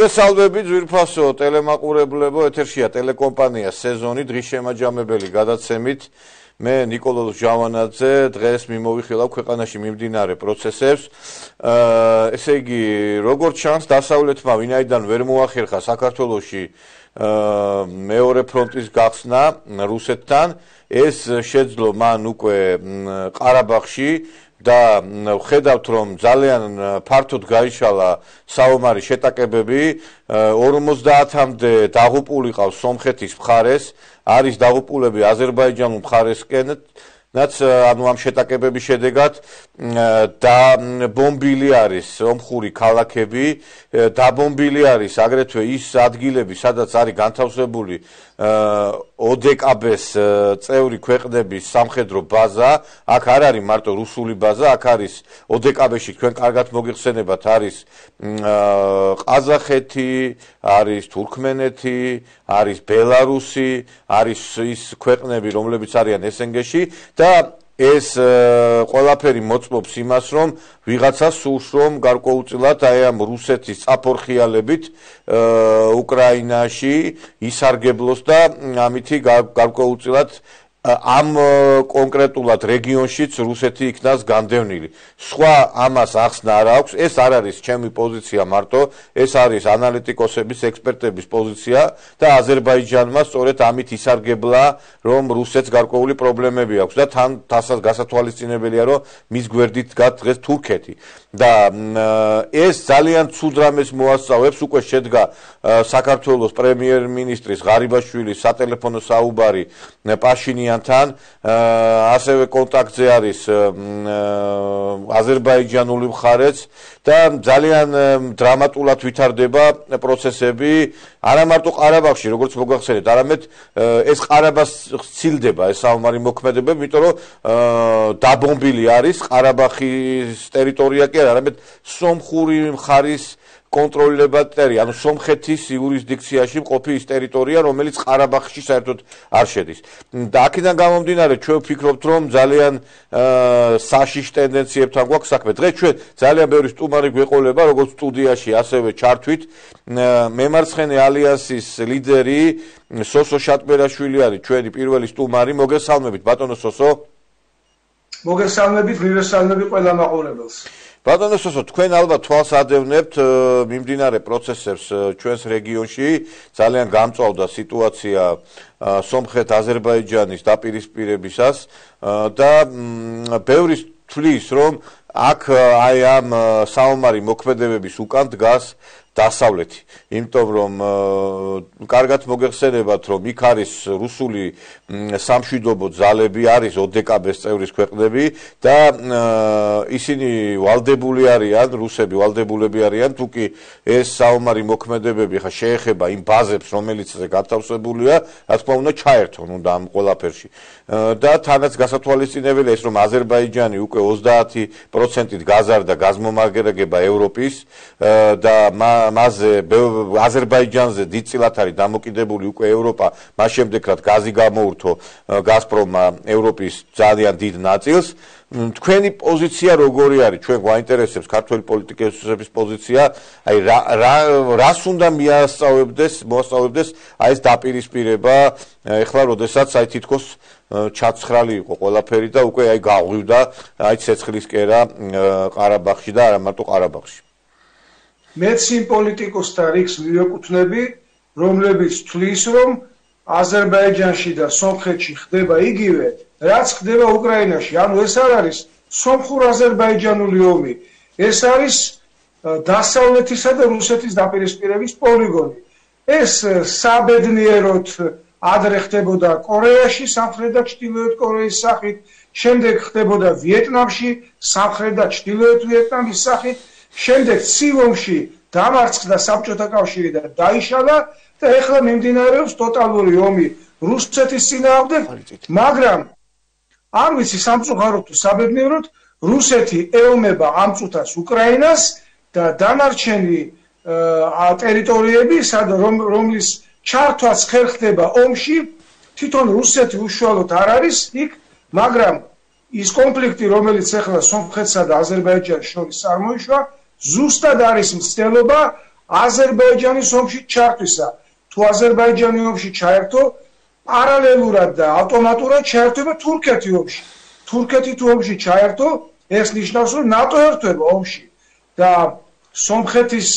მოგესალმებით ძვირფასო ტელემაყურებლებო ეთერშია ტელეკომპანია სეზონი დღის შემაჯამებელი გადაცემით. მე نيكოლოზ ჟავანაძე დღეს მიმოვიხილავ ქვეყანაში მიმდინარე პროცესებს. ესე იგი როგორც ჩანს დასავლეთმა ვინაიდან ვერ მოახერხა საქართველოსში მეორე ფრონტის გახსნა რუსეთთან. ეს შეძლო მან უკვე ყარაბაღში. და ხედავთ რომ ძალიან ფართოდ გაიშალა საომარი შეტაკებები 50-მდე დაღუპული ყავს სომხეთის მხარეს. არის დაღუპულები აზერბაიჯანულ მხარესკენ რაც ანუ ამ შეტაკებების შედეგად და ბომბილი არის ომხური ქალაქები და ბომბილი არის აგრეთვე ის ადგილები სადაც არის განთავსებული ოდეკაბეს წევრი ქვეყნების სამხედრო ბაზა. აქ არ არის მარტო რუსული ბაზა აქ არის ოდეკაბეში თქვენ კარგად მოგიხსენებათ არის ყაზახეთი არის თურქმენეთი არის ბელარუსი არის ის ქვეყნები რომლებიც არიან სნგ-ში და ეს ყველაფერი მოწმობს იმას, რომ ვიღაცა სულს რომ გარკვეულწილად აი ამ რუსეთის წაფორხიალებით უკრაინაში ისარგებლოს და ამითი გარკვეულწილად ამ კონკრეტულად რეგიონშიც რუსეთი იქნას განდევნილი. სხვა ამას ახსნა არ აქვს, ეს არ არის ჩემი პოზიცია მარტო, ეს არის ანალიტიკოსების, ექსპერტების პოზიცია და აზერბაიჯანმა სწორედ ამით ისარგებლა, რომ რუსეთს გარკვეული პრობლემები აქვს და თან თასას გასათვალისწინებელია, რომ მის გვერდით დგას დღეს თურქეთი. და ეს ძალიან ცუდ რამეს მოასწავებს, უკვე შედგა საქართველოს პრემიერ-მინისტრის ღარიბაშვილის სატელეფონო საუბარი პაშინი ადამიანთან ასევე კონტაქტზე არის აზერბაიჯანული მხარეც და ძალიან დრამატულად ვითარდება პროცესები არა მარტო ყარაბაღში როგორც მოგახსენეთ. არამედ ეს ყარაბას ცილდება ეს საომარი მოქმედებები იმიტომ რომ დაბომბილი არის ყარაბაღის ტერიტორია კი არა არამედ სომხური მხარის კონტროლებატერი, ანუ სომხეთის იურისდიქციაში მყოფი ის ტერიტორია, რომელიც ყარაბაღში საერთოდ არ შედის. და აქედან გამომდინარე, ჩვენ ვფიქრობთ, რომ ძალიან საშიშ ტენდენციებთან გვაქვს საქმე. დღეს ჩვენ ძალიან ბევრი სტუმარი გვეყოლება, როგორც სტუდიაში, ასევე ჩართვით. მემარცხენე ალიანსის ლიდერი სოსო შატბერაშვილი არის ჩვენი პირველი სტუმარი. მოგესალმებით, ბატონო სოსო. მოგესალმებით, მივესალმები ყველა მაყურებელს. ბატონო სოსო თქვენ ალბათ თვალს ადევნებთ მიმდინარე პროცესებს ჩვენს რეგიონში. ძალიან გამწვავდა სიტუაცია სომხეთ-აზერბაიჯანის დაპირისპირებისას და ბევრი თვლის რომ აქ აი ამ საომარი მოქმედებების უკან დგას დასავლეთი. იმიტომ რომ კარგად მოგეხსენებათ რომ იქ არის რუსული სამშვიდობო ძალები, არის ოდეკაბეს წევრის ქვეყნები და ისინი ვალდებული არიან, რუსები ვალდებულები არიან, თუკი ეს საომარი მოქმედებები ხა შეეხება იმ ბაზებს, რომელიც ეს გათავსებულია, რა თქმა უნდა ჩაერთონ უნდა ამ ყველაფერში. და თანაც გასათვალისწინებელია ის რომ აზერბაიჯანი უკვე 30%-ით გაზარდა გაზმომაგერება ევროპის და მასზე აზერბაიჯანზე დიდწილად არის დამოკიდებული უკვე ევროპა მას შემდეგ რაც გაზი გამოურთო გაზპრომმა ევროპის ძალიან დიდ ნაწილს. თქვენი პოზიცია როგორი არის? ჩვენ გვაინტერესებს ქართული პოლიტიკოსების პოზიცია? აი რა რას უნდა მიასწავებდეს მოასწავებდეს აი ეს დაპირისპირება? ეხლა როდესაც აი თითქოს ჩაცხრალი იყო ყველაფერი და უკვე აი გაღვივდა აი ცეცხლის კერა ყარაბაღში და არა მარტო ყარაბაღში მეც იმ პოლიტიკოსთა რიგს მივეკუთვნები, რომლებიც თვლის, რომ აზერბაიჯანში და სომხეთში ხდება იგივე, რაც ხდება უკრაინაში. ანუ ეს არ არის სომხურ-აზერბაიჯანული ომი. ეს არის დასავლეთისა და რუსეთის დაპირისპირების პოლიგონი. ეს საბედნიეროდ ადრე ხდებოდა კორეაში, სამხრეთ და ჩრდილოეთ კორეის სახით, შემდეგ ხდებოდა ვიეტნამში, სამხრეთ და ჩრდილოეთ ვიეტნამის სახით, შემდეგ ცივონში დამარცხდა საბჭოთა კავშირი და დაიშალა და ეხლა მიმდინარეობს ტოტალური ომი რუსეთის წინააღმდეგ, მაგრამ არ ვიცი სამწუხაროდ თუ საბედნიეროდ რუსეთი ეომება ამ წუთას უკრაინას და დანარჩენი ტერიტორიები, სად რომლის ჩართვაც ხერხდება ომში, თვითონ რუსეთი უშუალოდ არ არის იქ, მაგრამ ის კონფლიქტი, რომელიც ახლა სომხეთსა და აზერბაიჯანს შორის წარმოიშვა, ზუსტად არის მცდელობა აზერბაიჯანის ომში ჩართვისა. თუ აზერბაიჯანი ომში ჩაერთო, პარალელურად და ავტომატურად ჩაერთვება თურქეთი ომში. თურქეთი თუ ომში ჩაერთო, ეს ნიშნავს, რომ ნატო ერთვება ომში და სომხეთის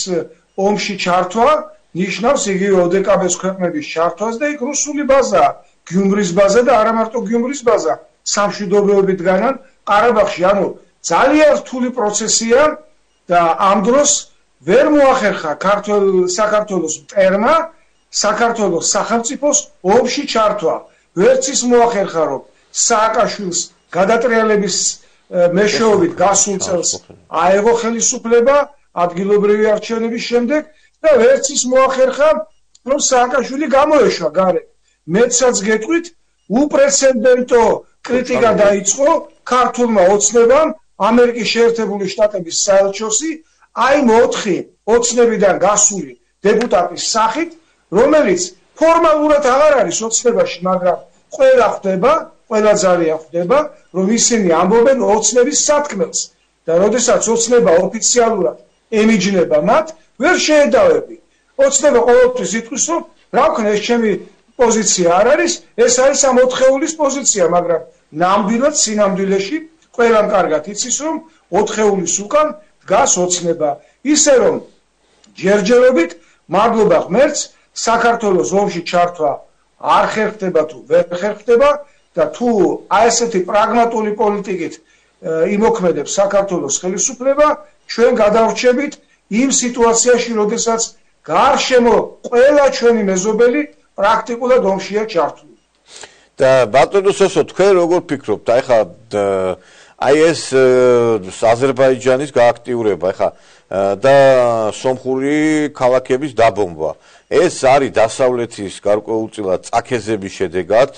ომში ჩართვა ნიშნავს იგივე ოდეკაბეს ქვეყნების ჩართვას და იქ რუსული ბაზა, გიუმრის ბაზა და არა მარტო გიუმრის ბაზა, სამშვიდობოებით განან ყარაბაღში, ანუ ძალიან რთული პროცესია და ამ დროს ვერ მოახერხა ქართულ საქართველოს მტერმა საქართველოს სახელმწიფოს ომში ჩართვა. ვერც ის მოახერხა რომ სააკაშვილს გადატრიალების მეშვეობით გასულ წელს აეღო ხელისუფლება ადგილობრივი არჩევნების შემდეგ და ვერც ის მოახერხა რომ სააკაშვილი გამოეშვა გარეთ. მეცაც გეტყვით უპრეცედენტო კრიტიკა დაიწყო ქართულმა ოცნებამ ამერიკის შეერთებული შტატების საელჩოსი აი მოთხი ოცნებიდან გასული დეპუტატის სახით რომელიც ფორმალურად აღარ არის ოცნებაში მაგრამ ყველა ხვდება ყველა ძალიან ხვდება რომ ისინი ამბობენ ოცნების სათქმელს. და როდესაც ოცნება ოფიციალურად ემიჯნება მათ ვერ შეედავები. ოცნება ყოველთვის იტყვის რომ რა ვქნა ეს ჩემი პოზიცია არ არის ეს არის ამ ოთხეულის პოზიცია მაგრამ ნამდვილად სინამდვილეში ყველამ კარგად იცის რომ ოთხეულის უკან დგას ოცნება. ისე რომ ჯერჯერობით მადლობა ღმერთს საქართველოს ომში ჩართვა არ ხერხდება თუ ვერ ხერხდება და თუ აი ესეთი პრაგმატული პოლიტიკით იმოქმედებს საქართველოს ხელისუფლება ჩვენ გადავრჩებით იმ სიტუაციაში როდესაც გარშემო ყველა ჩვენი მეზობელი პრაქტიკულად ომშია ჩართული. და ბატონო სოსო თქვენ როგორ ფიქრობთ? აი ხა აი ეს აზერბაიჯანის გააქტიურება ხა და სომხური ქალაქების დაბომბვა. ეს არის დასავლეთის გარკვეულწილად წაქეზების შედეგად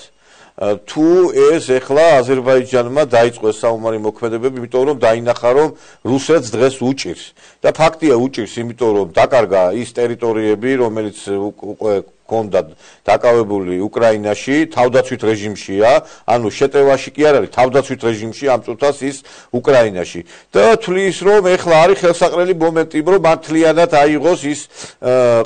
თუ ეს ეხლა აზერბაიჯანმა დაიწყო საომარი მოქმედებები, იმიტომ რომ დაინახა რომ რუსეთს დღეს უჭირს. და ფაქტია უჭირს, იმიტომ რომ დაკარგა ის ტერიტორიები, რომელიც უკვე კონდა დაკავებული უკრაინაში, თავდაცვით რეჟიმშია, ანუ შეტევაში კი არ არის, თავდაცვით რეჟიმში ამ წუთას ის უკრაინაში. და თulis რომ ეხლა არის ხელსაყრელი მომენტი, რომ მართლიანად აიღოს ის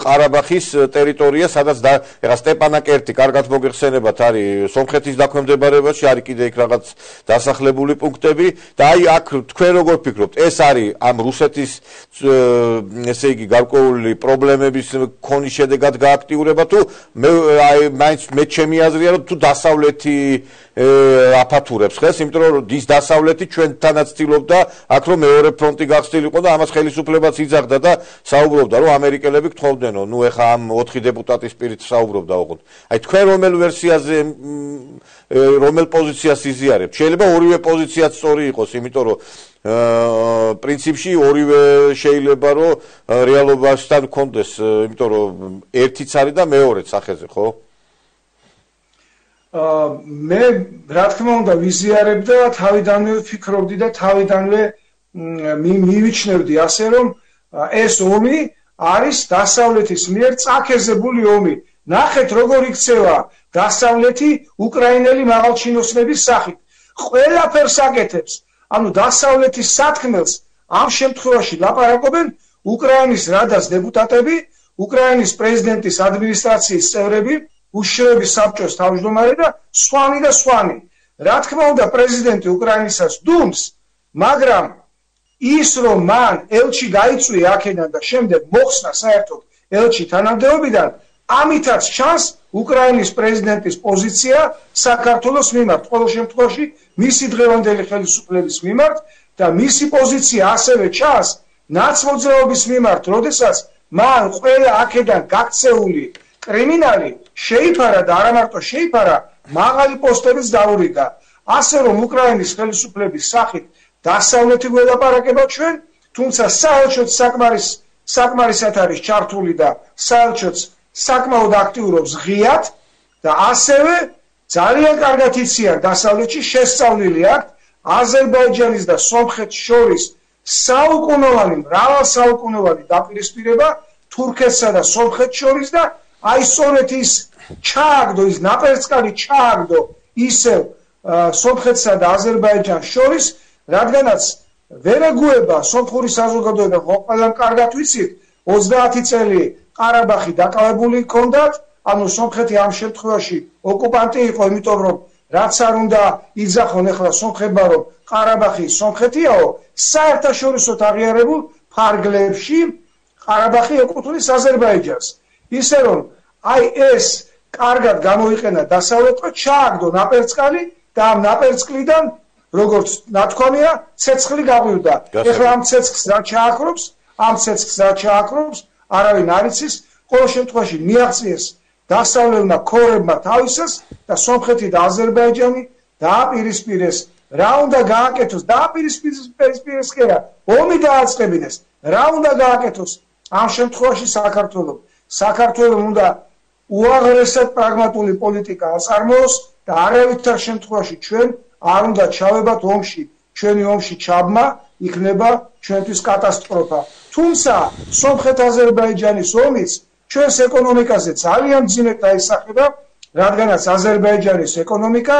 ყარაბახის ტერიტორია, სადაც და ეხლა სტეპანაკერტი კარგად მოგეხსენებათ, არის სომხეთის დაქვემდებარებაში, არის კიდე იქ რაღაც დასახლებული პუნქტები და აი აქ თქვენ როგორ ფიქრობთ, ეს არის ამ რუსეთის ესე იგი გარკვეული პრობლემების ქონის შედეგად გააქტიურება თუ მე აი მაინც მე ჩემი აზრია რომ თუ დასავლეთი აფათურებს ხელს იმიტომ რომ დის დასავლეთი ჩვენთანაც ცდილობდა აქ რომ მეორე ფრონტი გახსნილიყო და ამას ხელისუფლებაც იძახდა და საუბრობდა რომ ამერიკელები გთხოვდნენო ნუ ეხა ამ 4 დეპუტატის პირით საუბრობდა ოღონდ აი თქვენ რომელ ვერსიაზე რომელ პოზიციას იზიარებთ შეიძლება ორივე პოზიციაც სწორი იყოს იმიტომ რომ პრინციპში ორივე შეიძლება რომ რეალობასთან კონდეს, იმიტომ რომ ერთიც არის და მეორეც ახეზე, ხო? აა მე რა თქმა უნდა ვიზიარებ და თავიდანვე ვფიქრობდი და თავიდანვე მივიჩნევდი ასე რომ ეს ომი არის დასავლეთის მიერ წაქეზებული ომი. ნახეთ როგორ იქცევა დასავლეთი უკრაინელი მაღალჩინოსნების სახით. ყველაფერს აკეთებს. ანუ დასავლეთის სათქმელს ამ შემთხვევაში ლაპარაკობენ უკრაინის რადას დეპუტატები, უკრაინის პრეზიდენტის ადმინისტრაციის წევრები, უშრების საბჭოს თავმჯდომარე და სხვანი და სხვანი. რა თქმა უნდა, პრეზიდენტი უკრაინისას დუმს, მაგრამ ის რომ მან ელჩი გაიწვია აქედან და შემდეგ მოხსნა საერთოდ ელჩი თანამდებობიდან, ამითაც ჩანს უკრაინის პრეზიდენტის პოზიცია საქართველოს მიმართ, ყოველ შემთხვევაში მისი დღევანდელი ხელისუფლების მიმართ და მისი პოზიცია ასევე ჩანს ნაცმოძრაობის მიმართ, როდესაც მან ყველა აქედან გაქცეული კრიმინალი შეიფარა და არა მარტო შეიფარა, მაღალი პოსტებიც დაურიგა. ასე რომ უკრაინის ხელისუფლების სახით დასავლეთი ველაპარაკება ჩვენ, თუმცა საერთოდ საკმარის საკმარისად არის ჩართული და საერთოდ საკმაოდ აქტიურობს ღიად და ასევე ძალიან კარგად იციან დასავლეთში შესწავლილი აქვს აზერბაიჯანის და სომხეთის შორის საუკუნოვანი მრავალ საუკუნოვანი დაპირისპირება თურქეთსა და სომხეთს შორის და აი სწორედ ის ჩააგდო ის ნაპერწკალი ჩააგდო ისე სომხეთსა და აზერბაიჯანს შორის რადგანაც ვერ ეგუება სომხური საზოგადოება ყველამ კარგად ვიცით 30 წელი ყარაბაღი დაკავებული ჰქონდათ, ანუ სომხეთი ამ შემთხვევაში ოკუპანტი იყო, იმიტომ რომ რაც არ უნდა იძახონ ახლა სომხებმა რომ ყარაბაღი სომხეთიაო, საერთაშორისო აღიარებულ ფარგლებში ყარაბაღი ეკუთვნის აზერბაიჯანს. ისე რომ აი ეს კარგად გამოიყენა დასავლეთო ჩააგდო ნაპერწკალი და ამ ნაპერწკლიდან როგორც ნათქვამია ცეცხლი გაგვივდა. ეხლა ამ ცეცხლს რა ჩააქრობს? ამ ცეცხლს რა ჩააქრობს? არავინ არ იცის. ყოველ შემთხვევაში მიაღწიეს დასავლელმა ქორებმა თავისას და სომხეთი და აზერბაიჯანი დააპირისპირეს. რა უნდა გააკეთოს დააპირისპირეს კი არა ომი დააწყებინეს. რა უნდა გააკეთოს? ამ შემთხვევაში საქართველოს. საქართველოს უნდა უაღრესად პრაგმატული პოლიტიკა აწარმოოს და არავითარ შემთხვევაში ჩვენ არ უნდა ჩავებათ ომში. ჩვენი ომში ჩაბმა იქნება ჩვენთვის კატასტროფა თუმცა სომხეთ-აზერბაიჯანის ომის ჩვენს ეკონომიკაზე ძალიან ძინეთ დაისახება რადგანაც აზერბაიჯანის ეკონომიკა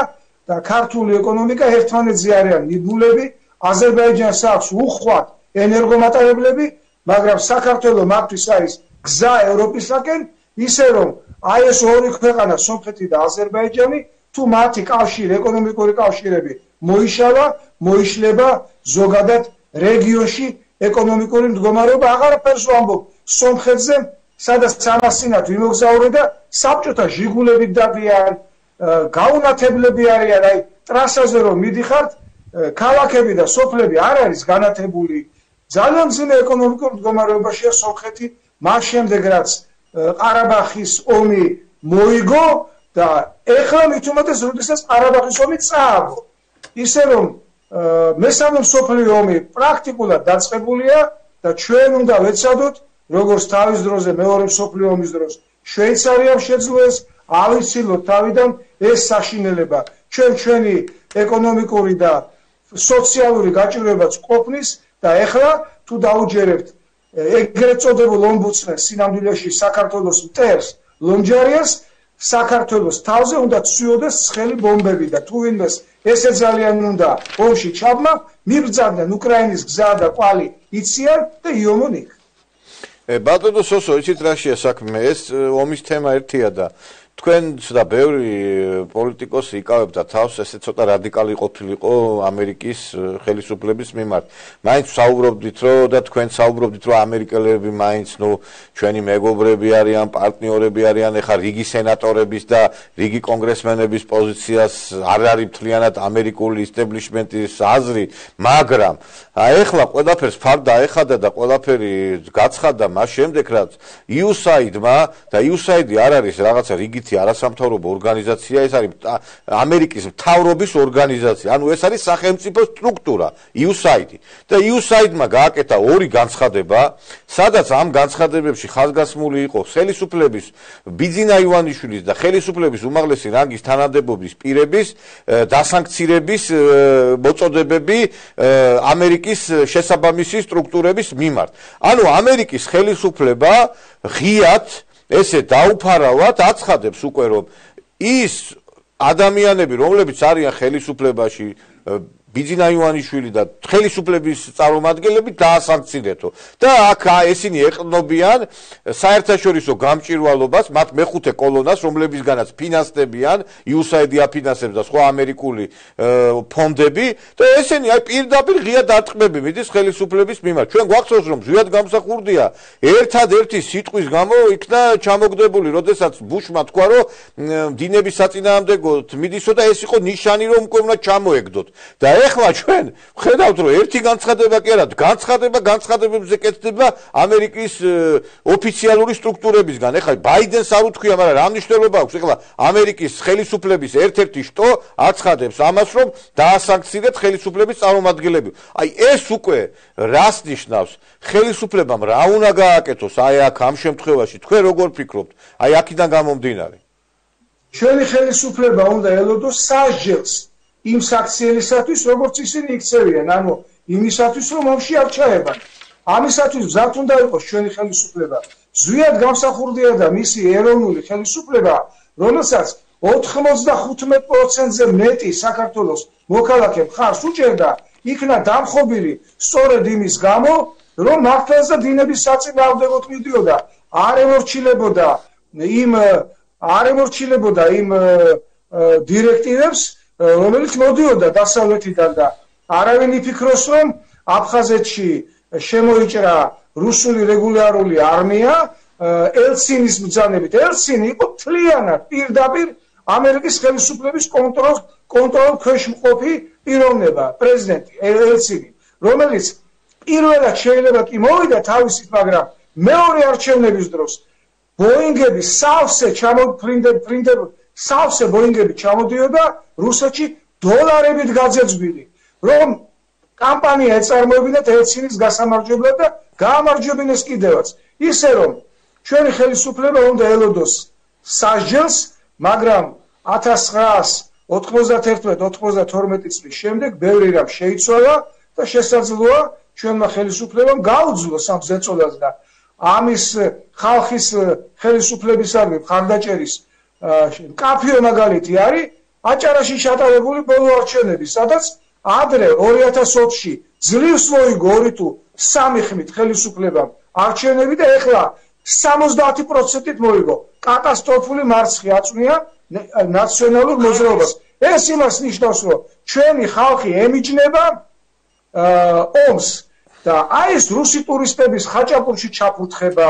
და ქართული ეკონომიკა ერთმანეთზე არიან ნიბულები აზერბაიჯანს აქვს უხვად ენერგომატარებლები მაგრამ საქართველოს მათთვის არის გზა ევროპისაკენ ისე რომ აი ეს ორი ქვეყანა სომხეთი და აზერბაიჯანი თუ მათი კავშირი ეკონომიკური კავშირები მოიშალა მოიშლება ზოგადად რეგიონში ეკონომიკური მდგომარეობა აღარაფერს ვამბობ. სომხეთზე სადაც სამასინათ ვიმოგზაურე და საბჭოთა ჟიგულები დადიან გაუნათებლები არიან აი ტრასაზე რომ მიდიხართ ქალაქები და სოფლები არ არის განათებული. ძალიან ძნელი ეკონომიკური მდგომარეობაშია სომხეთი მას შემდეგ რაც ყარაბახის ომი მოიგო და ეხლა მით უმეტეს როდესაც ყარაბახის ომი წააგო. ისე რომ მესამე მსოფლიო ომი პრაქტიკულად დაწყებულია და ჩვენ უნდა ვეცადოთ როგორც თავის დროზე მეორე მსოფლიო ომის დროს შვეიცარიამ შეძლოს ავიცილოთ თავიდან ეს საშინელება. ჩვენ ჩვენი ეკონომიკური და სოციალური გაჭირვებაც ყოფნის და ეხლა თუ დაუჯერებთ ეგრეთ წოდებულ ომბუდსმენს სინამდვილეში საქართველოს მტერს ლონჯარიას საქართველოს თავზე უნდა ცვიოდეს ცხელი ბომბები და თუ ვინმეს ესე ძალიან უნდა ომში ჩაბმა მიბრძანდნენ უკრაინის გზა და ყვალი იციან და იომონიკ ე ბატონო სოსო იცით რა შეა საქმე? ეს ომის თემა ერთია და თქვენც და ბევრი პოლიტიკოსი იკავებდა თავს ესე ცოტა რადიკალი ყოფილიყო ამერიკის ხელისუფლების მიმართ. მაინც საუბრობდით რომ და თქვენ საუბრობდით რომ ამერიკელები მაინც ნუ ჩვენი მეგობრები არიან, პარტნიორები არიან, ეხა რიგი სენატორების და რიგი კონგრესმენების პოზიციას არ არის მთლიანად ამერიკული ისტებლიშმენტის აზრი, მაგრამ ეხლა ყველაფერს ფარ დაეხადა და ყველაფერი გაცხადა მას შემდეგ რაც USAID-მა და USAID-ი არ არის რაღაცა რიგით ერთი არასამთავრობო ორგანიზაცია, ეს არის ამერიკის მთავრობის ორგანიზაცია. ანუ ეს არის სახელმწიფო სტრუქტურა, USAID. და USAID-მა გააკეთა ორი განცხადება, სადაც ამ განცხადებებში ხაზგასმული იყო ხელისუფლების ბიძინა ივანიშვილის და ხელისუფლების უმაღლესი რანგის თანამდებობის პირების დასანქცირების მოწოდებები ამერიკის შესაბამისი სტრუქტურების მიმართ. ანუ ამერიკის ხელისუფლება ღიად ესე დაუფარავად აცხადებს უკვე რომ ის ადამიანები რომლებიც არიან ხელისუფლებაში ბიძინა ივანიშვილი და ხელისუფლების წარმომადგენლები დაასანქცინეთო და აქ ესინი ეყნობიან საერთაშორისო გამჭირვალობას მათ მეხუთე კოლონას რომლებისგანაც ფინანსდებიან USAID აფინანსებს და სხვა ამერიკული ფონდები. და ესენი აი პირდაპირ ღია დარტყმები მიდის ხელისუფლების მიმართ. ჩვენ გვახსოვს რომ ზვიად გამსახურდია ერთადერთი სიტყვის გამო იქნა ჩამოგდებული როდესაც ბუშმა თქვა რომ დინების საწინააღმდეგოდ მიდისო და ეს იყო ნიშანი რომ უკვე უნდა ჩამოეგდოთ. და ეხლა ჩვენ ხედავთ რომ ერთი განცხადება კი არა განცხადება განცხადებებზე კეთდება ამერიკის ოფიციალური სტრუქტურებისგან. ეხლა ბაიდენს არ უთქვია მაგრამ რა მნიშვნელობა აქვს? ეხლა ამერიკის ხელისუფლების ერთ-ერთი შტო აცხადებს ამას რომ დაასანქცირეთ ხელისუფლების წარმომადგენლები. აი ეს უკვე რას ნიშნავს? ხელისუფლებამ რა უნდა გააკეთოს? აი აქ ამ შემთხვევაში თქვენ როგორ ფიქრობთ? აი აქედან გამომდინარე. ჩვენი ხელისუფლება უნდა ელოდოს სასჯელს იმ საქციელისათვის, როგორც ისინი იქცევიან, ანუ იმისათვის, რომ ომში არ ჩაებან. ამისათვის ზათ უნდა იყოს ჩვენი ხელისუფლება. ზვიად გამსახურდია და მისი ეროვნული ხელისუფლება, რომელსაც 95%-ზე მეტი საქართველოს მოქალაქე მხარს უჭერდა, იქნა დამხობილი სწორედ იმის გამო, რომ მართლაც დინების საწინააღმდეგოდ მიდიოდა არ ემორჩილებოდა იმ არ ემორჩილებოდა იმ დირექტივებს რომელიც მოდიოდა დასავლეთიდან და არავინ იფიქროს რომ აფხაზეთში შემოიჭრა რუსული რეგულარული არმია ელცინის ბრძანებით. ელცინი იყო თლიანად პირდაპირ ამერიკის ხელისუფლების კონტროლ კონტროლ ქვეშ მყოფი პიროვნება პრეზიდენტი ელცინი. რომელიც პირველად შეიძლება კი მოვიდა თავისით მაგრამ მეორე არჩევნების დროს ბოინგები სავსე ჩამოფრინდებ ფრინდებ სავსე ბოინგები ჩამოდიოდა რუსეთში დოლარებით გაძეძბილი რომ კამპანია ეწარმოებინათ ელცინის გასამარჯვებლად და გაამარჯვებინეს კიდევაც. ისე რომ ჩვენი ხელისუფლება უნდა ელოდოს სასჯელს მაგრამ 1991-92 წლის შემდეგ ბევრი რამ შეიცვალა და შესაძლოა ჩვენმა ხელისუფლებამ გაუძლოს ამ ზეწოლას და ამის ხალხის ხელისუფლებისადმი ხარდაჭერის კაფიო მაგალითი არის აჭარაში ჩატარებული ბოლო არჩევნები, სადაც ადრე 2020-ში ძლივს მოიგო ორი თუ სამი ხმით ხელისუფლებამ არჩევნები და ეხლა 70%-ით მოიგო. კატასტროფული მარცხი აწვნია ნაციონალურ მოძრაობას. ეს იმას ნიშნავს, რომ ჩვენი ხალხი ემიჯნება ომს და აი ეს რუსი ტურისტების ხაჭაპურში ჩაფურთხება,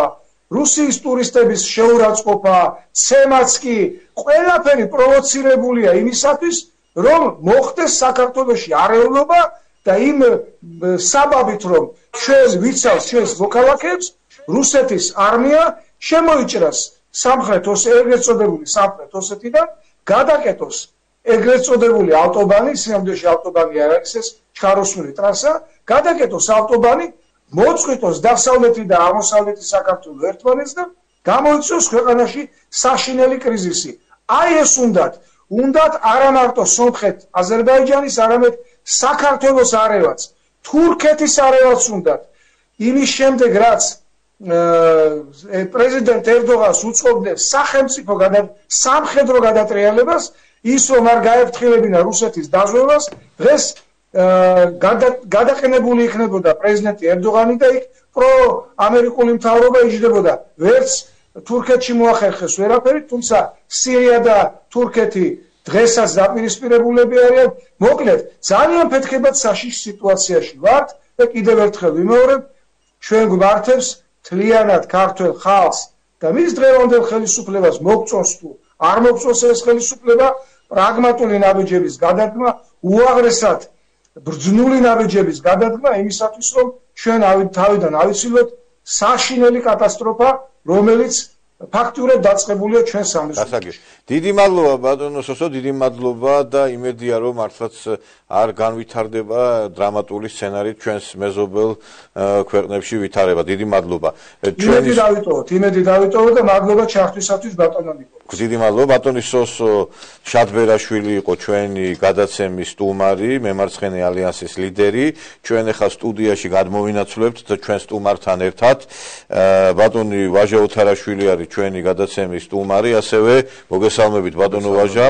რუსიის ტურისტების შეურაცხყოფა, ცემაც კი ყველაფერი პროვოცირებულია იმისათვის, რომ მოხდეს საქართველოსი არეულობა და იმ საბაბით რომ ჩვენ ვიცავს ჩვენს მოქალაქეებს რუსეთის არმია შემოიჭრას სამხრეთ ეგრეთ წოდებული სამხრეთ ოსეთიდან გადაკეტოს ეგრეთ წოდებული ავტობანი, სიამბეში ავტობანი არ არის ეს ჩხაროსული ტრასა, გადაკეტოს ავტობანი, მოწყვიტოს დასავლეთი და აღმოსავლეთი საქართველოს ერთმანეთს და გამოიწვიოს ქვეყანაში საშინელი კრიზისი. აი ეს უნდათ, უნდათ არა მარტო სომხეთ, აზერბაიჯანის, არამედ საქართველოს არევაც, თურქეთის არევაც უნდათ. იმის შემდეგ რაც პრეზიდენტ ერდოღანს უწყობდნენ სახელმწიფო გადა სამხედრო გადატრიალებას, ის რომ არ გაეფრთხილებინა რუსეთის დაზვერვას, დღეს გადაყენებული იქნებოდა პრეზიდენტი ერდოღანი და იქ პრო ამერიკული მთავრობა იჯდებოდა. ვერც თურქეთში მოახერხეს ვერაფერი თუმცა სირია და თურქეთი დღესაც დაპირისპირებულები არიან. მოკლედ ძალიან ფეთქებად საშიშ სიტუაციაში. ვართ და კიდევ ერთხელ ვიმეორებ ჩვენ გვმართებს თლიანად ქართულ ხალხს და მის დღევანდელ ხელისუფლებას მოგწონს თუ არ მოგწონს ეს ხელისუფლება პრაგმატული ნაბიჯების გადადგმა უაღრესად ბრძნული ნაბიჯების გადადგმა იმისათვის რომ ჩვენ თავიდან ავიცილოთ საშინელი კატასტროფა რომელიც ფაქტურად დაწყებულია ჩვენ სამეზობლოში. დიდი მადლობა ბატონო სოსო, დიდი მადლობა და იმედია რომ მართლაც არ განვითარდება დრამატული სცენარი ჩვენს მეზობელ ქვეყნებში ვითარება. დიდი მადლობა. ჩვენი დავიტოვოთ, იმედი დავიტოვოთ და მადლობა ჩართვისათვის ბატონო ნიკო. დიდი მადლობა ბატონი სოსო შადბერაშვილი იყო ჩვენი გადაცემის სტუმარი, მემარცხენე ალიანსის ლიდერი. ჩვენ ახლა სტუდიაში გადმოვინაცვლებთ და ჩვენ სტუმართან ერთად ბატონი ვაჟა უთარაშვილი არის ჩვენი გადაცემის სტუმარი, ასევე მოგესალმებით ბატონო ვაჟა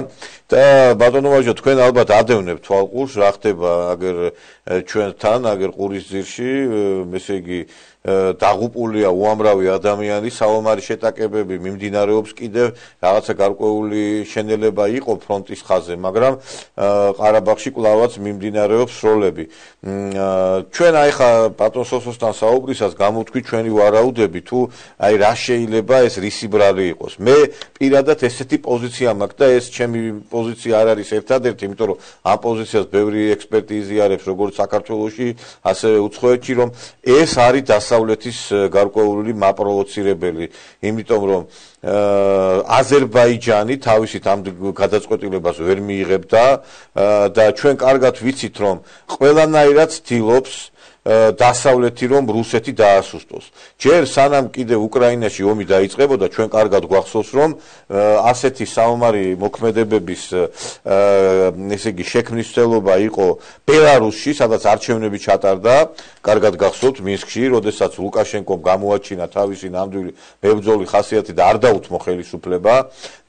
და ბატონო ვაჟა თქვენ ალბათ ადევნებთ თვალყურს რა ხდება აგერ ჩვენთან, აგერ ყურის ძირში, ესე იგი დაღუპულია უამრავი ადამიანი, საომარი შეტაკებები მიმდინარეობს კიდევ რაღაცა გარკვეული შენელება იყო ფრონტის ხაზზე, მაგრამ ყარაბაღში კლავაც მიმდინარეობს სროლები. ჩვენ აი ხა პატონსოსოსთან საუბრისას გამოთქვი ჩვენი ვარაუდები თუ აი რა შეიძლება ეს რისი ბრალი იყოს. მე პირადად ესეთი პოზიცია მაქვს და ეს ჩემი პოზიცია არ არის ერთადერთი, იმიტომ რომ ამ პოზიციას ბევრი ექსპერტი იზიარებს როგორც საქართველოსში, ასევე უცხოეთში, რომ ეს არის დასავლეთის გარკვეული მაპროვოცირებელი, იმიტომ რომ აზერბაიჯანი თავისით ამ გადაწყვეტილებას ვერ მიიღებდა და ჩვენ კარგად ვიცით რომ ყველანაირად ცდილობს დასავლეთი რომ რუსეთი დაასუსტოს. ჯერ სანამ კიდე უკრაინაში ომი დაიწყებოდა, ჩვენ კარგად გვახსოვს რომ ასეთი საომარი მოქმედებების ესე იგი შექმნის ცელობა იყო ბელარუსში, სადაც არჩევნები ჩატარდა, კარგად გახსოვთ მინსკში, როდესაც ლუკაშენკომ გამოაჩინა თავისი ნამდვილი მებრძოლი ხასიათი და არ დაუთმო ხელისუფლება.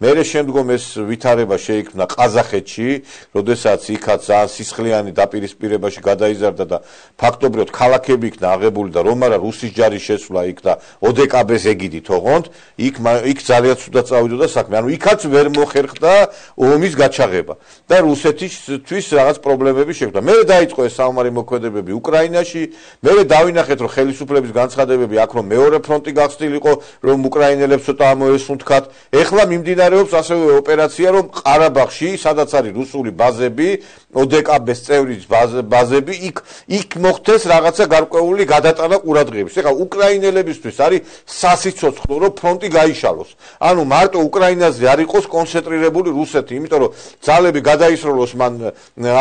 მერე შემდგომ ეს ვითარება შეიქმნა ყაზახეთში, როდესაც იქაც ძალიან სისხლიანი დაპირისპირებაში გადაიზარდა და ფაქტობრივად სავარაუდოდ ქალაქები იქნა აღებული და რომ არა რუსის ჯარის შესვლა იქნა ოდეკაბეს ეგიდით ოღონდ იქ იქ ძალიან ცუდად წავიდოდა საქმე. ანუ იქაც ვერ მოხერხდა ომის გაჩაღება. და რუსეთისთვის რაღაც პრობლემები შექმნა მე დაიწყო ეს საომარი მოქმედებები უკრაინაში. მე დავინახეთ რომ ხელისუფლების განცხადებები აქ რომ მეორე ფრონტი გახსნილიყო რომ უკრაინელებს ცოტა ამოესუნთქათ. ეხლა მიმდინარეობს ასევე ოპერაცია რომ ყარაბაღში სადაც არის რუსული ბაზები ოდეკაბეს წევრის ბაზები იქ იქ მოხდეს რაღაცა გარკვეული გადატანა ყურადღების. ეხლა უკრაინელებისთვის არის სასიცოცხლო რომ ფრონტი გაიშალოს. ანუ მარტო უკრაინაზე არ იყოს კონცენტრირებული რუსეთი, იმიტომ რომ ძალები გადაისროლოს მან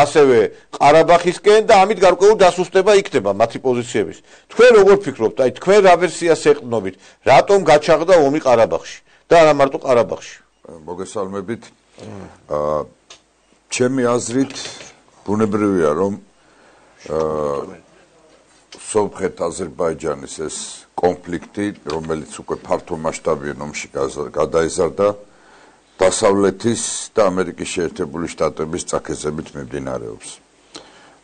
ასევე ყარაბაღისკენ და ამით გარკვეული დასუსტება იქნება მათი პოზიციების. თქვენ როგორ ფიქრობთ? აი თქვენ რა ვერსიას ეყნობით? რატომ გაჩაღდა ომი ყარაბაღში და არა მარტო ყარაბაღში? მოგესალმებით. აა ჩემი აზრით ბუნებრივია რომ სომხეთ აზერბაიჯანის ეს კონფლიქტი რომელიც უკვე ფართო მასშტაბიან ომში გადაიზარდა დასავლეთის და ამერიკის შეერთებული შტატების წაქეზებით მიმდინარეობს.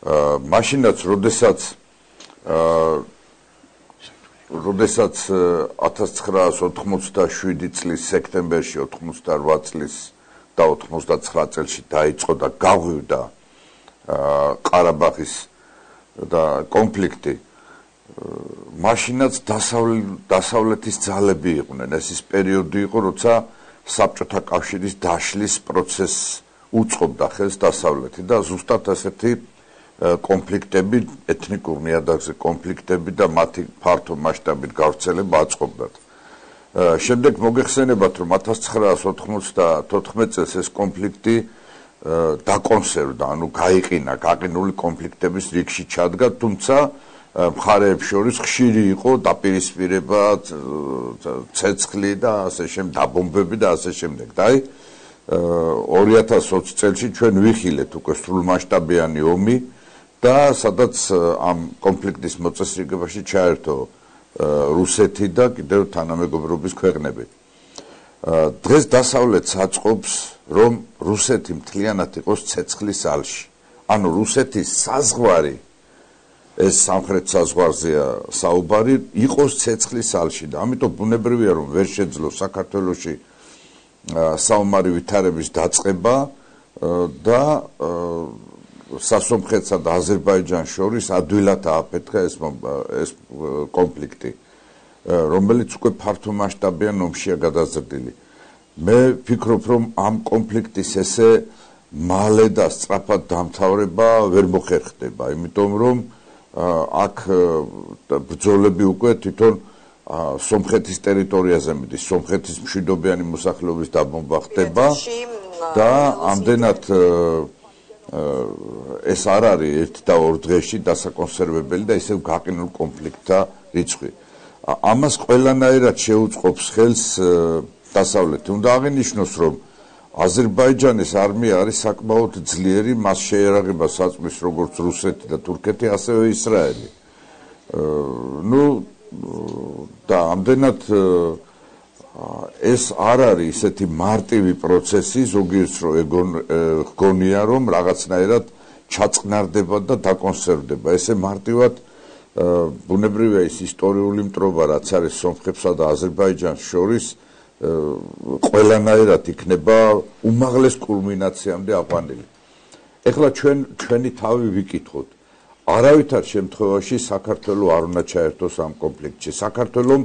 აა მაშინაც, როდესაც აა როდესაც 1987 წლის სექტემბერში 88 წლის და 99 წელს დაიწყო და გაღვივდა აა ყარაბაღის და კონფლიქტი მაშინაც დასავლეთის ძალები იყვნენ ეს ის პერიოდი იყო როცა საბჭოთა კავშირის დაშლის პროცესს უწყობდა ხელს დასავლეთი და ზუსტად ასეთი კონფლიქტები ეთნიკურ ნიადაგზე კონფლიქტები და მათი ფართო მასშტაბით გავრცელება აწყობდა. შემდეგ მოგეხსენებათ რომ 1994 წელს ეს კონფლიქტი დაკონსერვდა, ანუ გაიყინა, გაყინული კონფლიქტების რიგში ჩადგა, თუმცა მხარეებს შორის ხშირი იყო დაპირისპირება, ცეცხლი და ასე შემდეგ, დაბომბები და ასე შემდეგ. და აი 2020 წელს ჩვენ ვიხილეთ უკვე სრულმასშტაბიანი ომი და სადაც ამ კონფლიქტის მოწესრიგებაში ჩაერთო რუსეთი და კიდევ თანამეგობრობის ქვეყნები. დღეს დასავლეთს აწყობს რომ რუსეთი მთლიანად იყოს ცეცხლის ალში. ანუ რუსეთის საზღვარი ეს სამხრეთ საზღვარზეა საუბარი იყოს ცეცხლის ალში და ამიტომ ბუნებრივია რომ ვერ შეძლო საქართველოსი საომარი ვითარების დაწყება და სასომხეთსა და აზერბაიჯანს შორის ადვილად ააფეთქა ეს ეს კონფლიქტი რომელიც უკვე ფართო მასშტაბიან ომშია გადაზრდილი. მე ვფიქრობ რომ ამ კონფლიქტის ესე მალე და სწრაფად დამთავრება ვერ მოხერხდება იმიტომ რომ აქ ბრძოლები უკვე თვითონ სომხეთის ტერიტორიაზე მიდის სომხეთის მშვიდობიანი მოსახლეობის დაბომბვა ხდება და ამდენად ეს არ არის ერთ და ორ დღეში დასაკონსერვებელი და ისევ გაყინულ კონფლიქტთა რიცხვი. ამას ყველანაირად შეუწყობს ხელს დასავლეთი. უნდა აღინიშნოს, რომ აზერბაიჯანის არმია არის საკმაოდ ძლიერი, მას შეერაღება საწმის როგორც რუსეთი და თურქეთი, ასევე ისრაელი. ნუ და ამდენად ეს არ არის ისეთი მარტივი პროცესი ზოგიერთს რო ეგონია რომ რაღაცნაირად ჩაწყნარდება და დაკონსერვდება ესე მარტივად ბუნებრივია ის ისტორიული მტრობა რაც არის სომხებსა და აზერბაიჯანს შორის ყველანაირად იქნება უმაღლეს კულმინაციამდე აყვანილი. ეხლა ჩვენ ჩვენი თავი ვიკითხოთ. არავითარ შემთხვევაში საქართველოს არ უნდა ჩაერთოს ამ კონფლიქტში. საქართველოს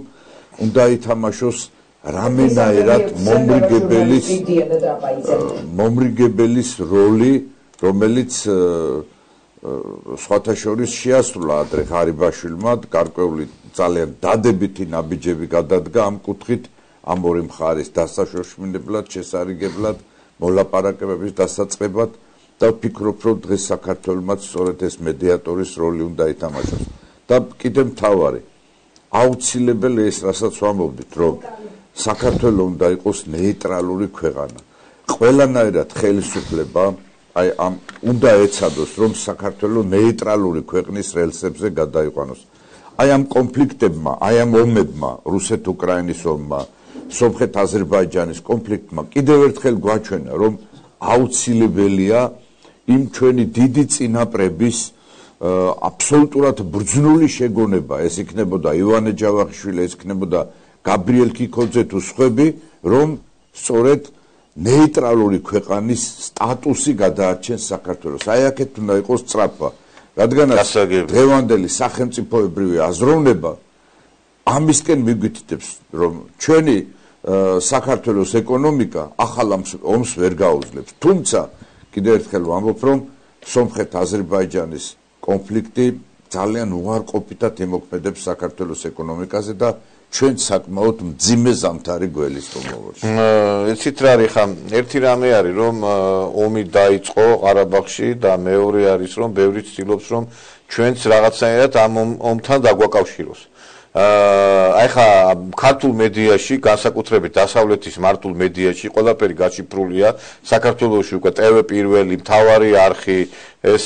უნდა ითამაშოს რამენაერად მომრიგებელის მომრიგებელის როლი რომელიც სხვათა შორის შეასრულა. ადრე ხარიბაშვილმა გარკვეული ძალიან დადებითი ნაბიჯები გადადგა ამ კუთხით ამ ორი მხარის დასაშოშმინებლად შესარიგებლად მოლაპარაკებების დასაწყებად და ვფიქრობ რომ დღეს საქართველოსაც სწორედ ეს მედიატორის როლი უნდა ითამაშოს და კიდევ მთავარი აუცილებელი ეს რასაც ვამბობთ რომ საქართველოს უნდა იყოს ნეიტრალური ქვეყანა. ყველანაირად ხელისუფლება აი ამ უნდა ეცადოს რომ საქართველოს ნეიტრალური ქვეყნის რელსებზე გადაიყვანოს. აი ამ კონფლიქტებმა, აი ამ ომებმა, რუსეთ-უკრაინის ომმა, სომხეთ-აზერბაიჯანის კონფლიქტმა კიდევ ერთხელ გვაჩვენა რომ აუცილებელია იმ ჩვენი დიდი წინაპრების აბსოლუტურად ბრძნული შეგონება. ეს იქნებოდა ივანე ჯავახიშვილი ეს იქნებოდა გაბრიელ კიკოძე თუ სხვები რომ სწორედ ნეიტრალური ქვეყანის სტატუსი გადაარჩენს საქართველოს. აი აქეთ უნდა იყოს სწრაფა რადგანაც დღევანდელი სახელმწიფოებრივი აზროვნება ამისკენ მიგვითითებს რომ ჩვენი საქართველოს ეკონომიკა ახალ ომს ვერ გაუძლებს თუმცა კიდევ ერთხელ ვამბობ რომ სომხეთ-აზერბაიჯანის კონფლიქტი ძალიან უარყოფითად ემოქმედებს საქართველოს ეკონომიკაზე და ჩვენ საკმაოდ მძიმე ზამთარი გველისტომობს. ეცით რა არის ხა ერთი რამე არის რომ ომი დაიწყო ყარაბაღში და მეორე არის რომ ბევრი ცდილობს რომ ჩვენც რაღაცნაირად ამ ომთან დაგვაკავშიროს. აი ხა ქართულ მედიაში განსაკუთრებით დასავლეთის მართულ მედიაში ყველაფერი გაჩიფრულია. საქართველოსში უკვე TV პირველი მთავარი არხი ეს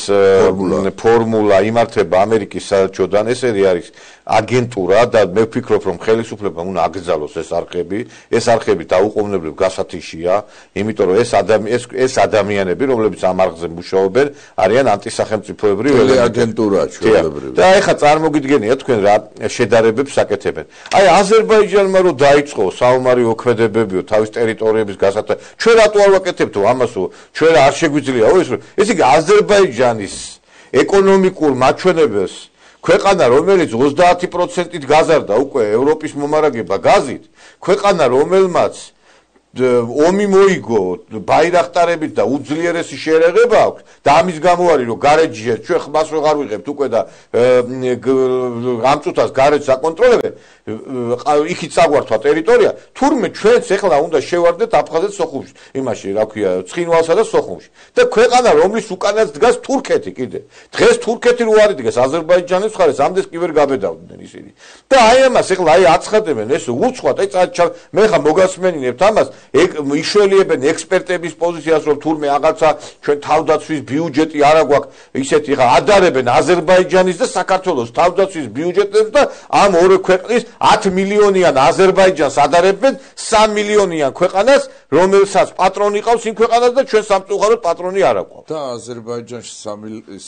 ფორმულა. იმართება ამერიკის საჩოდან ესეთი არის აგენტურა და მე ვფიქრობ რომ ხელისუფლებამ უნდა აკრძალოს ეს არხები ეს არხები დაუყოვნებლივ გასათიშია იმიტომ რომ ეს ეს ეს ადამიანები რომლებიც ამ არხზე მუშაობენ არიან ანტისახელმწიფოებრივი აგენტურა ჩვეულებრივი. და ეხლა წარმოგიდგენია თქვენ რა შედარებებს აკეთებენ. აი აზერბაიჯანმა რო დაიწყო საომარი ოქმედებებიო თავის ტერიტორიების გასათა ჩვენ რატო არ ვაკეთებთო ამასო? ჩვენ არ შეგვიძლიაო ეს ეს იგი აზერბაიჯანის ეკონომიკურ მაჩვენებელს ქვეყანა რომელიც 30%-ით გაზარდა უკვე ევროპის მომარაგება გაზით, ქვეყანა რომელმაც ომი მოიგო ბაირახტარებით და უძლიერესი შეერაღება აქვს. და ამის გამო არის რომ გარეჯია ჩვენ ხმას ვეღარ ვიღებთ უკვე და ამ წუთას გარეჯს აკონტროლებენ იქით საგვართვა ტერიტორია თურმე ჩვენც ეხლა უნდა შევარდეთ აფხაზეთ სოხუმში. იმაში რა ქვია ცხინვალსა და სოხუმში. და ქვეყანა რომლის უკანაც დგას თურქეთი კიდე. დღეს თურქეთი რო არის დგას აზერბაიჯანის მხარეს ამდენს კი ვერ გაბედავდნენ ისინი. და აი ამას ეხლა აი აცხადებენ ეს უცხოთ აი მე ხა მოგასმენინებთ ამას მიშველიებენ ექსპერტების პოზიციას რომ თურმე აღაცა ჩვენ თავდაცვის ბიუჯეტი არა გვაქვს. ისეთი ხა ადარებენ აზერბაიჯანის და საქართველოს თავდაცვის ბიუჯეტებს და ამ ორი ქვეყნის 10 მილიონიან აზერბაიჯანს ადარებენ 3 მილიონიან ქვეყანას რომელსაც პატრონი ყავს იმ ქვეყანას და ჩვენ სამწუხაროდ პატრონი არ აქვს და აზერბაიჯანში 3 ის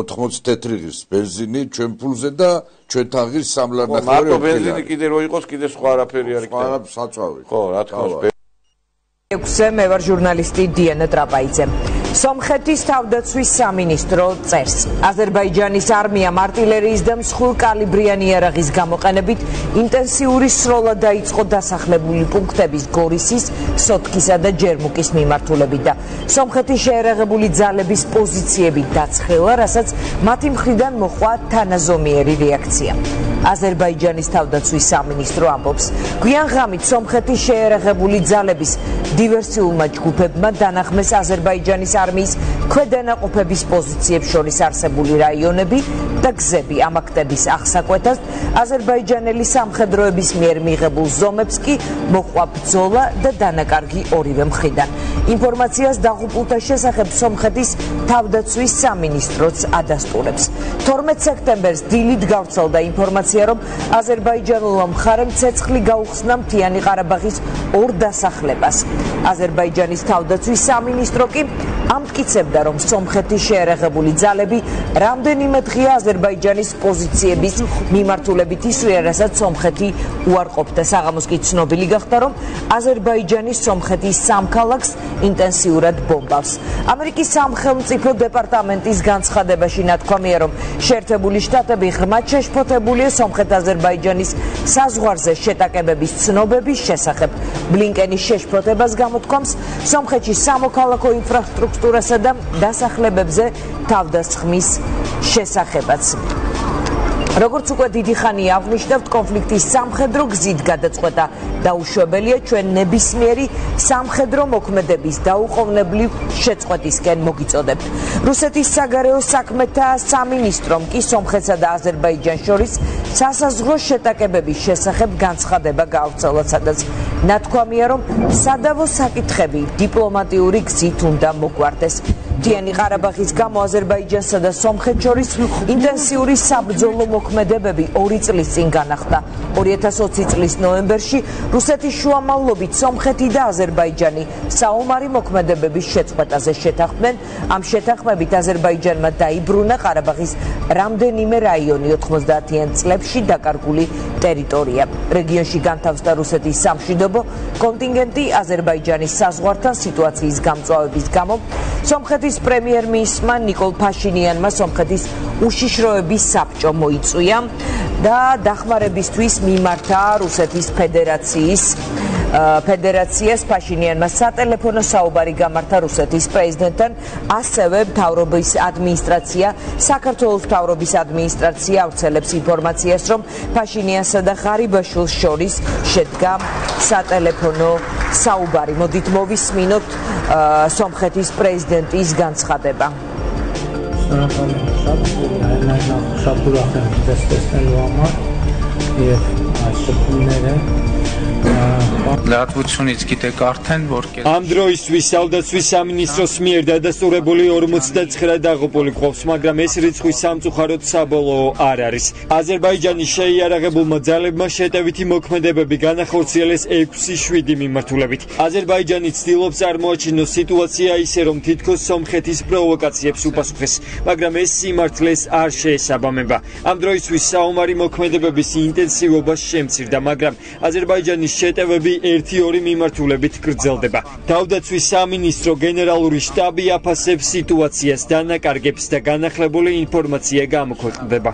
80 თეთრიღის ბენზინი ჩვენ ფულზე და ჩვენ თაღის სამლარნახევარი მარტო ბენზინი კიდე რო იყოს კიდე სხვა არაფერი არ იქნება. სხვა საწავი ხო რა თქმა უნდა. 6-ზე მე ვარ ჟურნალისტი დიანა ტრაპაიძე სომხეთის თავდაცვის სამინისტრო წერს. აზერბაიჯანის არმიამ артиლერიის და მსხვილ კალიბრიანი იარაღის გამოყენებით ინტენსიური სროლა დაიწყო დასახლებული პუნქტების გორისის, სოტკისა და ჯერმუკის მიმართულებით და სომხეთის შეერაღებული ძალების პოზიციები დაცხელა, რასაც მათი მხრიდან მოყვა თანაზომიერი რეაქცია. აზერბაიჯანის თავდაცვის სამინისტრო ამბობს, გვიან ღამით სომხეთის შეერაღებული ძალების დივერსიულმა ჯგუფებმა დანახმეს აზერბაიჯანის არმიის ქვედანაყოფების პოზიციებს შორის არსებული რაიონები და გზები ამ აქტების აღსაკვეთად აზერბაიჯანელი სამხედროების მიერ მიღებულ ზომებს კი მოყვა ბრძოლა და დანაკარგი ორივე მხრიდან. ინფორმაციას დაღუპულთა შესახებ სომხეთის თავდაცვის სამინისტროც ადასტურებს. 12 სექტემბერს დილით გავრცელდა ინფორმაცია, რომ აზერბაიჯანულმა მხარემ ცეცხლი გაუხსნა მთიანი ყარაბაღის ორ დასახლებას. აზერბაიჯანის თავდაცვის სამინისტრო კი ამტკიცებდა, რომ სომხეთის შეერაღებული ძალები რამდენიმე დღეა აზერბაიჯანის პოზიციების მიმართულებით ისვია, რასაც სომხეთი უარყოფდა. საღამოს კი ცნობილი გახდა, რომ აზერბაიჯანის სომხეთის სამქალაქს ინტენსიურად ბომბავს. ამერიკის სამხედრო დეპარტამენტის განცხადებაში ნათქვამია, რომ შეერთებული შტატები ღრმად შეშფოთებულია სომხეთ-აზერბაიჯანის საზღვარზე შეტაკებების ცნობების შესახებ. ბლინკენის შეშფოთებას გამოთქვამს სომხეთში სამოქალაქო ინფრასტრუქტურასა და დასახლებებზე თავდასხმის შესახებაც. როგორც უკვე დიდი ხანია აღნიშნავთ კონფლიქტის სამხედრო გზით გადაწყვეტა დაუშვებელია ჩვენ ნებისმიერი სამხედრო მოქმედების დაუყოვნებლივ შეწყვეტისკენ მოგიწოდებთ. რუსეთის საგარეო საქმეთა სამინისტრომ კი სომხეთსა და აზერბაიჯანს შორის სასაზღვრო შეტაკებების შესახებ განცხადება გაავრცელა სადაც ნათქვამია რომ სადავო საკითხები დიპლომატიური გზით უნდა მოგვარდეს მთიანი ყარაბაღის გამო აზერბაიჯანსა და სომხეთს შორის ინტენსიური საბრძოლო მოქმედებები 2 წლის წინ განახლდა. 2020 წლის ნოემბერში რუსეთის შუამავლობით სომხეთი და აზერბაიჯანი საომარი მოქმედებების შეწყვეტაზე შეთანხმდნენ. ამ შეთანხმებით აზერბაიჯანმა დაიბრუნა ყარაბაღის რამდენიმე რაიონი 90-იან წლებში დაკარგული ტერიტორია. რეგიონში განთავსდა რუსეთის სამშვიდობო კონტინგენტი აზერბაიჯანის საზღვართან სიტუაციის გამწვავების გამო სომხეთის პრემიერ-მინისტრმა ნიკოლ ფაშინიანმა სომხეთის უშიშროების საბჭო მოიწვია და დახმარებისთვის მიმართა რუსეთის ფედერაციის ფედერაციას ფაშინიანმა სატელეფონო საუბარი გამართა რუსეთის პრეზიდენტთან, ასევე მთავრობის ადმინისტრაცია, საქართველოს მთავრობის ადმინისტრაცია ავრცელებს ინფორმაციას, რომ ფაშინიანსა და ღარიბაშვილს შორის შედგა სატელეფონო საუბარი. მოდით მოვისმინოთ სომხეთის პრეზიდენტის განცხადება. სანახავი შაბულა, ნაინა შაბულა ხან დასტესნელოამა. ლატვიცუნიც კიდე გართენ ვორკე ამ დროისთვის საუდაცვის სამინისტროს მიერ დადასტურებული 49 დაღუპული ყოფს მაგრამ ეს რიცხვი სამწუხაროდ საბოლოო არ არის. აზერბაიჯანის შეიარაღებულმა ძალებმა შეტევითი მოქმედებები განახორციელეს 6-7 მიმართულებით. აზერბაიჯანი ცდილობს წარმოაჩინოს სიტუაცია ისე რომ თითქოს სომხეთის პროვოკაციებს უპასუხეს მაგრამ ეს სიმართლეს არ შეესაბამება. ამ დროისთვის საომარი მოქმედებების ინტენსივობა შემცირდა მაგრამ აზერბაიჯანის შეტევები 1-2 მიმართულებით გრძელდება. თავდაცვის სამინისტრო გენერალური შტაბი აფასებს სიტუაციას, დანაკარგებს და განახლებული ინფორმაცია გამოქვეყნდება.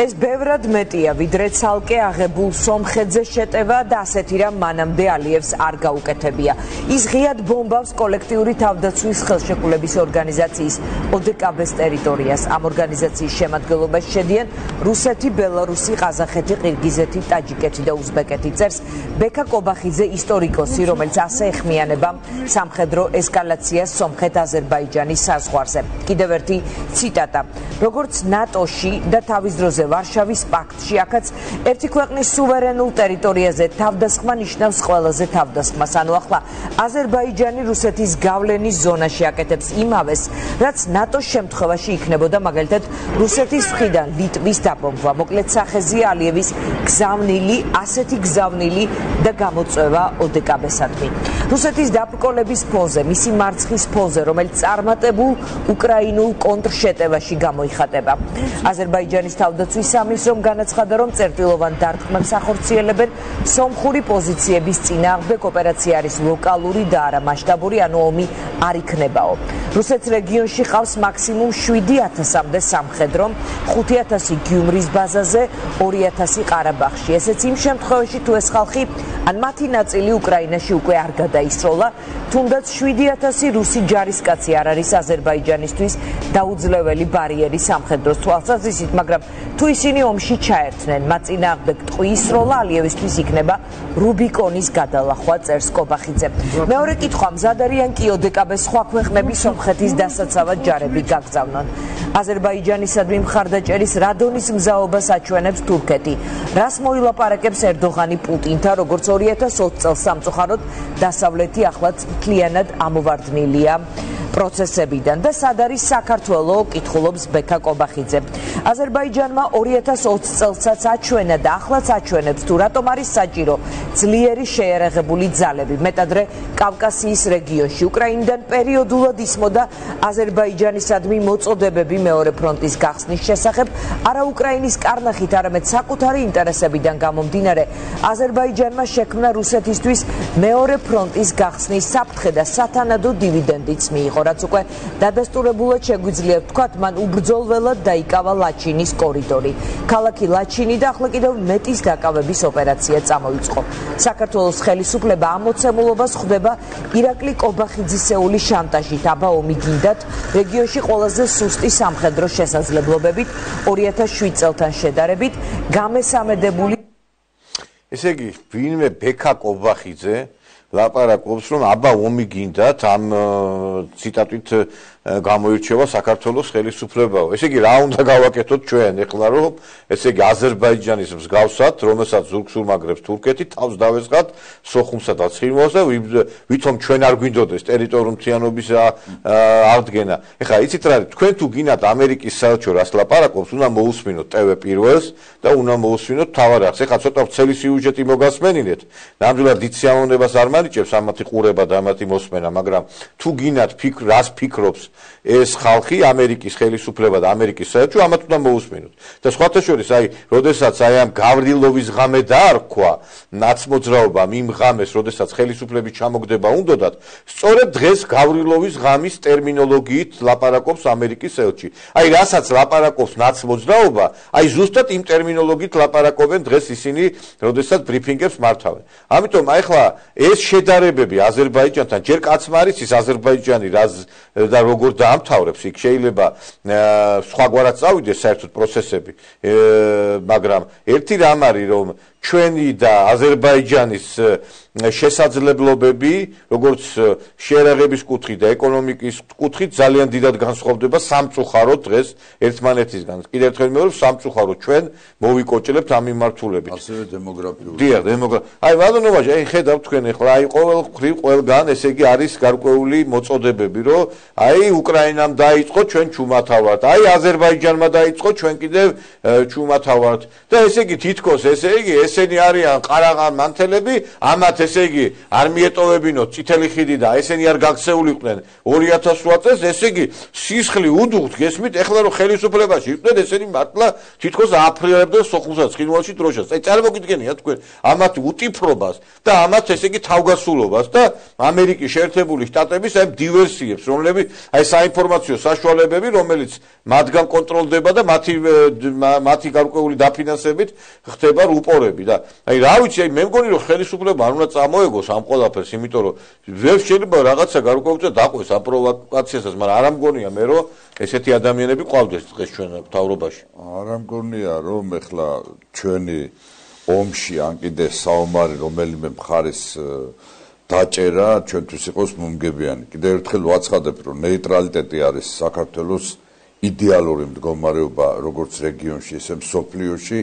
ეს ბევრად მეტია ვიდრე ცალკე აღებულ სომხეთზე შეტევა და ასეთი რამ მანამდე ალიევს არ გაუკეთებია. ის ღიად ბომბავს კოლექტიური თავდაცვის ხელშეკრულების ორგანიზაციის ODKB-ს ტერიტორიას. ამ ორგანიზაციის შემადგენლობაში შედიან რუსეთი, ბელარუსი, ყაზახეთი, ყირგიზეთი, ტაჯიკეთი და უზბეკეთი. წერს ბექა კობახიძე ისტორიკოსი, რომელიც ასე ეხმიანება სამხედრო ესკალაციას სომხეთ-აზერბაიჯანის საზღვარზე. კიდევ ერთი ციტატა. როგორც ნატოში და თავის დროზე ვარშავის პაქტში, აქაც ერთი ქვეყნის სუვერენულ ტერიტორიაზე თავდასხმა ნიშნავს ყველაზე თავდასხმას. ანუ ახლა აზერბაიჯანი რუსეთის გავლენის ზონაში აკეთებს იმავეს, რაც ნატოს შემთხვევაში იქნებოდა მაგალითად რუსეთის მხრიდან ლიტვის დაბომბვა. მოკლედ სახეზია ალიევის გზავნილი, ასეთი გზავნილი და გამოწვევა ODKB-სადმი. რუსეთის დაბრკოლების ფონზე, მისი მარცხის ფონზე, რომელიც წარმატებულ უკრაინულ კონტრშეტევაში გამოიხატება. აზერბაიჯანის თავდაცვის ეროვნული სამინისტრომ განაცხადა, რომ წერტილოვან დარტყმებს ახორციელებენ სომხური პოზიციების წინააღმდეგ ოპერაცია არის ლოკალური და არა მასშტაბური, ანუ ომი არ იქნებაო. რუსეთს რეგიონში ყავს მაქსიმუმ 7000-მდე სამხედრო, 5000 გიუმრის ბაზაზე, 2000 ყარაბაღში. ესეც იმ შემთხვევაში, თუ ეს ხალხი ან მათი ნაწილი უკრაინაში უკვე არ გადაისროლა, თუნდაც 7000 რუსი ჯარისკაცი არ არის აზერბაიჯანისთვის დაუძლეველი ბარიერი სამხედროს თვალსაზრისით, მაგრამ თუ ისინი ომში ჩაერთნენ, მათ წინააღმდეგ ტყვის როლა ალიევისთვის იქნება რუბიკონის გადალახვა წერს კობახიძე. მეორე კითხვა მზადარიან კი ოდეკაბეს სხვა ქვეყნების სომხეთის დასაცავად ჯარები გაგზავნონ. აზერბაიჯანისადმი მხარდაჭერის რადონის მზაობას აჩვენებს თურქეთი. რას მოილაპარაკებს ერდოღანი პუტინთან, როგორც 2020 წელს სამწუხაროდ დასავლეთი ახლაც მთლიანად ამოვარდნილია. პროცესებიდან და სად არის საქართველო კითხულობს ბექა კობახიძე აზერბაიჯანმა 2020 წელსაც აჩვენა და ახლაც აჩვენებს თუ რატომ არის საჭირო ძლიერი შეერაღებული ძალები. მეტადრე კავკასიის რეგიონში უკრაინიდან პერიოდულად ისმოდა აზერბაიჯანისადმი მოწოდებები მეორე ფრონტის გახსნის შესახებ. არა უკრაინის კარნახით არამედ საკუთარი ინტერესებიდან გამომდინარე აზერბაიჯანმა შექმნა რუსეთისთვის მეორე ფრონტის გახსნის საფრთხე და სათანადო დივიდენდიც მიიღო რაც უკვე დადასტურებულად შეგვიძლია ვთქვათ, მან უბრძოლველად დაიკავა ლაჩინის კორიდორი. ქალაქი ლაჩინი და ახლა კიდევ მეტის დაკავების ოპერაცია წამოიწყო. საქართველოს ხელისუფლება ამოცემულობას ხვდება ირაკლი კობახიძისეული შანტაჟით, აბა ომი გინდათ რეგიონში ყველაზე სუსტი სამხედრო შესაძლებლობებით 2007 წელთან შედარებით გამესამედებული ესე იგი, ვინმე ბექა კობახიძე ლაპარაკობს რომ აბა ომი გინდათ ამ ციტატით გამოირჩევა საქართველოს ხელისუფლებაო. ესე იგი, რა უნდა გავაკეთოთ ჩვენ ეხლა რომ, ესე იგი, აზერბაიჯანის მსგავსად, რომელსაც ზურგს უმაგრებს თურქეთი, თავს დავესხათ სოხუმსა და ცხიმოს და ვითომ ჩვენ არ გვინდოდეს ტერიტორიულ მთლიანობის აღდგენა. ეხლა იცით რა, თქვენ თუ გინათ ამერიკის საელჩო რას ლაპარაკობს, უნდა მოусმინოთ TV1-ს და უნდა მოусმინოთ თავარ არხს. ეხლა ცოტა ვრცელი სიუჟეტი მოგასმენინეთ. ნამდვილად დიციამონებას არ მარიჭებს ამათი ყურება და ამათი მოსმენა, მაგრამ თუ გინათ ფიქრ რას ფიქრობს ეს ხალხი ამერიკის ხელისუფლება და ამერიკის საელჩო ამათ უნდა მოусმინოთ. და სხვათა შორის აი, როდესაც აი ამ გავრილოვის ღამე დაარქვა ნაცმოძრაობა იმ ღამეს, როდესაც ხელისუფლების ჩამოგდება უნდათ, სწორედ დღეს გავრილოვის ღამის ტერმინოლოგიით ლაპარაკობს ამერიკის საელჩი. აი, რასაც ლაპარაკობს ნაცმოძრაობა, აი ზუსტად იმ ტერმინოლოგიით ლაპარაკობენ დღეს ისინი, როდესაც ბრიფინგებს მართავენ. ამიტომ აი ხლა ეს შედარებები აზერბაიჯანთან ჯერ კაცმა არის ის აზერბაიჯანი რას და როგორ დაამთავრებს იქ შეიძლება სხვაგვარად წავიდეს საერთოდ პროცესები მაგრამ ერთი რამ არის რომ ჩვენი და აზერბაიჯანის შესაძლებლობები, როგორც შეერაღების კუთხით და ეკონომიკის კუთხით ძალიან დიდად განსხვავდება სამწუხაროდ დღეს ერთმანეთისგან. კიდევ ერთხელ მეორე სამწუხაროდ ჩვენ მოვიკოჭლებთ ამ მიმართულებით. ასევე დემოგრაფიული. დიახ, დემოგრაფია. აი, ვადონობაში, აი ხედავთ თქვენ ახლა, აი ყოველ ხრი ყველგან, ესე იგი არის გარკვეული მოწოდებები, რომ აი უკრაინამ დაიწყო, ჩვენ ჩუმათავართ. აი აზერბაიჯანმა დაიწყო, ჩვენ კიდევ ჩუმათავართ. და ესე იგი თითქოს ესე იგი ესენი არიან ყარაღან მანთელები, ამათ ესე იგი არ მიეტოვებინოთ წითელი ხიდი და ესენი არ გაქცეულიყვნენ 2008 წელს ესე იგი სისხლი უდუღთ გესმით ეხლა რომ ხელისუფლებაში იყვნენ ესენი მართლა თითქოს აფრიებდნენ სოხუმსაც ხინვალში დროშას. აი წარმოგიდგენია თქვენ ამათ უტიფრობას და ამათ ესე იგი თავგასულობას და ამერიკის შეერთებული შტატების აი დივერსიებს რომლებიც აი საინფორმაციო საშუალებები რომელიც მათგან კონტროლდება და მათი მათი გარკვეული დაფინანსებით ხდება რუპორები და აი რა ვიცი აი მე მგონი რომ ხელისუფლება არ უნდა წამოეგოს ამ ყველაფერს, იმიტომ რომ ვერ შეიძლება რაღაცა გარკვეულწა დაყვეს ამ პროვოკაციასაც, მაგრამ არ ამგონია მე რომ ესეთი ადამიანები ყავდეს დღეს ჩვენ თავრობაში. არ ამგონია რომ ეხლა ჩვენი ომში ან კიდე საომარი რომელიმე მხარის დაჭერა ჩვენთვის იყოს მომგებიანი. კიდე ერთხელ ვაცხადებ რომ ნეიტრალიტეტი არის საქართველოს იდეალური მდგომარეობა როგორც რეგიონში, ისე მსოფლიოში.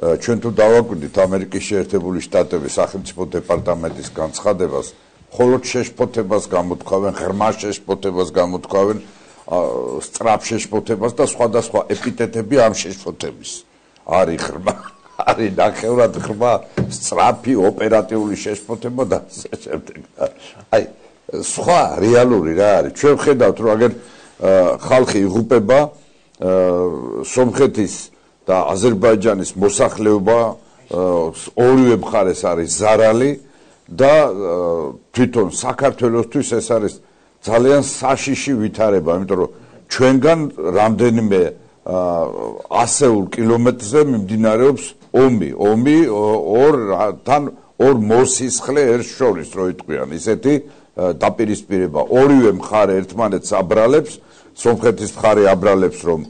ჩვენ თუ დავაკვირდით ამერიკის შეერთებული შტატების სახელმწიფო დეპარტამენტის განცხადებას, მხოლოდ შეშფოთებას გამოთქვავენ, ღრმა შეშფოთებას გამოთქვავენ, სწრაფ შეშფოთებას და სხვადასხვა ეპიტეტები ამ შეშფოთების. არის ღრმა, არის ნახევრად ღრმა, სწრაფი ოპერატიული შეშფოთება და ასე შემდეგ. აი, სხვა რეალური რა არის? ჩვენ ხედავთ, რომ აგერ ხალხი იღუპება სომხეთის და აზერბაიჯანის მოსახლეობა ორივე მხარეს არის ზარალი და თვითონ საქართველოსთვის ეს არის ძალიან საშიში ვითარება, იმიტომ რომ ჩვენგან რამდენიმე ასეულ კილომეტრზე მიმდინარეობს ომი, ომი ორ თან ორ მოსისხლე ერთ შორის რო იტყვიან, ისეთი დაპირისპირება. ორივე მხარე ერთმანეთს აბრალებს, სომხეთის მხარე აბრალებს რომ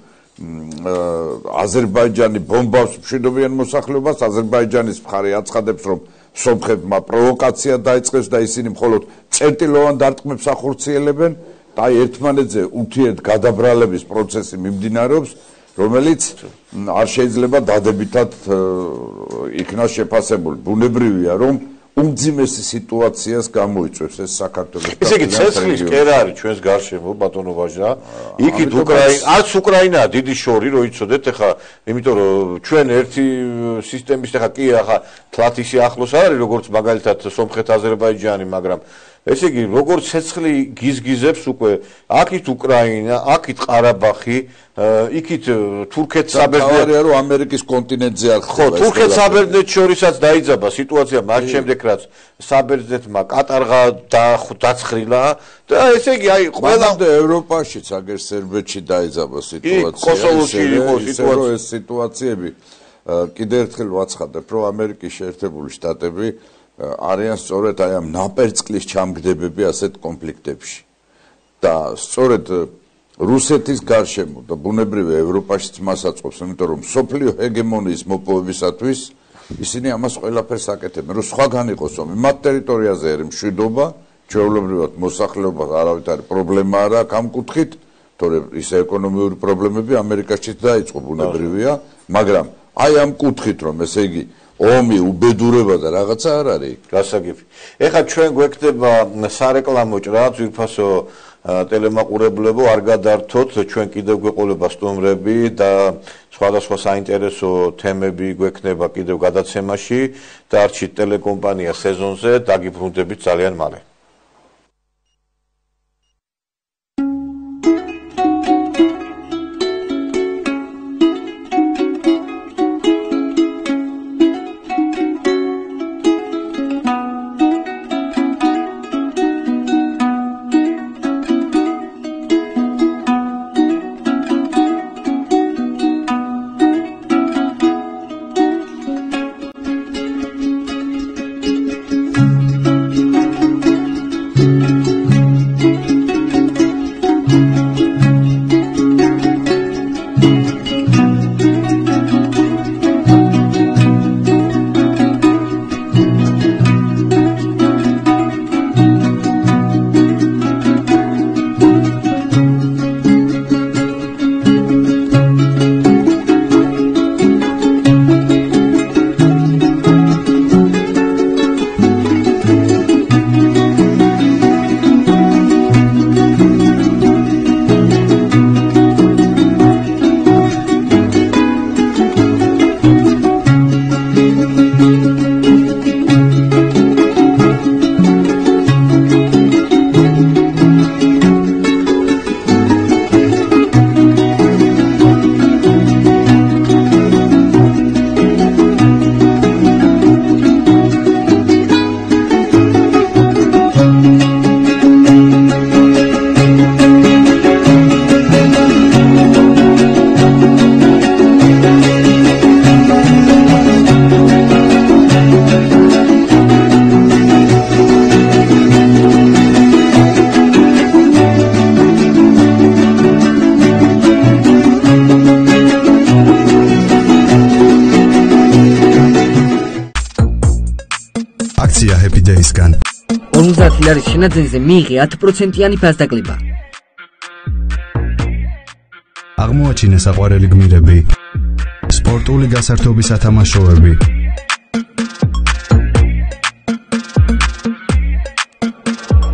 აზერბაიჯანი ბომბავს მშვიდობიან მოსახლეობას, აზერბაიჯანის მხარე აცხადებს, რომ სომხებმა პროვოკაცია დაიწყეს და ისინი მხოლოდ წერტილოვან დარტყმებს ახორციელებენ და ერთმანეთზე უთიერთ გადაბრალების პროცესი მიმდინარეობს, რომელიც არ შეიძლება დადებითად იქნა შეფასებული. ბუნებრივია, რომ უმძიმესი სიტუაციას გამოიწვევს ეს საქართველოს ესე იგი ცეცხლის კერა არის ჩვენს გარშემო ბატონო ვაჟა იქით უკრაინა არც უკრაინაა დიდი შორი რო იცოდეთ ეხა იმიტომ რომ ჩვენ ერთი სისტემის ეხა კი ეხა თლათისი ახლოს არის როგორც მაგალითად სომხეთ აზერბაიჯანი მაგრამ ესე იგი როგორც ცეცხლი გიზგიზებს უკვე აქით უკრაინა აქით ყარაბახი იქით თურქეთ საბერძნეთია რომ ამერიკის კონტინენტზე არ ხო თურქეთ საბერძნეთ შორისაც დაიძაბა სიტუაცია მას შემდეგ რაც საბერძნეთმა კატარღა დაცხრილა და ესე იგი აი ყველა ევროპაშიც აგერ სერბეთში დაიძაბა სიტუაცია კოსოვოში იყო სიტუაცია ეს სიტუაციები კიდე ერთხელ ვაცხადებ რომ ამერიკის შეერთებული შტატები არიან სწორედ აი ამ ნაპერწკლის ჩამგდებები ასეთ კონფლიქტებში. და სწორედ რუსეთის გარშემო და ბუნებრივია ევროპაშიც მას აწყობს, იმიტომ რომ სოფლიო ჰეგემონიის მოპოვებისათვის ისინი ამას ყველაფერს აკეთებენ. რომ სხვაგან იყოს ომი, მათ ტერიტორიაზე არის მშვიდობა, ჩვეულებრივად მოსახლეობას არავითარი პრობლემა არ აქვს. ამ კუთხით, თორემ ის ეკონომიური პრობლემები ამერიკაშიც დაიწყო ბუნებრივია, მაგრამ აი ამ კუთხით რომ ესე იგი ომი, უბედურება და რაღაცა არ არის. გასაგები. ეხლა ჩვენ გვექნება სარეკლამო ჭრა, ძირფასო ტელემაყურებლებო არ გადართოთ, ჩვენ კიდევ გვეყოლება სტუმრები და სხვადასხვა საინტერესო თემები გვექნება კიდევ გადაცემაში და არჩით ტელეკომპანია სეზონზე დაგიბრუნდებით ძალიან მალე. ლარის შენაძენზე მიიღე 10%-იანი ფასდაკლება. აღმოაჩინე საყვარელი გმირები. სპორტული გასართობი სათამაშოები.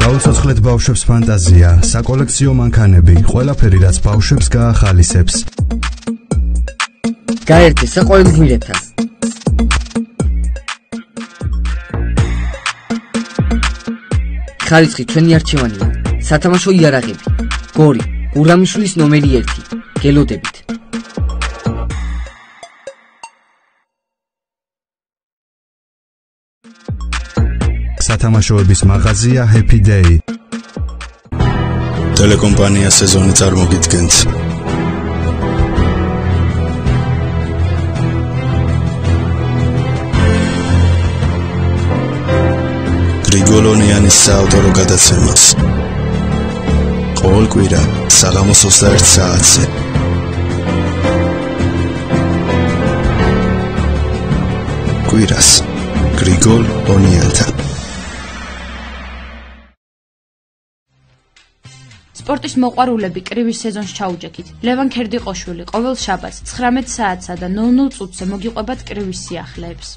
გაუცოცხლეთ ბავშვებს ფანტაზია, საკოლექციო მანქანები, ყველაფერი რაც ბავშვებს გაახალისებს. გაერთე საყვარელ გმირებთან. ხარიცხი ჩვენი არჩევანია. სათამაშო იარაღები. გორი, გურამიშვილის ნომერი 1. გელოდებით. სათამაშოების მაღაზია Happy Day. ტელეკომპანია სეზონი წარმოგიდგენთ. გრიგოლონიანის საავტორო გადაცემას. ყოველ კვირა საღამოს 21 საათზე. კვირას გრიგოლ ონიელთან. სპორტის მოყვარულები კრივის სეზონს ჩაუჯექით. ლევან ქერდიყოშვილი ყოველ შაბათს 19 საათსა და 00 წუთზე მოგიყვებათ კრივის სიახლეებს.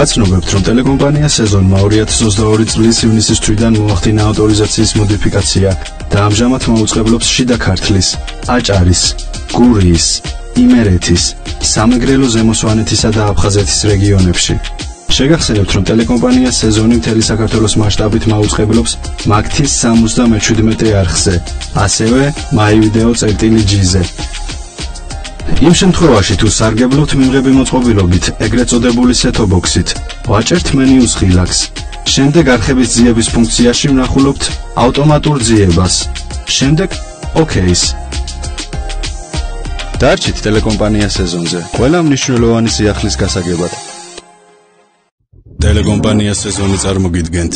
გაცნობებთ, რომ ტელეკომპანია სეზონმა 2022 წლის ივნისის თვიდან მოახდინა ავტორიზაციის მოდიფიკაცია და ამჟამად მოუწყებლობს შიდა ქართლის, აჭარის, გურიის, იმერეთის, სამეგრელო ზემო სვანეთისა და აფხაზეთის რეგიონებში. შეგახსენებთ, რომ ტელეკომპანია სეზონი მთელი საქართველოს მასშტაბით მაუწყებლობს მაგთის 77 არხზე, ასევე myvideo.gz-ზე. იმ შემთხვევაში თუ სარგებლობთ მიმღები მოწყობილობით, ეგრეთ წოდებული set-top-box-ით, ვაჭერთ მენიუს ხილაკს. შემდეგ არხების ძიების ფუნქციაში ვნახულობთ ავტომატურ ძიებას. შემდეგ OK-ს. დარჩით ტელეკომპანია სეზონზე. ყველა მნიშვნელოვანი სიახლის გასაგებად. ტელეკომპანია სეზონი წარმოგიდგენთ.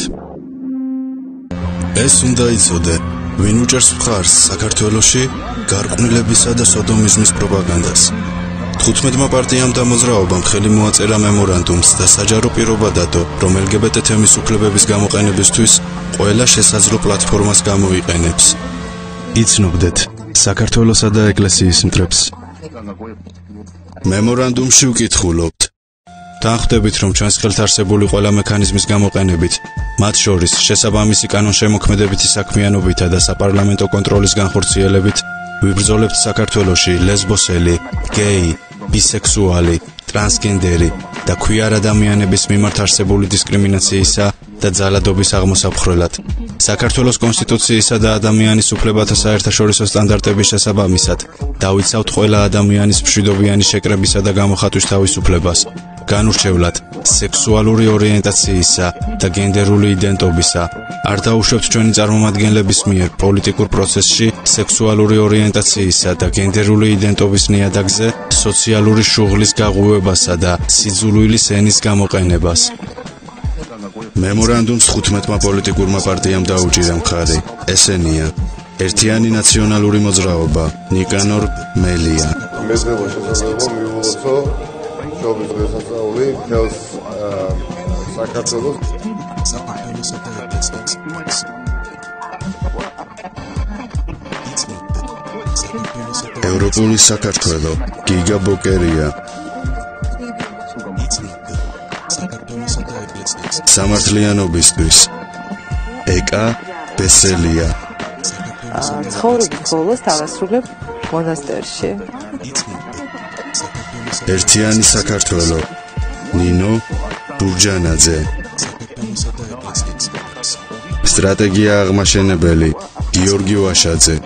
ეს უნდა იცოდე, ვინ უჭერს მხარს საქართველოსში გარყვნილებისა და სოდომიზმის პროპაგანდას. 15-მა პარტიამ და მოძრაობამ ხელი მოაწერა მემორანდუმს და საჯარო პირობა დადო, რომ LGBT თემის უფლებების გამოყენებისთვის ყველა შესაძლო პლატფორმას გამოიყენებს. იცნობდეთ საქართველოსა და ეკლესიის მტრებს. მემორანდუმში ვკითხულობთ თანხდებით, რომ ჩვენს ხელთ არსებული ყველა მექანიზმის გამოყენებით, მათ შორის შესაბამისი კანონშემოქმედებითი საქმიანობითა და საპარლამენტო კონტროლის განხორციელებით, ვიბრძოლებთ საქართველოში ლესბოსელი, გეი, ბისექსუალი, ტრანსგენდერი და ქვიარ ადამიანების მიმართ არსებული დისკრიმინაციისა და ძალადობის აღმოსაფხრელად. საქართველოს კონსტიტუციისა და ადამიანის უფლებათა საერთაშორისო სტანდარტების შესაბამისად, დავიცავთ ყველა ადამიანის მშვიდობიანი შეკრებისა და გამოხატვის თავისუფლებას. განურჩევლად სექსუალური ორიენტაციისა და გენდერული იდენტობისა არ დაუშვებთ ჩვენი წარმომადგენლების მიერ პოლიტიკურ პროცესში სექსუალური ორიენტაციისა და გენდერული იდენტობის ნიადაგზე სოციალური შუღლის გაღუვებასა და სიძულვილის ენის გამოყენებას მემორანდუმს 15-მა პოლიტიკურმა პარტიამ დაუჭირა მხარი. ესენია. ერთიანი ნაციონალური მოძრაობა ნიკანორ მელია. მეზღება შესაძლებლობა მიულოცო ჯობის დღესასწაული თელს საქართველოს ევროპული საქართველო გიგა ბოკერია სამართლიანობისთვის. ეკა ბესელია. ცხოვრობის ბოლოს დავასრულებ მონასტერში. ერთიანი საქართველო. ნინო ბურჯანაძე. სტრატეგია აღმაშენებელი გიორგი ვაშაძე.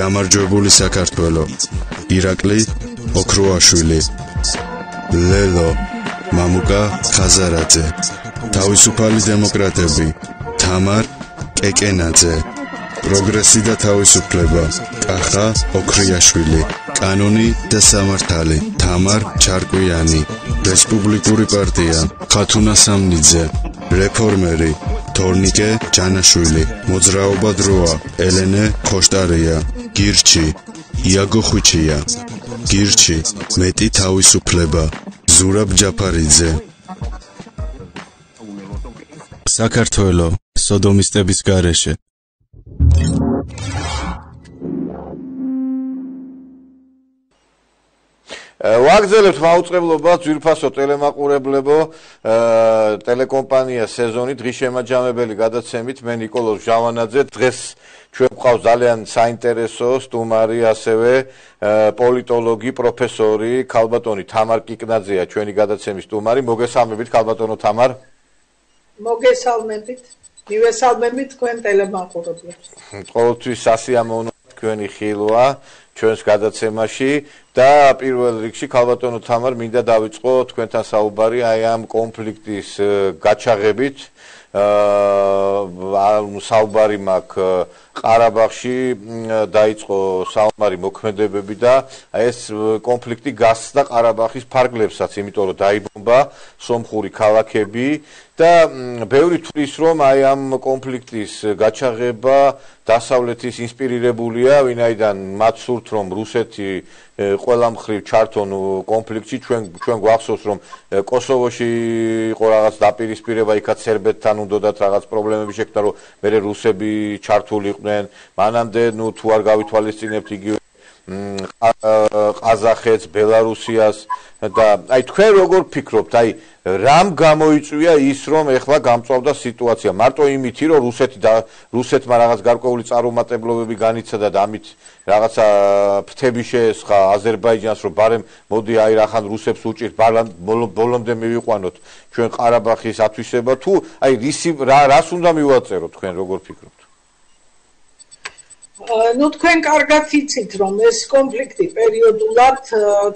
გამარჯვებული საქართველო. ირაკლი ოქროაშვილი. ლელო მამუკა ხაზარაძე თავისუფალი დემოკრატები თამარ კეკენაძე პროგრესი და თავისუფლება კახა ოქრიაშვილი კანონი და სამართალი თამარ ჩარკვიანი რესპუბლიკური პარტია ხათუნა სამნიძე რეფორმერი თორნიკე ჯანაშვილი მოძრაობა დროა ელენე ხოშტარია გირჩი იაგო ხუჩია გირჩი მეტი თავისუფლება ზურაბ ჯაფარიძე. საქართველო სოდომისტების გარეშე. ვაგრძელებთ მაუწყებლობა ძვირფასო ტელემაყურებლებო ტელეკომპანია სეზონით ღირშემაჯამებელი გადაცემით მე ნიკოლოზ ჟავანაძე დღეს ჩვენ გვყავს ძალიან საინტერესო სტუმარი ასევე პოლიტოლოგი პროფესორი ქალბატონი თამარ კიკნაძეა ჩვენი გადაცემის სტუმარი. მოგესალმებით ქალბატონო თამარ. მოგესალმებით. მივესალმებით თქვენ ტელემაყურებლებს ყოველთვის სასიამოვნო თქვენი ხილვა ჩვენს გადაცემაში. და პირველ რიგში ქალბატონო თამარ მინდა დავიწყო თქვენთან საუბარი აი ამ კონფლიქტის გაჩაღებით. აა საუბარი მაქვს ყარაბაღში დაიწყო საომარი მოქმედებები და ეს კონფლიქტი გასცდა ყარაბაღის ფარგლებსაც, იმიტომ რომ დაიბომბა სომხური ქალაქები და ბევრი თვლის რომ აი ამ კონფლიქტის გაჩაღება დასავლეთის ინსპირირებულია, ვინაიდან მათ სურთ რომ რუსეთი ყველა მხრივ ჩართონ კონფლიქტში, ჩვენ ჩვენ გვახსოვს რომ კოსოვოში იყო რაღაც დაპირისპირება, იქაც სერბეთთან უნდათ რაღაც პრობლემები შექმნა, რომ მე რუსები ჩართული იყვნენ, მანამდე ნუ თუ არ გავითვალისწინებთ იგივე ყაზახეთს, ბელარუსიას და აი თქვენ როგორ ფიქრობთ, აი რამ გამოიწვია ის რომ ეხლა გამწვავდა სიტუაცია? მარტო იმითი რომ რუსეთი და რუსეთმა რაღაც გარკვეული წარუმატებლობები განიცადა და ამით რაღაცა ფრთები შეესხა აზერბაიჯანს რომ ბარემ მოდი აი რახან რუსებს უჭირთ ბოლომდე მივიყვანოთ ჩვენ ყარაბახის ათვისება. თუ აი რისი რა რას უნდა მივაწეროთ? თქვენ როგორ ფიქრობთ ну თქვენ კარგად იცით რომ ეს კონფლიქტი პერიოდულად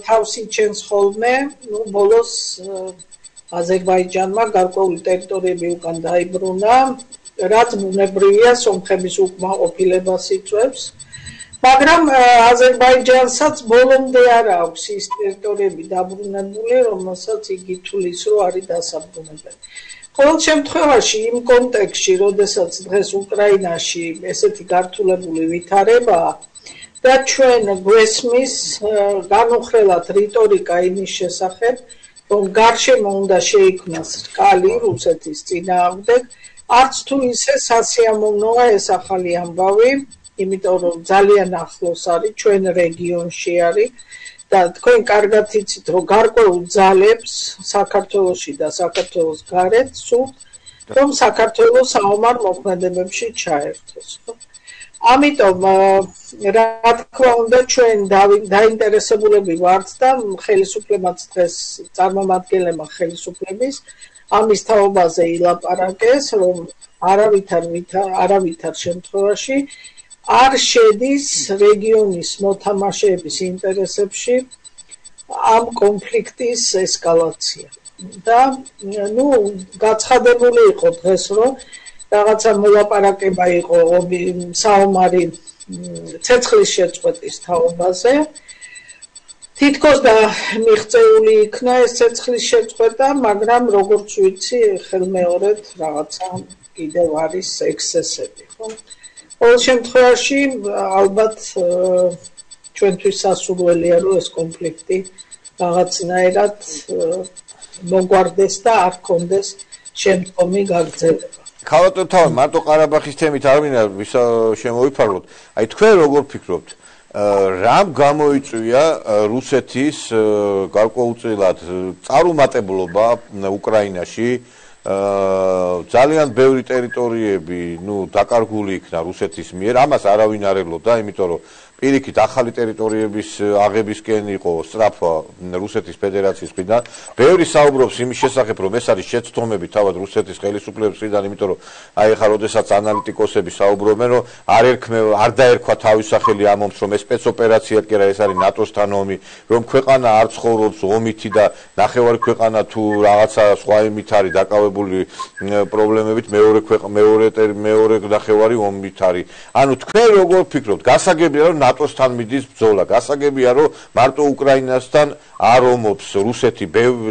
თავს იჩენს ხოლმე ну ბოლოს აზერბაიჯანმა გარკვეული ტერიტორიები უკან დაიბრუნა, რაც ბუნებრივია სომხების უკმაყოფილებას იწვევს. მაგრამ აზერბაიჯანსაც ბოლომდე არ აქვს ის ტერიტორიები დაბრუნებული, რომელსაც იგი თulis რო არის დასაბრუნებელი. ყოველ შემთხვევაში იმ კონტექსში, როდესაც დღეს უკრაინაში ესეთი გართულებული ვითარებაა და ჩვენ გვესმის განუხრელად რიტორიკა იმის შესახებ, რომ გარშემო უნდა შეიქმნას რკალი რუსეთის წინააღმდეგ არც თუ ისე სასიამოვნოა ეს ახალი ამბავი იმიტომ რომ ძალიან ახლოს არის ჩვენ რეგიონში არის და თქვენ კარგად იცით რომ გარკვეულ ძალებს საქართველოსში და საქართველოს გარეთ სულ რომ საქართველოს საომარ მოქმედებებში ჩაერთოს ამიტომ რა თქმა უნდა ჩვენ დაინტერესებულები ვართ და ხელისუფლებაც დღეს წარმომადგენლებმა ხელისუფლების ამის თაობაზე ილაპარაკეს რომ არავითარ არავითარ შემთხვევაში არ შედის რეგიონის მოთამაშეების ინტერესებში ამ კონფლიქტის ესკალაცია და ნუ გაცხადებული იყო დღეს რომ რაღაცა მოლაპარაკება იყო საომარი ცეცხლის შეწყვეტის თაობაზე. თითქოს და მიღწეული იქნა ეს ცეცხლის შეწყვეტა, მაგრამ როგორც ვიცი, ხელმეორედ რაღაცა კიდევ არის ექსესები, ხო? ყოველ შემთხვევაში ალბათ ჩვენთვის სასურველია რომ ეს კონფლიქტი რაღაცნაირად მოგვარდეს და არ კონდეს შემდგომი გაგრძელება. ქალბატონ თავი მარტო ყარაბახის თემით არ მინდა შემოვიფარლოთ. აი თქვენ როგორ ფიქრობთ? რამ გამოიწვია რუსეთის გარკვეულწილად წარუმატებლობა უკრაინაში? ძალიან ბევრი ტერიტორიები, ну, დაკარგული იქნა რუსეთის მიერ. ამას არავინ არ ელოდა, იმიტომ რომ პირიქით ახალი ტერიტორიების აღებისკენ იყო სწრაფა რუსეთის ფედერაციის მხრიდან. ბევრი საუბრობს იმის შესახებ, რომ ეს არის შეცდომები თავად რუსეთის ხელისუფლების მხრიდან, იმიტომ რომ აი ახლა როდესაც ანალიტიკოსები საუბრობენ, რომ არ ერქმევა, არ დაერქვა თავის სახელი ამ ომს, რომ ეს სპეცოპერაცია კი არა, ეს არის ნატოსთან ომი, რომ ქვეყანა არ ცხოვრობს ომითი და ნახევარი ქვეყანა თუ რაღაცა სხვა იმით არის დაკავებული პრობლემებით, მეორე ქვეყანა მეორე მეორე ნახევარი ომით არის. ანუ თქვენ როგორ ფიქრობთ? გასაგებია რომ ნატოსთან მიდის ბრძოლა. გასაგებია, რომ მარტო უკრაინასთან არ ომობს რუსეთი,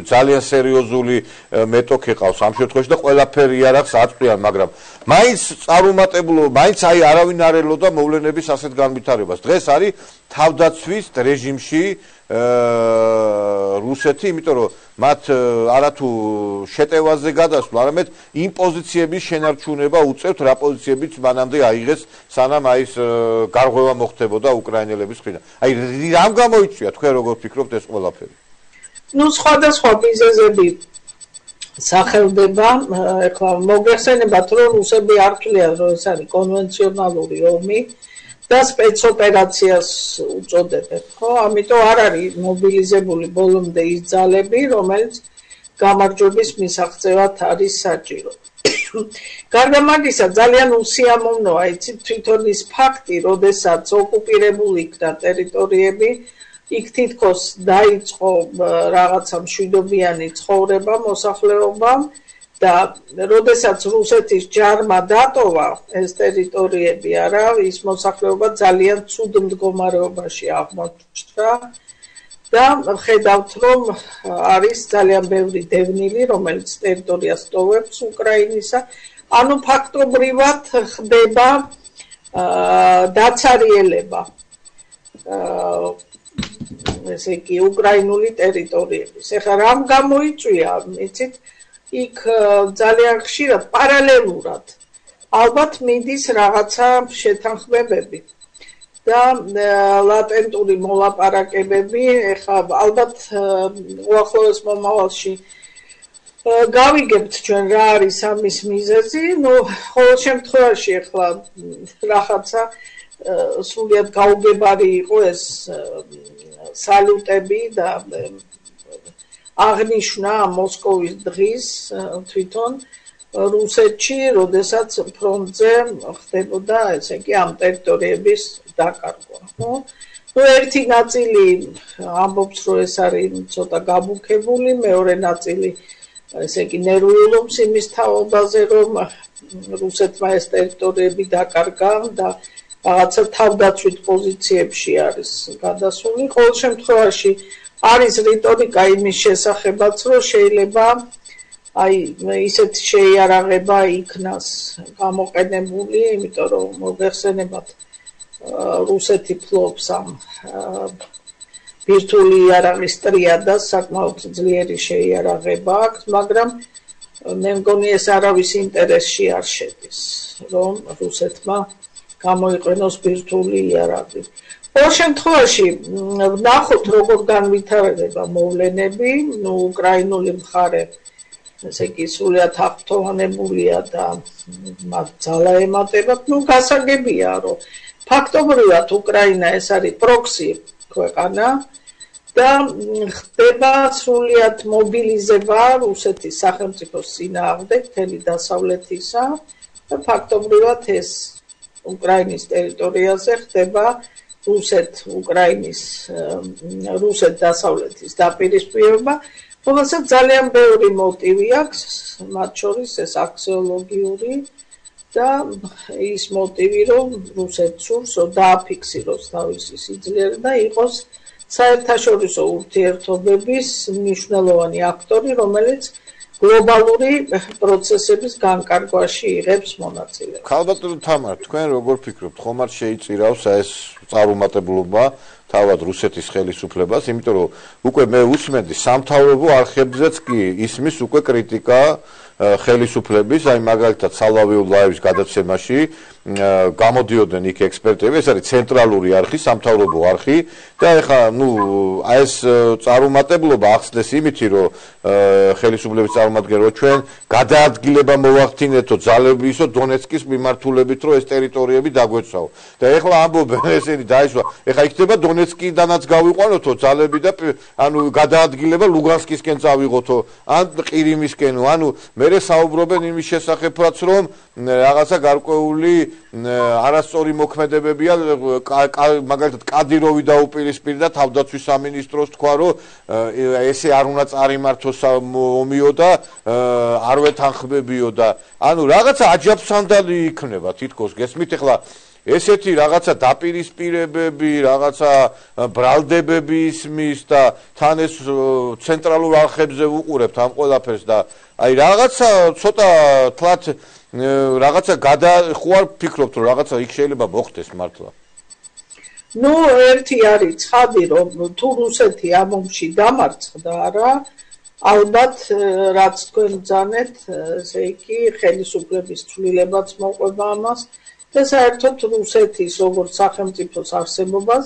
ძალიან სერიოზული მეტოქი ყავს ამ შემთხვევაში და ყველაფერი არახს აწყვიან, მაგრამ მაინც წარუმატებლო, მაინც აი არავინ არ ელოდა მოვლენების ასეთ განვითარებას. დღეს არის თავდაცვის რეჟიმში რუსეთი, იმიტომ რომ მათ არათუ შეტევაზე გადასვლა, არამედ იმ პოზიციების შენარჩუნება უწევთ რა პოზიციებიც მანამდე აიღეს, სანამ აი ეს გარღვევა მოხდებოდა უკრაინელების მხრიდან. აი რამ გამოიწვია თქვენ როგორ ფიქრობთ ეს ყველაფერი? ну სხვადასხვა ბიზნესები სახელდება ეხლა მოგეხსენებათ რომ რუსები არ თვლიან რომ ეს არის კონვენციონალური ომი და სპეცოპერაციას უწოდებენ, ხო? ამიტომ არ არის მობილიზებული ბოლომდე ის ძალები, რომელიც გამარჯვების მისაღწევად არის საჭირო. გარდა მაგისა, ძალიან უსიამოვნოა იცი თვითონ ის ფაქტი, როდესაც ოკუპირებული იქნა ტერიტორიები, იქ თითქოს დაიწყო რაღაცა მშვიდობიანი ცხოვრება მოსახლეობამ, და როდესაც რუსეთის ჯარმა დატოვა ეს ტერიტორიები არა ის მოსახლეობა ძალიან ცუდ მდგომარეობაში აღმოჩნდა და ხედავთ რომ არის ძალიან ბევრი დევნილი რომელიც ტერიტორიას ტოვებს უკრაინისა. ანუ ფაქტობრივად ხდება დაცარიელება. ესე იგი უკრაინული ტერიტორიების. ეხლა რამ გამოიწვია იცით იქ ძალიან ხშირად პარალელურად ალბათ მიდის რაღაცა შეთანხმებები და ლატენტური მოლაპარაკებები ეხლა ალბათ უახლოეს მომავალში გავიგებთ ჩვენ რა არის ამის მიზეზი? ნუ ყოველ შემთხვევაში ეხლა რაღაცა სულიად გაუგებარი იყო ეს სალუტები და აღნიშნა მოსკოვის დღის თვითონ რუსეთში, როდესაც ფრონტზე ხდებოდა ესე იგი ამ ტერიტორიების დაკარგვა, ხო? ну ერთი ნაწილი ამბობს რომ ეს არის ცოტა გაბუქებული, მეორე ნაწილი ესე იგი ნერვიულობს იმის თაობაზე რომ რუსეთმა ეს ტერიტორიები დაკარგა და რაღაცა თავდაცვით პოზიციებში არის გადასული. ყოველ შემთხვევაში არის რიტორიკა იმის შესახებაც, რომ შეიძლება აი ისეთ შეიარაღება იქნას გამოყენებული, იმიტომ რომ მოგეხსენებათ რუსეთი ფლობს ამ ვირტუალური იარაღის ტრიადას, საკმაოდ ძლიერი შეიარაღება აქვს, მაგრამ მე მგონი ეს არავის ინტერესში არ შედის, რომ რუსეთმა გამოიყენოს ვირტუალური იარაღი. ყოველ შემთხვევაში ნახოთ როგორ განვითარდება მოვლენები, ნუ უკრაინული მხარე ესე იგი სულიად აფთოვანებულია და მათ ძალა ემატება, ნუ გასაგებია რომ ფაქტობრივად უკრაინა ეს არის პროქსი ქვეყანა და ხდება სულიად მობილიზება რუსეთის სახელმწიფოს წინააღმდეგ მთელი დასავლეთისა და ფაქტობრივად ეს უკრაინის ტერიტორიაზე ხდება რუსეთ უკრაინის რუსეთ დასავლეთის დაპირისპირება, რომელსაც ძალიან ბევრი მოტივი აქვს, მათ შორის ეს აქსიოლოგიური და ის მოტივი, რომ რუსეთს სურს დააფიქსიროს თავისი სიძლიერე და იყოს საერთაშორისო ურთიერთობების მნიშვნელოვანი აქტორი, რომელიც გლობალური პროცესების განკარგვაში იღებს მონაწილეობას. ხალბატონო თამარ, თქვენ როგორ ფიქრობთ, ხომ არ შეიწირავს ეს წარუმატებლობა თავად რუსეთის ხელისუფლებას, იმიტომ რომ უკვე მე უსმენდი სამთავრობო არხებზეც კი ისმის უკვე კრიტიკა ხელისუფლების, აი მაგალითად სალავიულ ლაივის გადაცემაში გამოდიოდნენ იქ ექსპერტები, ეს არის ცენტრალური არხი, სამთავრობო არხი და ეხლა ნუ აი ეს წარუმატებლობა ახსნეს იმითი, რომ ხელისუფლების წარმომადგენლო ჩვენ გადაადგილება მოვახდინეთო ძალები ისო დონეცკის მიმართულებით, რომ ეს ტერიტორიები დაგვეცავ. და ეხლა ამბობენ ესენი დაიშვა, ეხლა იქნება დონეცკიდანაც გავიყვანოთო ძალები და ანუ გადაადგილება ლუგანსკისკენ წავიღოთო, ან ყირიმისკენო, ანუ მე საუბრობენ იმის შესახებაც, რომ რაღაცა გარკვეული არასწორი მოქმედებებია მაგალითად კადიროვი დაუპირისპირდა თავდაცვის სამინისტროს თქვა რომ ესე არ უნდა წარიმართოს ომიო და არ ვეთანხმებიო და ანუ რაღაცა აჯაფსანდალი იქნება თითქოს გესმით? ახლა ესეთი რაღაცა დაპირისპირებები, რაღაცა ბრალდებები ისმის და თან ეს ცენტრალურ არხებზე უყურებთ ამ ყველაფერს და აი რაღაცა ცოტა თლათ რაღაცა გადა ხო არ ფიქრობთ რომ რაღაცა იქ შეიძლება მოხდეს მართლა. ნუ ერთი არის ცხადი რომ თუ რუსეთი ამ ომში დამარცხდა რა ალბათ რაც თქვენ ძანეთ ესე იგი ხელისუფლების ცვლილებაც მოყვება ამას და საერთოდ რუსეთის როგორც სახელმწიფოს არსებობას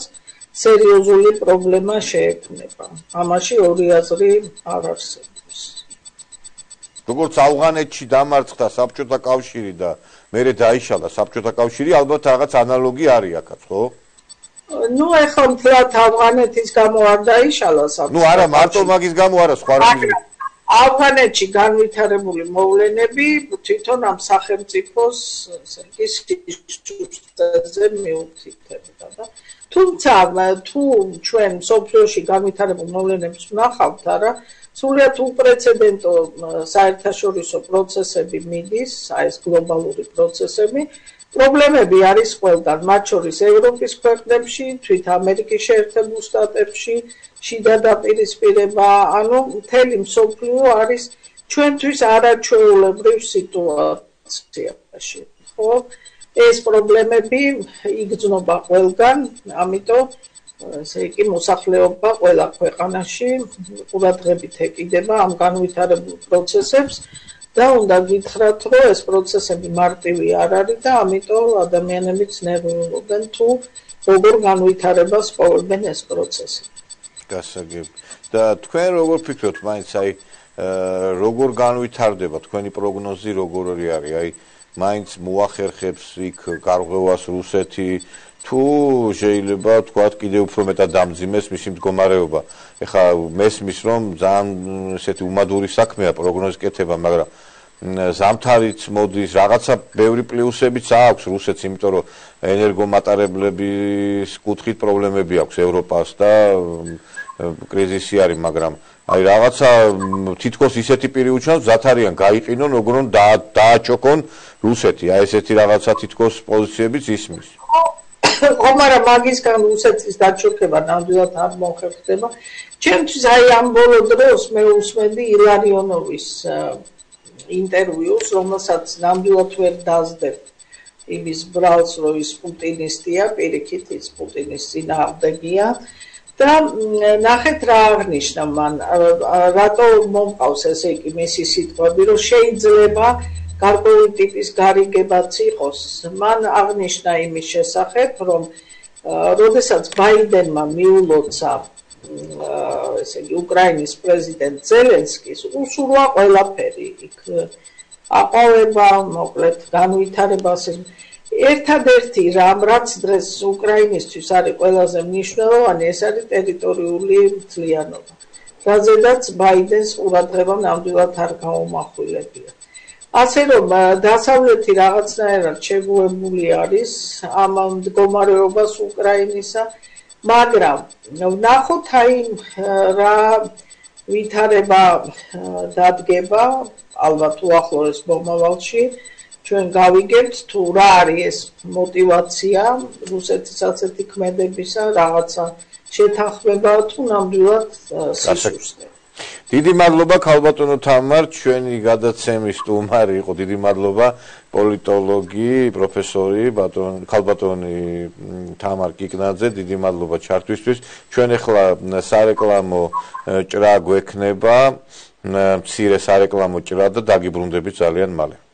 სერიოზული პრობლემა შეექმნება. ამაში ორი აზრი არ არსებობს როგორც ავღანეთში დამარცხდა საბჭოთა კავშირი და მერე დაიშალა საბჭოთა კავშირი, ალბათ რაღაც ანალოგი არის აქაც, ხო? ну ეხლა მთლად ავღანეთის გამო არ დაიშალა საბჭოთა ну არა მარტო მაგის გამო არა სხვა რამე ავღანეთში განვითარებული მოვლენები თვითონ ამ სახელმწიფოს ის სისტემაზე მიუთითებდა და თუმცა თუ ჩვენ სოფლიოში განვითარებულ მოვლენებს ვნახავთ არა სულიად უპრეცედენტო საერთაშორისო პროცესები მიდის, აი ეს გლობალური პროცესები. პრობლემები არის ყველგან, მათ შორის ევროპის ქვეყნებში, თვით ამერიკის შეერთებულ შტატებში, შიდა დაპირისპირება, ანუ მთელი მსოფლიო არის ჩვენთვის არაჩვეულებრივ სიტუაციაში. ხო? ეს პრობლემები იგრძნობა ყველგან, ამიტომ ესე იგი მოსახლეობა ყველა ქვეყანაში ყურადღებით ეკიდება ამ განვითარებულ პროცესებს და უნდა გითხრათ, რომ ეს პროცესები მარტივი არ არის და ამიტომ ადამიანებიც ნერვიულობენ თუ როგორ განვითარებას პოვებენ ეს პროცესი. გასაგები. და თქვენ როგორ ფიქრობთ, მაინც აი როგორ განვითარდება თქვენი პროგნოზი როგორი არის? აი მაინც მოახერხებს იქ გარღვევას რუსეთი თუ შეიძლება თქვათ კიდევ უფრო მეტად დამძიმეს მისი მდგომარეობა. ეხლა მესმის რომ ძალიან ესეთი უმადური საქმეა პროგნოზი კეთება, მაგრამ ზამთარიც მოდის, რაღაცა ბევრი პლუსებიც აქვს რუსეთს, იმიტომ რომ ენერგომატარებლების კუთხით პრობლემები აქვს ევროპას და კრიზისი არის, მაგრამ აი რაღაცა თითქოს ისეთი პირი უჩნავს, ზათ არიან გაიყინონ, როგორ უნდა დააჩოქონ რუსეთი. აი ესეთი რაღაცა თითქოს პოზიციებიც ისმის. ხო, მაგრამ მაგისგან რუსეთის დაჩოქება ნამდვილად არ მოხერხდება. ჩემთვის აი ამ ბოლო დროს მე უსმენდი ილარიონოვის ინტერვიუს, რომელსაც ნამდვილად ვერ დაძდებ იმის ბრალს, რომ ის პუტინისტია, პირიქით ის პუტინის ძინააღმდეგია. და ნახეთ რა აღნიშნა მან რატო მომყავს ესე იგი მისი სიტყვები რომ შეიძლება გარკვეული ტიპის გარიგებაც იყოს. მან აღნიშნა იმის შესახებ რომ როდესაც ბაიდენმა მიულოცა ესე იგი უკრაინის პრეზიდენტ ზელენსკის უშურვა ყველაფერი იქ აყვავება მოკლედ განვითარებას ერთადერთი რამ რაც დღეს უკრაინისთვის არის ყველაზე მნიშვნელოვანი ეს არის ტერიტორიული ძალიანობა რაზედაც ბაიდენს ყურადღება ნამდვილად არ გაუმახვილებია ასე რომ დასავლეთი რაღაცნაირად შეგუებული არის ამ მდგომარეობას უკრაინისა, მაგრამ ვნახოთ აი რა ვითარება დადგება ალბათ უახლოეს მომავალში ჩვენ გავიგებთ თუ რა არის ეს мотиваცია რუსეთის ასეთი ქმედებისა, რაღაცა შეთანხმება თუ ნამდვილად სისუსტე. დიდი მადლობა ქალბატონო თამარ ჩვენი გადაცემის სტუმარი იყო დიდი მადლობა. პოლიტოლოგი პროფესორი ბატონ ქალბატონი თამარ კიკნაძე დიდი მადლობა ჩართვისთვის. ჩვენ ახლა სარეკლამო ჭრა გვექნება. მცირე სარეკლამო ჭრა და დაგიბრუნდებით ძალიან მალე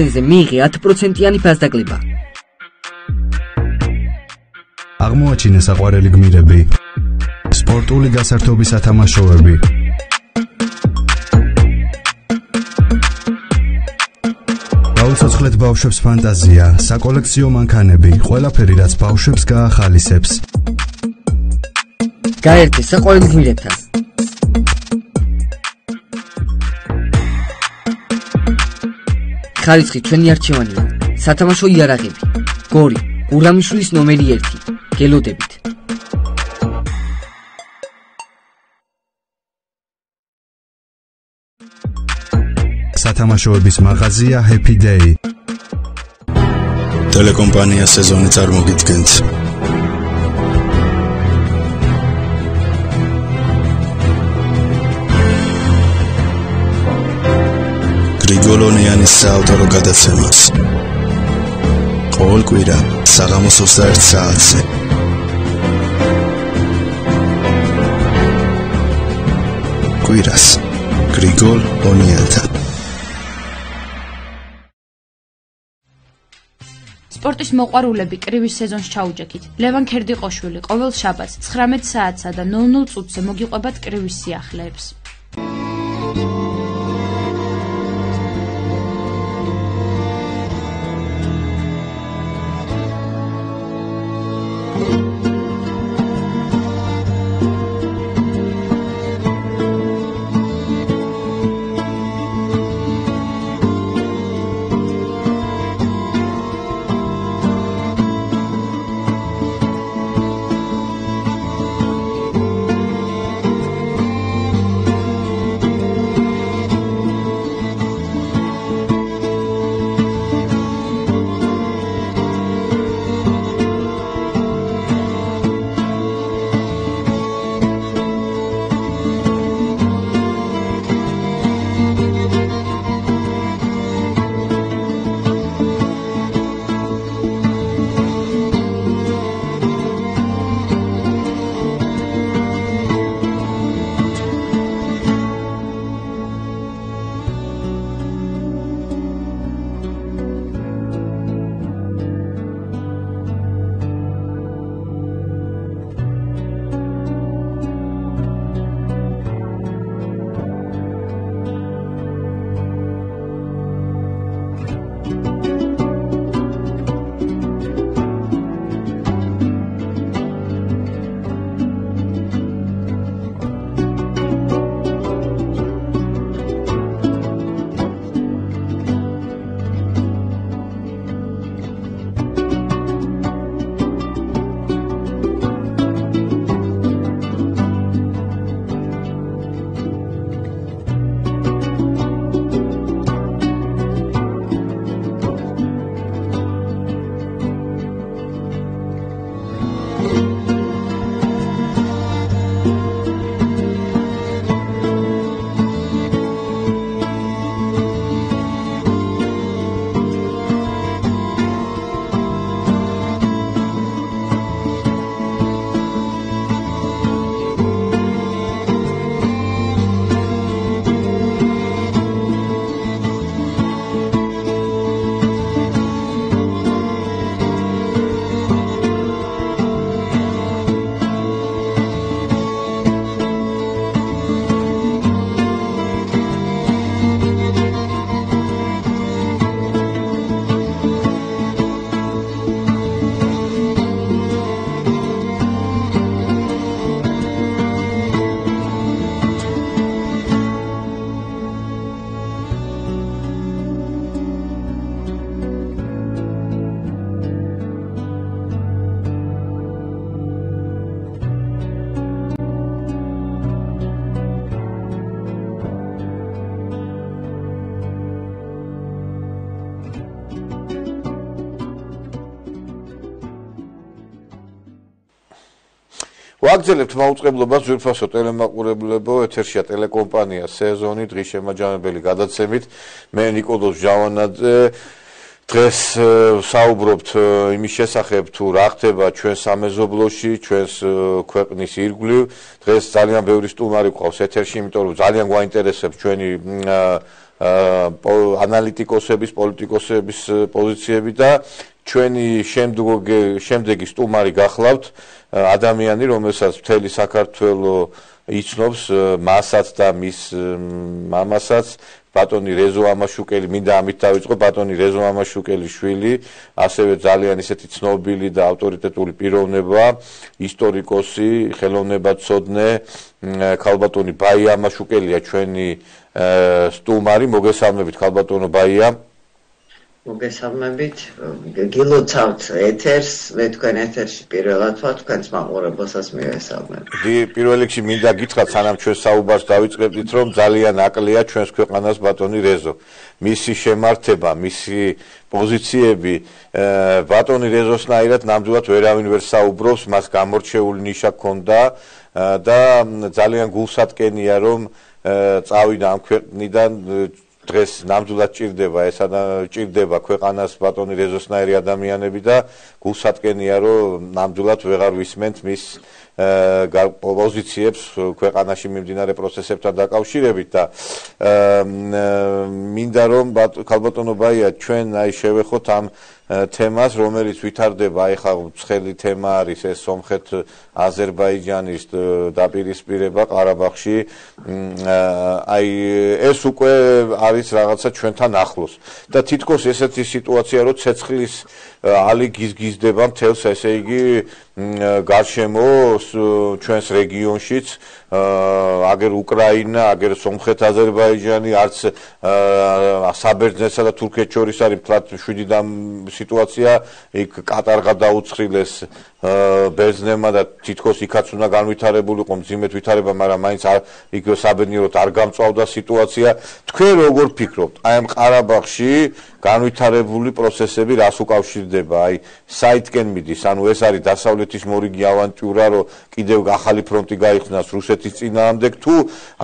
შენაძენზე მიიღე 10%-იანი ფასდაკლება. აღმოაჩინე საყვარელი გმირები. სპორტული გასართობის ათამაშოები. გაუცოცხლეთ ბავშვებს ფანტაზია, საკოლექციო მანქანები, ყველაფერი რაც ბავშვებს გაახალისებს. გაერთე საყვარელი გმირებთან. ხარიცხი ჩვენი არჩევანია. სათამაშო იარაღები. გორი, გურამიშვილის ნომერი 1. გელოდებით. სათამაშოების მაღაზია Happy Day. ტელეკომპანია სეზონი წარმოგვიდგენთ. გრიგოლონიანის საავტორო გადაცემას. ყოველ კვირა საღამოს 21 საათზე. კვირას გრიგოლ ონიელთან სპორტის მოყვარულები კრივის სეზონს ჩაუჯექით. ლევან ქერდიყოშვილი ყოველ შაბათს 19 საათსა და 00 წუთზე მოგიყვებათ კრივის სიახლეებს. აგრძელებთ მაუწყებლობას ზურფასო ტელემაყურებლებო ეთერშია ტელეკომპანია სეზონი დღის შემაჯამებელი გადაცემით მე نيكოლოზ ჟავანაძე დღეს საუბრობთ იმის შესახებ თუ რა ხდება ჩვენ სამეზობლოში, ჩვენს ქვეყნის ირგვლივ. დღეს ძალიან ბევრი სტუმარი გვყავს ეთერში, იმიტომ რომ ძალიან გვაინტერესებს ჩვენი ანალიტიკოსების, პოლიტიკოსების პოზიციები და ჩვენი შემდგომი შემდეგი სტუმარი გახლავთ ადამიანი, რომელსაც მთელი საქართველოს იცნობს, მასაც და მის მამასაც, ბატონი რეზო ამაშუკელი, მინდა ამით დავიწყო, ბატონი რეზო ამაშუკელის შვილი, ასევე ძალიან ისეთი ცნობილი და ავტორიტეტული პიროვნება, ისტორიკოსი, ხელოვნებაცოდნე, ქალბატონი ბაი ამაშუკელია ჩვენი სტუმარი, მოგესალმებით ქალბატონო ბაია. მოგესალმებით. გილოცავთ ეთერს, მე თქვენ ეთერში პირველად ვარ, თქვენს მაყურებელსაც მივესალმებ. დი პირველ რიგში მინდა გითხრათ, სანამ ჩვენ საუბარს დავიწყებდით, რომ ძალიან აკლია ჩვენს ქვეყანას ბატონი რეზო. მისი შემართება, მისი პოზიციები ბატონი რეზოსნაირად ნამდვილად ვერავინ ვერ საუბრობს, მას გამორჩეული ნიშა ქონდა და ძალიან გულსატკენია, რომ წავიდა ამ ქვეყნიდან დღეს ნამდვილად ჭირდება და ჭირდება ქვეყანას ბატონი რეზოსნაირი ადამიანები და გულსატკენია რომ ნამდვილად ვეღარ ვისმენთ მის პოზიციებს ქვეყანაში მიმდინარე პროცესებთან დაკავშირებით და მინდა რომ ქალბატონო ბაია ჩვენ აი შევეხოთ ამ თემას, რომელიც ვითარდება, ეხლა ცხელი თემა არის ეს სომხეთ აზერბაიჯანის დაპირისპირება ყარაბაღში. აი ეს უკვე არის რაღაცა ჩვენთან ახლოს და თითქოს ესეთი სიტუაცია, რომ ცეცხლის ალი გიზგიზდება მთელს ესე იგი გარშემო ჩვენს რეგიონშიც აგერ უკრაინა, აგერ სომხეთ აზერბაიჯანი, არც საბერძნეთსა და თურქეთს შორის არის ფლად 7-დან სიტუაცია, იქ კატარღა დაუცხრილეს ბერძნებმა და თითქოს იქაც უნდა განვითარებულიყო მძიმედ ვითარება, მაგრამ მაინც იქ საბედნიეროდ არ გამწვავდა სიტუაცია. თქვენ როგორ ფიქრობთ? აი ამ ყარაბაღში განვითარებული პროცესები რას უკავშირდება? აი საითკენ მიდის? ანუ ეს არის დასავლეთის მორიგი ავანტიურა, რომ კიდევ ახალი ფრონტი გაიხსნას რუსეთის წინააღმდეგ თუ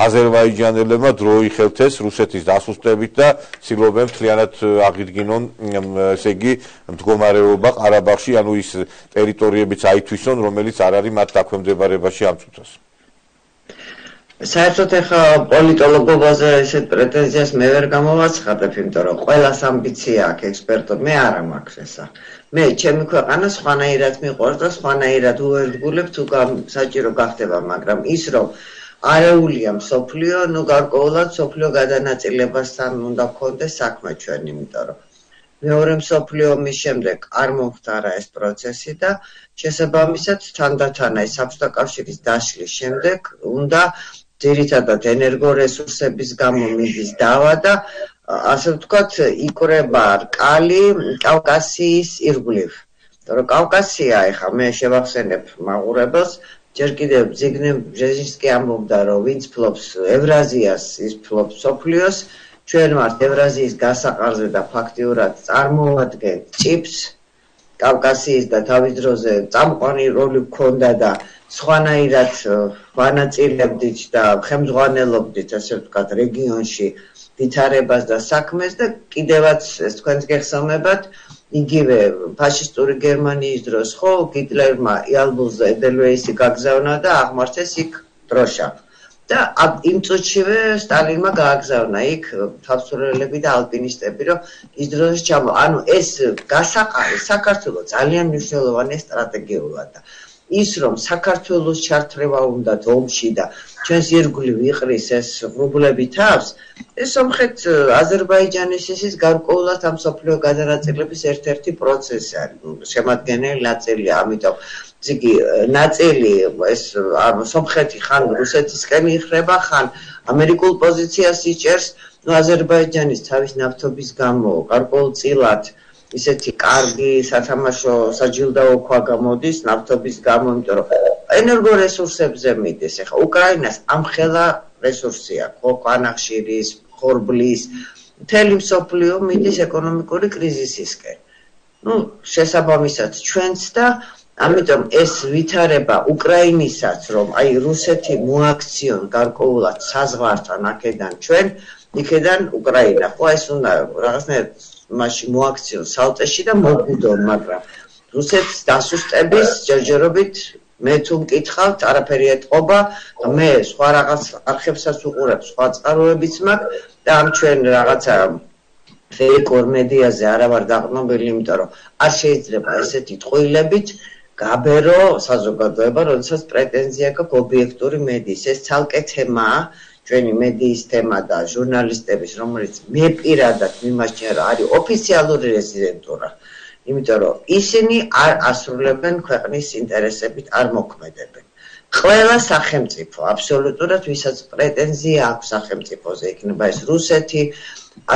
აზერბაიჯანელებმა დროი ხელთეს რუსეთის დასუსტებით და ცდილობენ მთლიანად აღიდგინონ ესე იგი მდგომარეობა ყარაბაღში, ანუ ის ტერიტორიებიც აითვისონ, რომელიც არ არის მათ დაქვემდებარებაში ამ წუთას. საერთოდ ახლა პოლიტოლოგობაზე ესეთ პრეტენზიას მე ვერ გამოვაცხადებ, იმიტომ რომ ყველას ამბიცია აქვს ექსპერტო, მე არ მაქვს ესა. მე ჩემი ქვეყანა სხვანაირად მიყვარს და სხვანაირად უერთგულებ თუ საჭირო გახდება, მაგრამ ის რომ არეულია მსოფლიო, ნუ გარკვეულად მსოფლიო გადანაწილებასთან უნდა გქონდეს საქმე ჩვენ, იმიტომ რომ მეორე მსოფლიო ომის შემდეგ არ მომხდარა ეს პროცესი და შესაბამისად თანდათან აი საბჭოთა კავშირის დაშლის შემდეგ უნდა ძირითადად ენერგორესურსების გამო მიდის დავა და ასე ვთქვათ, იკრება რკალი კავკასიის ირგვლივ. რომ კავკასია ეხა მე შევახსენებ მაყურებელს, ჯერ კიდევ ზიგნე ბრეჟინსკი ამბობდა, რომ ვინც ფლობს ევრაზიას, ის ფლობს სოფლიოს, ჩვენ ვართ ევრაზიის გასაყარზე და ფაქტიურად წარმოადგენთ ჭიპს კავკასიის და თავის დროზე წამყვანი როლი გქონდა და სხვანაირად ვანაწილებდით და ხემძღვანელობდით ასე ვთქვათ რეგიონში ვითარებას და საქმეს და კიდევაც ეს თქვენს გეხსოვებათ იგივე ფაშისტური გერმანიის დროს ხო ჰიტლერმა იალბულზე ედელვეისი გაგზავნა და აღმართეს იქ დროშა და იმ წუთშივე სტალინმა გააგზავნა იქ თავსურელები და ალპინისტები რომ ის დროშა ჩამო ანუ ეს გასაყარი საქართველოს ძალიან მნიშვნელოვანი სტრატეგიულად და ის რომ საქართველოს ჩართრევა უნდა ომში და ჩვენს ირგვლივ იყრის ეს პრობლემები თავს ეს სამხრეთ აზერბაიჯანის ისის გარკვეულად ამ სოფლიო გადანაწილების ერთ-ერთი პროცესი არის. შემადგენელი ნაწილია ამიტომ ციგი ნაწილი ეს სამხრეთი ხან რუსეთისკენ იხრება ხან ამერიკულ პოზიციას იჭერს ნუ აზერბაიჯანის თავის ნავთობის გამო გარკვეულწილად ისეთი კარგი სათამაშო საჯილდაო ქვა გამოდის ნავთობის გამო, იმიტომ რომ ენერგორესურსებზე მიდის. ეხლა უკრაინას ამხელა რესურსი აქვს, ხო, ყანახშირის, ხორბლის, მთელი მსოფლიო მიდის ეკონომიკური კრიზისისკენ. ну, შესაბამისად ჩვენც და ამიტომ ეს ვითარება უკრაინისაც, რომ აი რუსეთი მოაქციონ გარკვეულად საზღვართან აქედან ჩვენ, იქედან უკრაინა. ხო, ეს უნდა რაღაცნაირად მასში მოაქციონ სალტეში და მოგვიდონ, მაგრამ რუსეთს დასუსტების ჯერჯერობით მე თუ მკითხავთ, არაფერი ეთყობა, მე სხვა რაღაც არხებსაც უყურებ, სხვა წყაროებიც მაქვს და ამ ჩვენ რაღაცა ფეიქორ მედიაზე არა ვარ დაყნობილი, იმიტომ რომ არ შეიძლება ესეთი ტყუილებით გაბერო საზოგადოება, როდესაც პრეტენზია აქვს ობიექტური მედიის. ეს ცალკე თემაა, ჩვენი მედიის თემა და ჟურნალისტების, რომელიც მე პირადად მიმაჩნია, რომ არის ოფიციალური რეზიდენტურა. იმიტომ რომ ისინი არ ასრულებენ ქვეყნის ინტერესებით, არ მოქმედებენ. ყველა სახელმწიფო, აბსოლუტურად ვისაც პრეტენზია აქვს სახელმწიფოზე, იქნება ეს რუსეთი,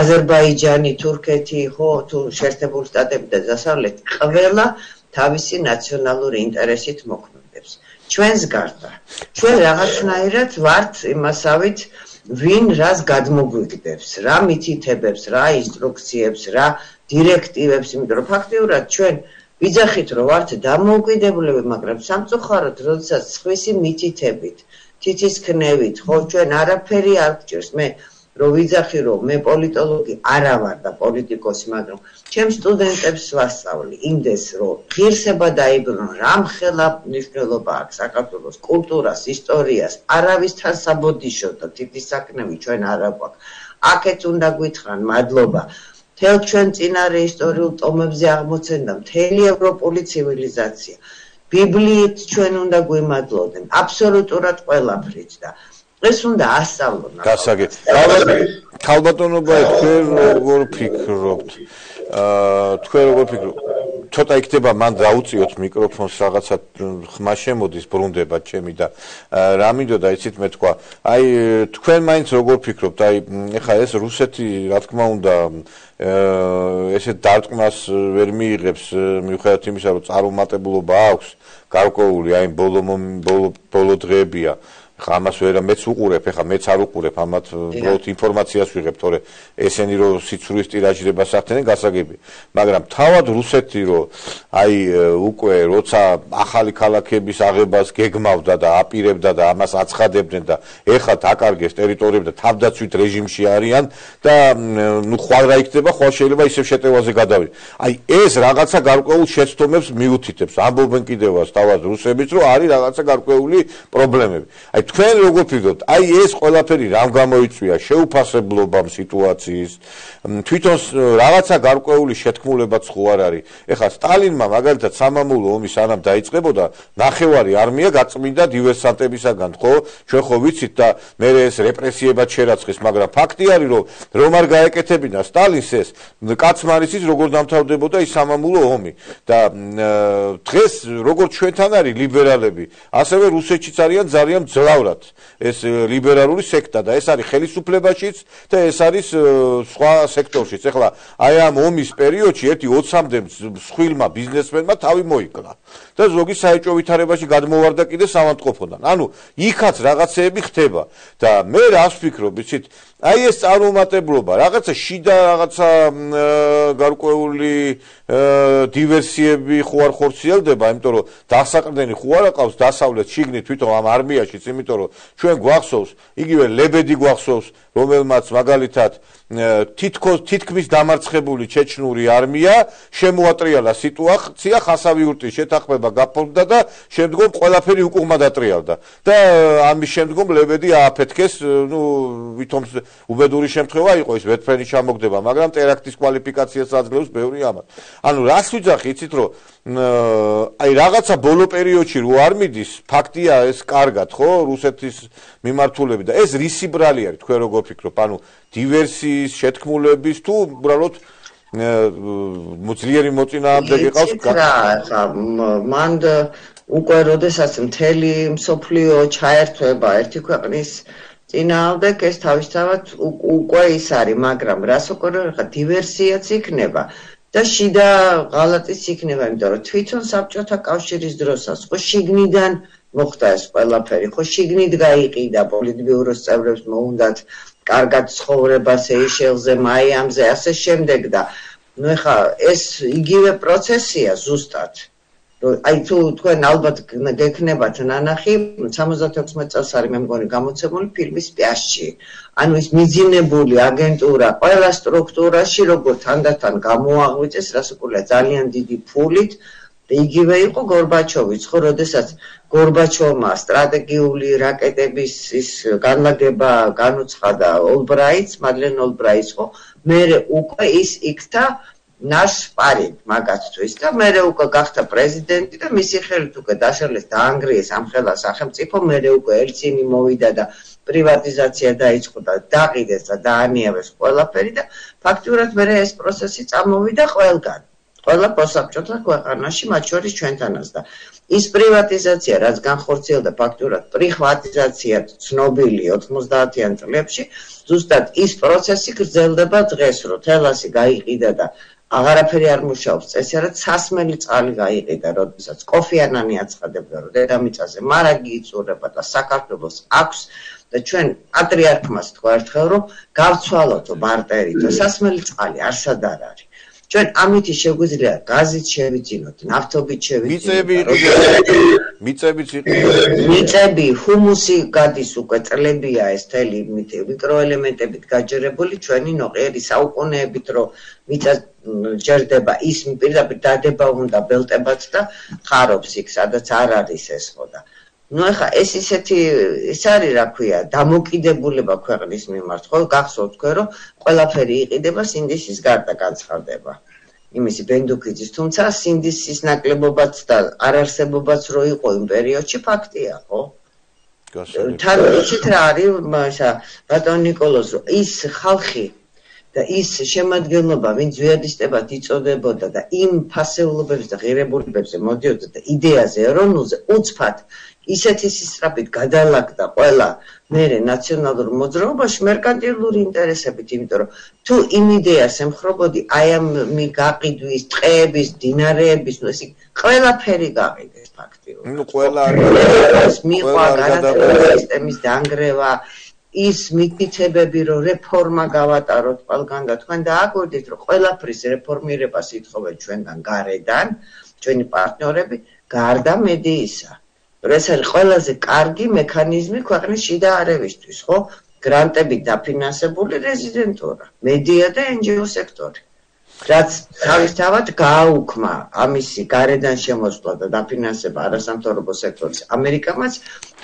აზერბაიჯანი, თურქეთი, ხო, თუ შეერთებული შტატები და დასავლეთი ყველა თავისი ნაციონალური ინტერესით მოქმედებს. ჩვენს გარდა. ჩვენ რაღაცნაირად ვართ იმასავით ვინ რას გადმოგვიგდებს, რა მითითებებს, რა ინსტრუქციებს, რა დირექტივებს, იმიტომ რომ ფაქტიურად ჩვენ ვიძახით რომ ვართ დამოუკიდებლები, მაგრამ სამწუხაროდ, როდესაც სხვისი მითითებით, თითისქნევით, ხო ჩვენ არაფერი არ გჭირს. მე რომ ვიძახი რომ მე პოლიტოლოგი არა ვარ და პოლიტიკოსი, მაგრამ ჩემ სტუდენტებს ვასწავლი იმდეს რომ ღირსება დაიბრუნონ, რამხელა მნიშვნელობა აქვს საქართველოს კულტურას, ისტორიას, არავისთან საბოდიშო და თითის საკნევი ჩვენ არა გვაქვს. აქეთ უნდა გვითხრან მადლობა. თელ ჩვენ წინარე ისტორიულ ტომებზე აღმოცენდა მთელი ევროპული ცივილიზაცია. ბიბლიით ჩვენ უნდა გვიმადლოდეთ აბსოლუტურად ყველაფრით და ეს უნდა ასწავლონ. გასაგე. ქალბატონობა თქვენ როგორ ფიქრობთ? აა თქვენ როგორ ფიქრობთ? ცოტა იქნება მან დაუწიოთ მიკროფონს რაღაცა ხმა შემოდის ბრუნდება ჩემი და რა მინდოდა იცით მე თქვა აი თქვენ მაინც როგორ ფიქრობთ აი ეხა ეს რუსეთი რა თქმა უნდა ესე დარტყმას ვერ მიიღებს მიუხედავად იმისა რომ წარუმატებლობა აქვს გარკვეული აი ბოლო ბოლო ბოლო დღეებია ხა ამას ვერ მეც უყურებ, ეხა მეც არ უყურებ, ამათ უბრალოდ ინფორმაციას ვიღებ, თორე ესენი რომ სიცრუის ტირაჟირებას ახდენენ გასაგები. მაგრამ თავად რუსეთი რომ აი უკვე როცა ახალი ქალაქების აღებას გეგმავდა და აპირებდა და ამას აცხადებდნენ და ეხა დაკარგეს ტერიტორიები და თავდაცვით რეჟიმში არიან და ნუ ხვალ რა იქნება, ხვალ შეიძლება ისევ შეტევაზე გადავიდე. აი ეს რაღაცა გარკვეულ შეცდომებს მიუთითებს. ამბობენ კიდევაც თავად რუსებიც რომ არის რაღაცა გარკვეული პრობლემები. აი თქვენ როგორ ფიქრობთ? აი ეს ყველაფერი რამ გამოიწვია შეუფასებლობამ სიტუაციის? თვითონ რაღაცა გარკვეული შეთქმულებაც ხო არ არის? ეხლა სტალინმა მაგალითად სამამულო ომის ანამ დაიწყებოდა ნახევარი არმია გაწმინდა დივერსანტებისაგან, ხო? ჩვენ ხო ვიცით და მე ეს რეპრესიებად შერაცხეს, მაგრამ ფაქტი არის რომ რომ არ გაეკეთებინა სტალინს ეს კაცმარისის როგორ დამთავრდებოდა ის სამამულო ომი და დღეს როგორ ჩვენთან არის ლიბერალები, ასევე რუსეთშიც არიან ძალიან ძლავ მთავრად ეს ლიბერალური სექტა და ეს არის ხელისუფლებაშიც და ეს არის სხვა სექტორშიც. ეხლა აი ამ ომის პერიოდში ერთი 20-მდე მსხვილმა ბიზნესმენმა თავი მოიკლა და ზოგი საეჭვო ვითარებაში გადმოვარდა კიდე სამანტყოფოდან. ანუ იქაც რაღაცეები ხდება და მე რას ვფიქრობ, იცით? აი ეს წარუმატებლობა, რაღაცა შიდა რაღაცა გარკვეული დივერსიები ხო არ ხორციელდება, იმიტომ რომ დასაყრდენი ხო არ აყავს დასავლეთ შიგნით თვითონ ამ არმიაშიც, იმიტომ რომ ჩვენ გვახსოვს, იგივე ლებედი გვახსოვს, რომელმაც მაგალითად თითქოს თითქმის დამარცხებული ჩეჩნური არმია შემოატრიალა სიტუაცია ხასავიურტის შეთანხმება გაფორმდა და შემდგომ ყველაფერი უკუღმა დატრიალდა. და ამის შემდგომ ლებედი ააფეთქეს ნუ ვითომ უბედური შემთხვევა იყო ის ვეთფრენი ჩამოგდება მაგრამ ტერაქტის კვალიფიკაციას აძლევს ბევრი ამათ ანუ რას ვიძახი იცით რომ აი რაღაცა ბოლო პერიოდში რო არ მიდის ფაქტია ეს კარგად ხო რუსეთის მიმართულები და ეს რისი ბრალი არის თქვენ როგორ ფიქრობ? ანუ დივერსიის შეთქმულების თუ უბრალოდ მოძლიერი მოწინააღმდეგე ყავს რა ხა მანდ უკვე როდესაც მთელი მსოფლიო ჩაერთვება ერთი ქვეყნის წინააღმდეგ ეს თავისთავად უკვე ის არის მაგრამ რას უკვე ხა დივერსიაც იქნება და შიდა ღალატიც იქნება, იმიტომ რომ თვითონ საბჭოთა კავშირის დროსაც ხო შიგნიდან მოხდა ეს ყველაფერი, ხო შიგნით გაიყიდა პოლიტბიუროს წევრებს მოუნდათ კარგად ცხოვრება სეიშელზე, მაიამზე, ასე შემდეგ და ნუ ეხა ეს იგივე პროცესია ზუსტად. აი თუ თქვენ ალბათ გექნებათ ნანახი 76 წელს არის მე მგონი გამოცემული ფილმის პიასში ანუ ის მიძინებული აგენტურა ყველა სტრუქტურაში როგორ თანდათან გამოაღვიძეს რასაკურია ძალიან დიდი ფულით. იგივე იყო გორბაჩოვიც ხო როდესაც გორბაჩოვმა სტრატეგიული რაკეტების ის განლაგება განუცხადა ოლბრაიტს მადლენ ოლბრაიტს ხო მე უკვე ის იქთა ნაშ პარით მაგაცთვის და მე უკვე გახდა პრეზიდენტი და მისი ხელით უკვე დაშალეს და ანგრიეს ამ ხელა სახელმწიფო მე უკვე ერცინი მოვიდა და პრივატიზაცია დაიწყო და დაყიდეს და დაანიავეს ყველაფერი და ფაქტურად მე ეს პროცესი წამოვიდა ყველგან. ყველა პოსაბჭოთა ქვეყანაში, მათ შორის ჩვენთანაც და ის პრივატიზაცია, რაც განხორციელდა ფაქტურად პრივატიზაცია ცნობილი 90-იან წლებში, ზუსტად ის პროცესი გრძელდება დღეს, რომ თელასი გაიყიდა და აღარაფერი არ მუშაობს. წესი არა სასმელი წყალი გაიყიდა როდესაც კოფიანანი აცხადებდა რომ დედამიწაზე მარაგი იწურება და საქართველოს აქვს და ჩვენ პატრიარქმას თქვა ერთხელ რომ გავცვალოთ ბარტერი და სასმელი წყალი არსად არ არის ჩვენ ამითი შეგვიძლია გაზით შევიძინოთ, ნავთობით შევიძინოთ. მიწები მიწებიც იყიდა. მიწები, ჰუმუსი გადის უკვე წლებია ეს თელი მიკროელემენტებით გაჯერებული ჩვენი ნოყიერი საუკუნეებით რომ მიწა ჯერდება ის პირდაპირ დადება უნდა ბელტებაც და ხარობს იქ სადაც არ არის ეს ხო და ну ეხა ეს ისეთი ეს არის რა ქვია დამოკიდებულება ქვეყნის მიმართ ხო? გახსოვთ თქვენ რომ ყველაფერი იყიდება სინდისის გარდა განცხადება. იმისი ბენდუქიძის თუმცა სინდისის ნაკლებობაც და არარსებობაც რო იყო იმ პერიოდში ფაქტია ხო? თან იცით რა არის ესა ბატონ نيكოლოზ რომ ის ხალხი და ის შემადგენლობა, ვინც ზიადისტებად იწოდებოდა და იმ ფასეულობებზე და ღირებულებებზე მოდიოდა და იდეაზე ეროვნულზე უცფად ისეთი სისტრაფით გადალაგდა ყველა მერე ნაციონალურ მოძრაობაში მერკანტილური ინტერესებით, იმიტომ რომ თუ იმ იდეას ემხრობოდი, აი ამ მიგაყიდვის, ტყეების, დინარეების, ნუ ეს ყველაფერი გაყიდეს ფაქტიურად. ნუ ყველა არის მიყვა განათლების სისტემის დანგრევა, ის მითითებები, რომ რეფორმა გავატაროთ ყველგან და თქვენ დააკვირდით, რომ ყველაფრის რეფორმირებას ითხოვენ ჩვენგან გარედან, ჩვენი პარტნიორები, გარდა მედიისა. ეს არის ყველაზე კარგი მექანიზმი ქვეყნის შიდა არევისთვის, ხო? გრანტები დაფინანსებული რეზიდენტურა, მედია და NGO სექტორი. რაც თავისთავად გააუქმა ამისი გარედან შემოსვლა და დაფინანსება არასამთავრობო სექტორის ამერიკამაც,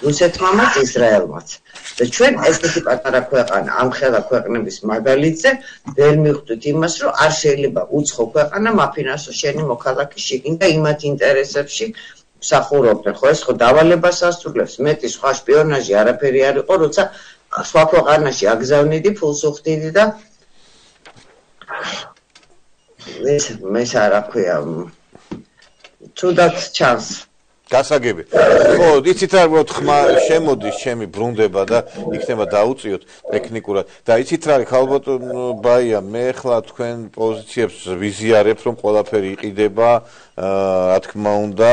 რუსეთმაც, ისრაელმაც. და ჩვენ ესეთი პატარა ქვეყანა ამ ხელა ქვეყნების მაგალითზე ვერ მიხვდით იმას, რომ არ შეიძლება უცხო ქვეყანა მაფინანსო შენი მოქალაქე შეგინ და იმათ ინტერესებში მსახურობდნენ ხო ეს ხო დავალებას ასრულებს. მეტი სხვა შპიონაჟი არაფერი არ იყო როცა სხვა ქვეყანაში აგზავნიდი ფულს უხდიდი და ეს მე რა ქვია თუდად ჩანს გასაგები. ხო, იცით რა მოთხმა შემოდის ჩემი ბრუნდება და იქნება დაუწიოთ ტექნიკურად. და იცით რა ხალბოთ ბაია, მე ხლა თქვენ პოზიციებს ვიზიარებ, რომ ყველაფერი იყიდება, რა თქმა უნდა,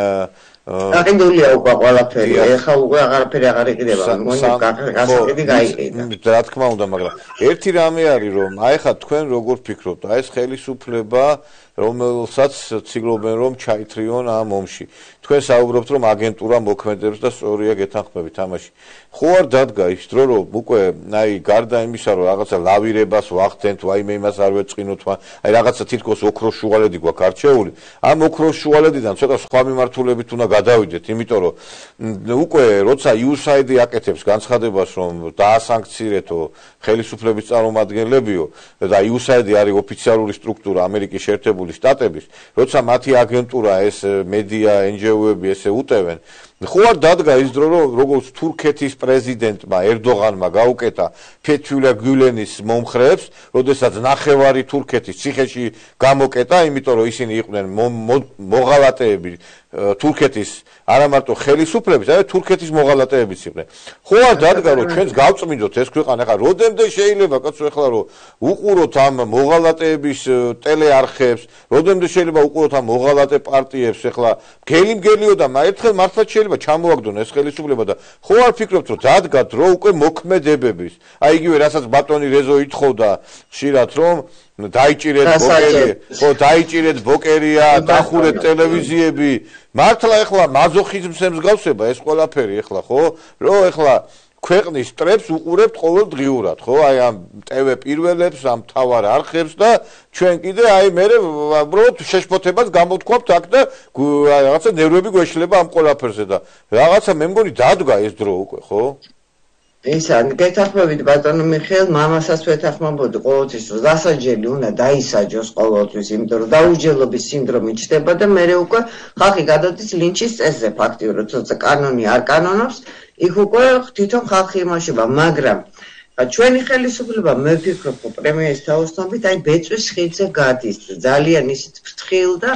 აა აყიდულია უკვე ყველაფერი. ეხლა უკვე აღარაფერი აღარ იყიდება. მოგონი გასაყიდი გაიყიდა. რა თქმა უნდა, მაგრამ ერთი რამე არის, რომ აი ხა თქვენ როგორ ფიქრობთ? აი ეს ხელისუფლება რომელსაც ციგლობენ რომ ჩაითრიონ ამ ომში. თქვენ საუბრობთ რომ აგენტურა მოქმედებს და სწორია გეთანხმებით ამაში. ხო არ დადგა ის დრო რომ უკვე აი გარდა იმისა რომ რაღაცა ლავირებას ვახდენთ, ვაიმე იმას არ ვეწყინოთ, აი რაღაცა თითქოს ოქროს შუალედი გვაქვს არჩეული. ამ ოქროს შუალედიდან ცოტა სხვა მიმართულებით უნდა გადავიდეთ, იმიტომ რომ უკვე როცა USAID აკეთებს განცხადებას რომ დაასანქცირეთო ხელისუფლების წარმომადგენლებიო და USAID არის ოფიციალური სტრუქტურა ამერიკის შეერთებული შეერთებული შტატების, როცა მათი აგენტურა ეს მედია NGO-ები ესე უტევენ, ხო არ დადგა ის დრო რომ როგორც თურქეთის პრეზიდენტმა ერდოღანმა გაუკეთა ფეთულა გულენის მომხრეებს, როდესაც ნახევარი თურქეთის ციხეში გამოკეტა, იმიტომ რომ ისინი იყვნენ მოღალატეები თურქეთის არა მარტო ხელისუფლების, აი თურქეთის მოღალატეებიც იყვნენ. ხო არ დადგა რომ ჩვენს გავწმინდოთ ეს ქვეყანა, ხა როდემდე შეიძლება კაცო ახლა რომ უყუროთ ამ მოღალატეების ტელეარხებს, როდემდე შეიძლება უყუროთ ამ მოღალატე პარტიებს, ახლა გელი მგელიო და მაერთხელ მართლაც შეიძლება ჩამოაგდონ ეს ხელისუფლება და ხო არ ფიქრობთ რომ დადგა დრო უკვე მოქმედებების. აი იგივე რასაც ბატონი რეზო ითხოვდა ხშირად რომ დაიჭირეთ ბოკერი, ხო დაიჭირეთ ბოკერია, დახურეთ ტელევიზიები. მართლა ეხლა მაზოხიზმს ემსგავსება ეს ყველაფერი ეხლა, ხო? რომ ეხლა ქვეყნის ტრებს უყურებთ ყოველ დღიურად, ხო? აი ამ TV პირველებს, ამ თავარ არხებს და ჩვენ კიდე აი მე უბრალოდ შეშფოთებას გამოთქვამთ აქ და რაღაცა ნერვები გვეშლება ამ ყველაფერზე და რაღაცა მე მგონი დადგა ეს დრო უკვე, ხო? ისა გეთახმებით ბატონო მიხეილ მამასაც ვეთახმობოდი ყოველთვის რომ დასაჯელი უნდა დაისაჯოს ყოველთვის იმიტომ რომ დაუჯელობის სინდრომი ჩდება და მე უკვე ხალხი გადადის ლინჩის წესზე ფაქტიურად თორსა კანონი არ კანონობს იქ უკვე თვითონ ხალხი იმაშება მაგრამ ჩვენი ხელისუფლება მე ვფიქრობ, პრემიერის თავოსნობით აი ბეწვის ხიდზე გადის ძალიან ისეთ ფრთხილ და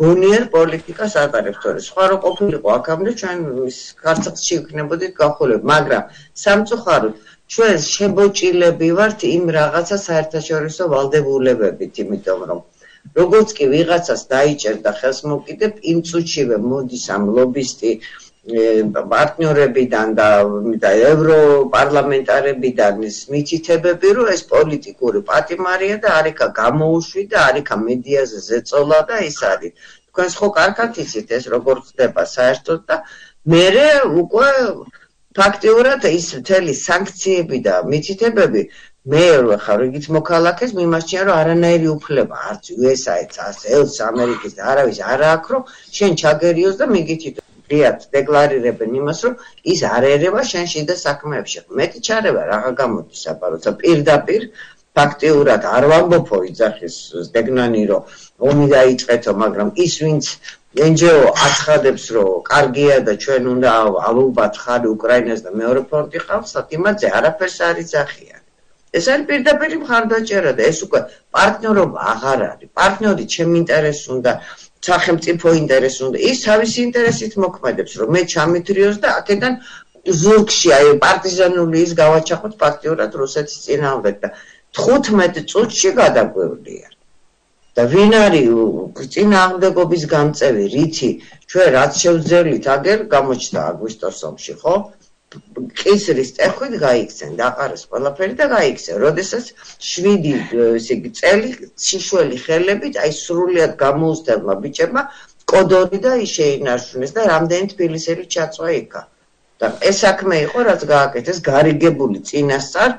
გონიერ პოლიტიკას ატარებს თორე. სხვა რო ყოფილიყო აქამდე ჩვენ ის ქართლში იქნებოდით გახულებ მაგრამ სამწუხაროდ ჩვენ შებოჭილები ვართ იმ რაღაცა საერთაშორისო ვალდებულებებით იმიტომ რომ როგორც კი ვიღაცას დაიჭერდა ხელს მოკიდებ იმ წუთშივე მოდის ამ ლობისტი პარტნიორებიდან და და ევროპარლამენტარებიდან ის მითითებები რომ ეს პოლიტიკური პატიმარია და არიქა გამოუშვი და არიქა მედიაზე ზეწოლა და ის არის. თქვენ ხო კარგად იცით ეს როგორ ხდება საერთოდ და მე უკვე ფაქტიურად ის მთელი სანქციები და მითითებები მე ხარ რიგით მოქალაქეს მიმასჩიან რომ არანაირი უფლება არც USA-ს, ASEAN-ს, ამერიკის და არავის არ აქვს რომ შენ ჩაგერიოს და მიგითით რიად დეკლარირებენ იმას რომ ის არ ერევა შენ შიდა საქმეებში. მეტი ჩარევა რაღა გამოდის აბაროცა პირდაპირ ფაქტიურად არ ვამბობო იძახის დეგნანი რომ ომი დაიწყეთო, მაგრამ ის ვინც NGO აცხადებს, რომ კარგია და ჩვენ უნდა ავუბათ ხარ უკრაინას და მეორე ფორტი ხავს, იმაზე არაფერს არ იძახიან. ეს არის პირდაპირ მხარდაჭერა და ეს უკვე პარტნიორობა აღარ არის. პარტნიორი ჩემ ინტერესს უნდა სახელმწიფო ინტერესს უნდა ის თავისი ინტერესით მოქმედებს, რომ მე ჩამითრიოს და აქედან ზურგში აი პარტიზანული ის გავაჩახოთ ფაქტიურად რუსეთის წინააღმდეგ და 15 წუთში გადაგვევლია. და ვინ არის წინააღმდეგობის გამწევი რითი ჩვენ რაც შევძელით აგერ გამოჩნდა აგვისტოს ომში ხო კისრის წეხვით გაიქცენ დაყარეს ყველაფერი და გაიქცენ როდესაც 7 ესე იგი წელი ციშველი ხელებით აი სრულიად გამოუსდელმა ბიჭებმა კოდორი და ის შეინარჩუნეს და რამდენი თბილისელი ჩაწვა იქა და ეს საქმე იყო რაც გააკეთეს გარიგებული წინასწარ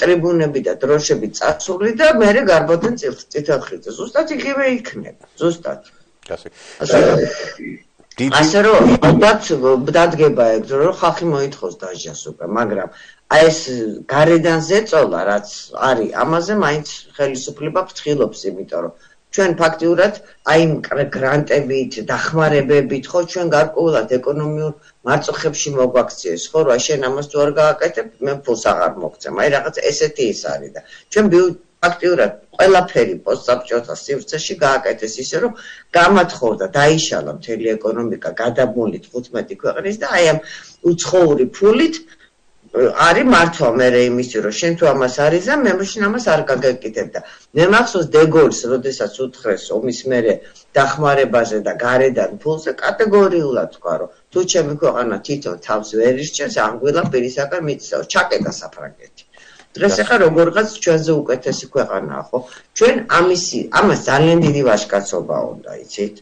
ტრიბუნები და დროშები წასული და მე მე გარბოდნენ წითელხიძე. ზუსტად იგივე იქნება. ზუსტად. ასე რომ ალბათ დადგება ეგ რომ ხალხი მოითხოს დაჟას უკვე, მაგრამ აი ეს გარედან ზეწოლა რაც არის, ამაზე მაინც ხელისუფლება ფრთხილობს, იმიტომ რომ ჩვენ ფაქტიურად აი გრანტებით, დახმარებებით ხო ჩვენ გარკვეულად ეკონომიურ მარწუხებში მოგვაქციეს ხო რა შენ ამას თუ არ გააკეთებ მე ფულს აღარ მოგცემ. აი რაღაც ესეთი ის არის და ჩვენ ფაქტიურად ყველაფერი პოსტსაბჭოთა სივრცეში გააკეთეს ისე რომ გამათხოვდა დაიშალა მთელი ეკონომიკა გადამული 15 ქვეყნის და აი ამ უცხოური ფულით არის მართვა მე იმისი რომ შენ თუ ამას არიზა მე მაშინ ამას არ გაგეკეთებ და მე მახსოვს დეგოლს როდესაც უთხრეს ომის მერე დახმარებაზე და გარედან ფულზე კატეგორიულად თქვა რომ თუ ჩემი ქვეყანა თვითონ თავს ვერ ირჩევს ამგვილა პირისაკენ მიწევ ჩაკეტა საფრანგეთი დღეს ახლა როგორღაც ჩვენზე უკეთესი ქვეყანაა ხო? ჩვენ ამისი ამას ძალიან დიდი ვაჟკაცობა უნდა იცით?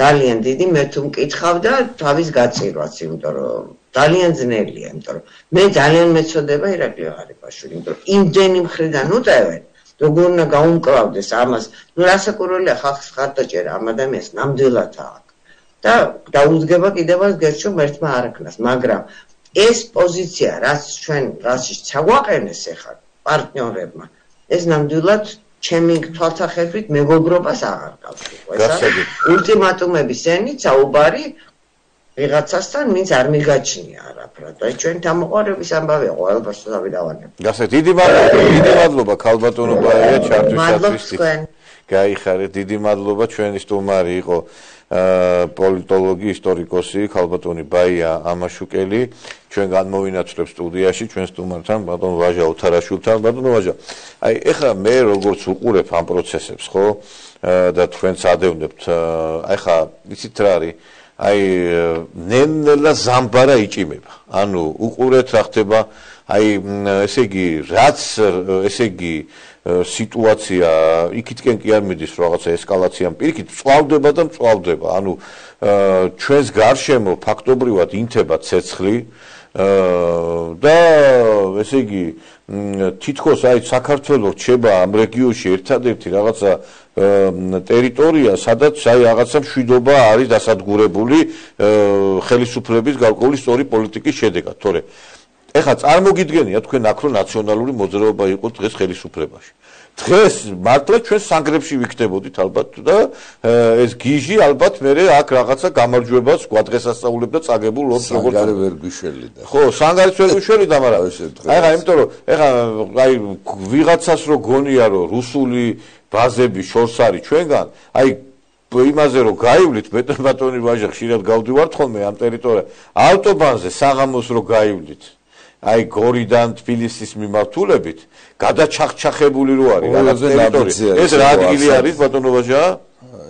ძალიან დიდი მე თუ მკითხავ და თავის გაწირვაც იმიტომ რომ ძალიან ძნელია, იმიტომ რომ მე ძალიან მეწოდება ირაკლი ღარიბაშვილი, იმიტომ რომ იმდენი მხრიდან უტევენ, როგორ უნდა გაუმკლავდეს ამას, ну რასაკურველია ხალხს ხარდაჭერა ამ ადამიანს ნამდვილად აქვს. და დაუძგება კიდევაც გერჩო ერთმა არაკნას, მაგრამ ეს პოზიცია, რაც ჩვენ რაში ჩაგვაყენეს ახლა პარტნიორებმა, ეს ნამდვილად ჩემი თვალსაჩინით მეგობრობას აღარ გავს. ეს არის ულტიმატუმების ენით საუბარი ვიღაცასთან ვინც არ მიგაჩნია არაფრად. აი ჩვენ თამოყარების ამბავია ყველაფერს დავიდავანებ. გასე დიდი მადლობა, დიდი მადლობა ქალბატონო ბაია ჩართვისათვის. გაიხარეთ, დიდი მადლობა ჩვენი სტუმარი იყო პოლიტოლოგი, ისტორიკოსი ქალბატონი ბაია ამაშუკელი. ჩვენ განმოვინაცვლებ სტუდიაში ჩვენ სტუმართან ბატონ ვაჟა უთარაშვილთან. ბატონო ვაჟა, აი ეხლა მე როგორც უყურებ ამ პროცესებს, ხო? და თქვენც ადევნებთ. აი ხა იცით რა არის? აი ნენელა ზამბარა იჭიმება. ანუ უყურეთ რა ხდება, აი ესე იგი, რაც ესე იგი სიტუაცია იქითკენ კი არ მიდის რაღაცა ესკალაციამ პირიქით წვავდება და წვავდება. ანუ ჩვენს გარშემო ფაქტობრივად ინთება ცეცხლი და ესე იგი თითქოს აი საქართველოს რჩება ამ რეგიონში ერთადერთი რაღაცა ტერიტორია, სადაც აი რაღაცა მშვიდობა არის დასადგურებული ხელისუფლების გარკვეული სწორი პოლიტიკის შედეგად, თორე ეხლა წარმოგიდგენია თქვენ აქრო ნაციონალური მოძრაობა იყო დღეს ხელისუფლებაში. დღეს მართლა ჩვენ სანგრებში ვიქნებოდით ალბათ და ეს გიჟი ალბათ მე აქ რაღაცა გამარჯვებას გვადღესასწაულებ და წაგებულ ობს როგორც სანგარი ვერ გიშელი და ხო სანგარიც ვერ გიშელი და მაგრამ აი იმიტომ რომ ეხა აი ვიღაცას რო გონია რომ რუსული ბაზები შორს არის ჩვენგან აი იმაზე რომ გაივლით ბეტონბატონი ვაჟა ხშირად გავდივართ ხოლმე ამ ტერიტორია ავტობანზე საღამოს რო გაივლით აი გორიდან თბილისის მიმართულებით გადაჩახჩახებული რო არის რაღაც ტერიტორია. ეს რა ადგილი არის ბატონობაში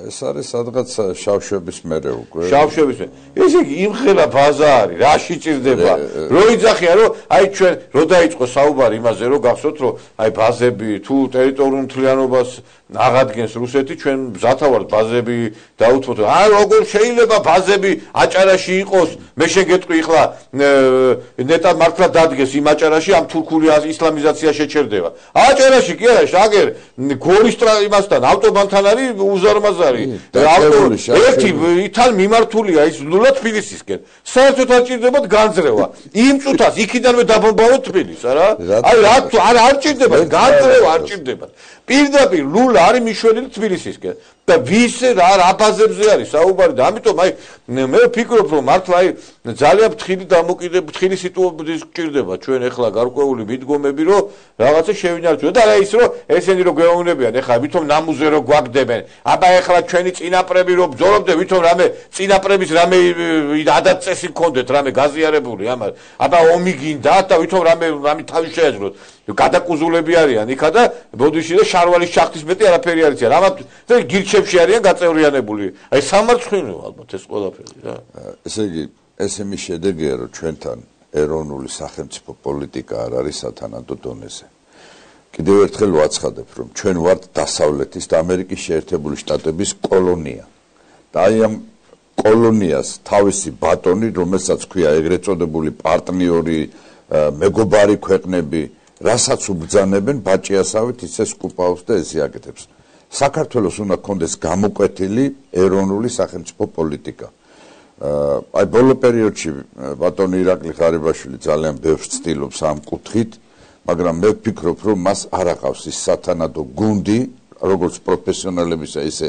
ეს არის სადღაც შავშების მერე უკვე. შავშების ესე იგი იმხელა ბაზა არის რაში ჭირდება რო იძახია რომ აი ჩვენ რო დაიწყო საუბარი იმაზე რომ გახსოვთ რომ აი ბაზები თუ ტერიტორიულ მთლიანობას აღადგენს რუსეთი ჩვენ მზათავართ ბაზები დაუთმოთ. აი როგორ შეიძლება ბაზები აჭარაში იყოს? მე შეგეტყვი ხლა ნეტა მართლა დადგეს იმ აჭარაში ამ თურქული ისლამიზაცია შეჩერდება. აჭარაში კი არა შაგერ გორის იმასთან ავტობანთან არის უზარმაზარი. ავტო ერთი თან მიმართულია ის ნულა თბილისისკენ. საერთოდ არ ჭირდებათ განძრევა. იმ წუთას იქიდანვე დაბომბავოთ თბილისს არა? აი რა არ არ ჭირდებათ განძრევა არ ჭირდებათ. პირდაპირ ლულა არის მიშველი თბილისისკენ. და ვის რა რა ბაზებზე არის საუბარი და ამიტომ აი მე ვფიქრობ რომ მართლა აი ძალიან ფთხილი დამოკიდე ფთხილი სიტუაცია გჭირდება ჩვენ ახლა გარკვეული მიდგომები რომ რაღაცა შევინარჩუნოთ. და რა ის რომ ესენი რომ გვეუბნებიან ახლა ვითომ ნამუზე რომ გვაგდებენ. აბა ახლა ჩვენი წინაპრები რომ ბძოლობდე ვითომ რამე წინაპრების რამე ადაწესი გქონდეთ რამე გაზიარებული ამას. აბა ომი გინდა და ვითომ რამე რამე თავი შეეძლოთ გადაკუზულები არიან იქა და ბოდიში და შარვალის შახტის მეტი არაფერი არ იციან. ამათ და გილჩებში არიან გაწევრიანებული. აი სამარცხინო ალბათ ეს ყველაფერი რა. ესე იგი ეს იმის შედეგია რომ ჩვენთან ეროვნული სახელმწიფო პოლიტიკა არ არის სათანადო დონეზე. კიდევ ერთხელ ვაცხადებ რომ ჩვენ ვართ დასავლეთის და ამერიკის შეერთებული შტატების კოლონია. და აი ამ კოლონიას თავისი ბატონი, რომელსაც ქვია ეგრეთ წოდებული პარტნიორი, მეგობარი ქვეყნები რასაც უბძანებენ ბაჭიასავით ისე სკუპავს და ესე აკეთებს. საქართველოს უნდა კონდეს გამოკვეთილი ეროვნული სახელმწიფო პოლიტიკა. აი ბოლო პერიოდში ბატონი ირაკლი ღარიბაშვილი ძალიან ბევრს ცდილობს ამ კუთხით, მაგრამ მე ვფიქრობ, რომ მას არ აყავს ის სათანადო გუნდი, როგორც პროფესიონალებისა, ისე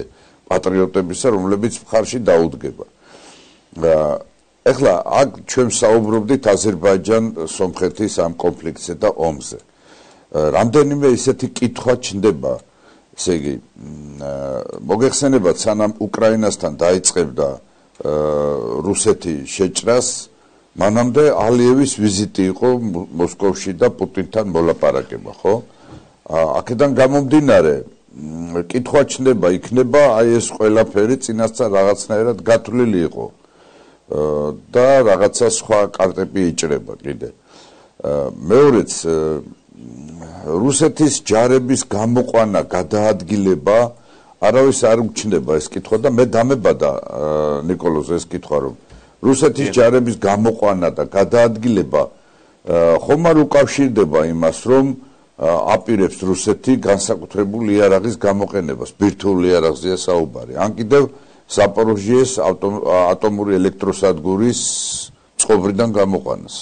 პატრიოტებისა, რომლებიც მხარში დაუდგება. ეხლა აქ ჩვენ საუბრობდით აზერბაიჯან-სომხეთის ამ კონფლიქტზე და ომზე. რამდენიმე ისეთი კითხვა ჩნდება, ესე იგი, მოგეხსენებათ, სანამ უკრაინასთან დაიწყებდა რუსეთი შეჭრას, მანამდე ალიევის ვიზიტი იყო მოსკოვში და პუტინთან მოლაპარაკება, ხო? აქედან გამომდინარე, კითხვა ჩნდება, იქნება აი ეს ყველაფერი წინასწარ რაღაცნაირად გათვლილი იყო. და რაღაცა სხვა კარტები იჭრება კიდე. მეორეც რუსეთის ჯარების გამოყვანა, გადაადგილება არავის არ უჩნდება ეს კითხვა და მე დამებადა نيكოლოზ ეს კითხვა რომ რუსეთის ჯარების გამოყვანა და გადაადგილება ხომ არ უკავშირდება იმას რომ აპირებს რუსეთი განსაკუთრებული იარაღის გამოყენებას, ბირთვული იარაღზეა საუბარი. ან კიდევ საპოროჟიეს ატომური ელექტროსადგურის წყობრიდან გამოყვანას.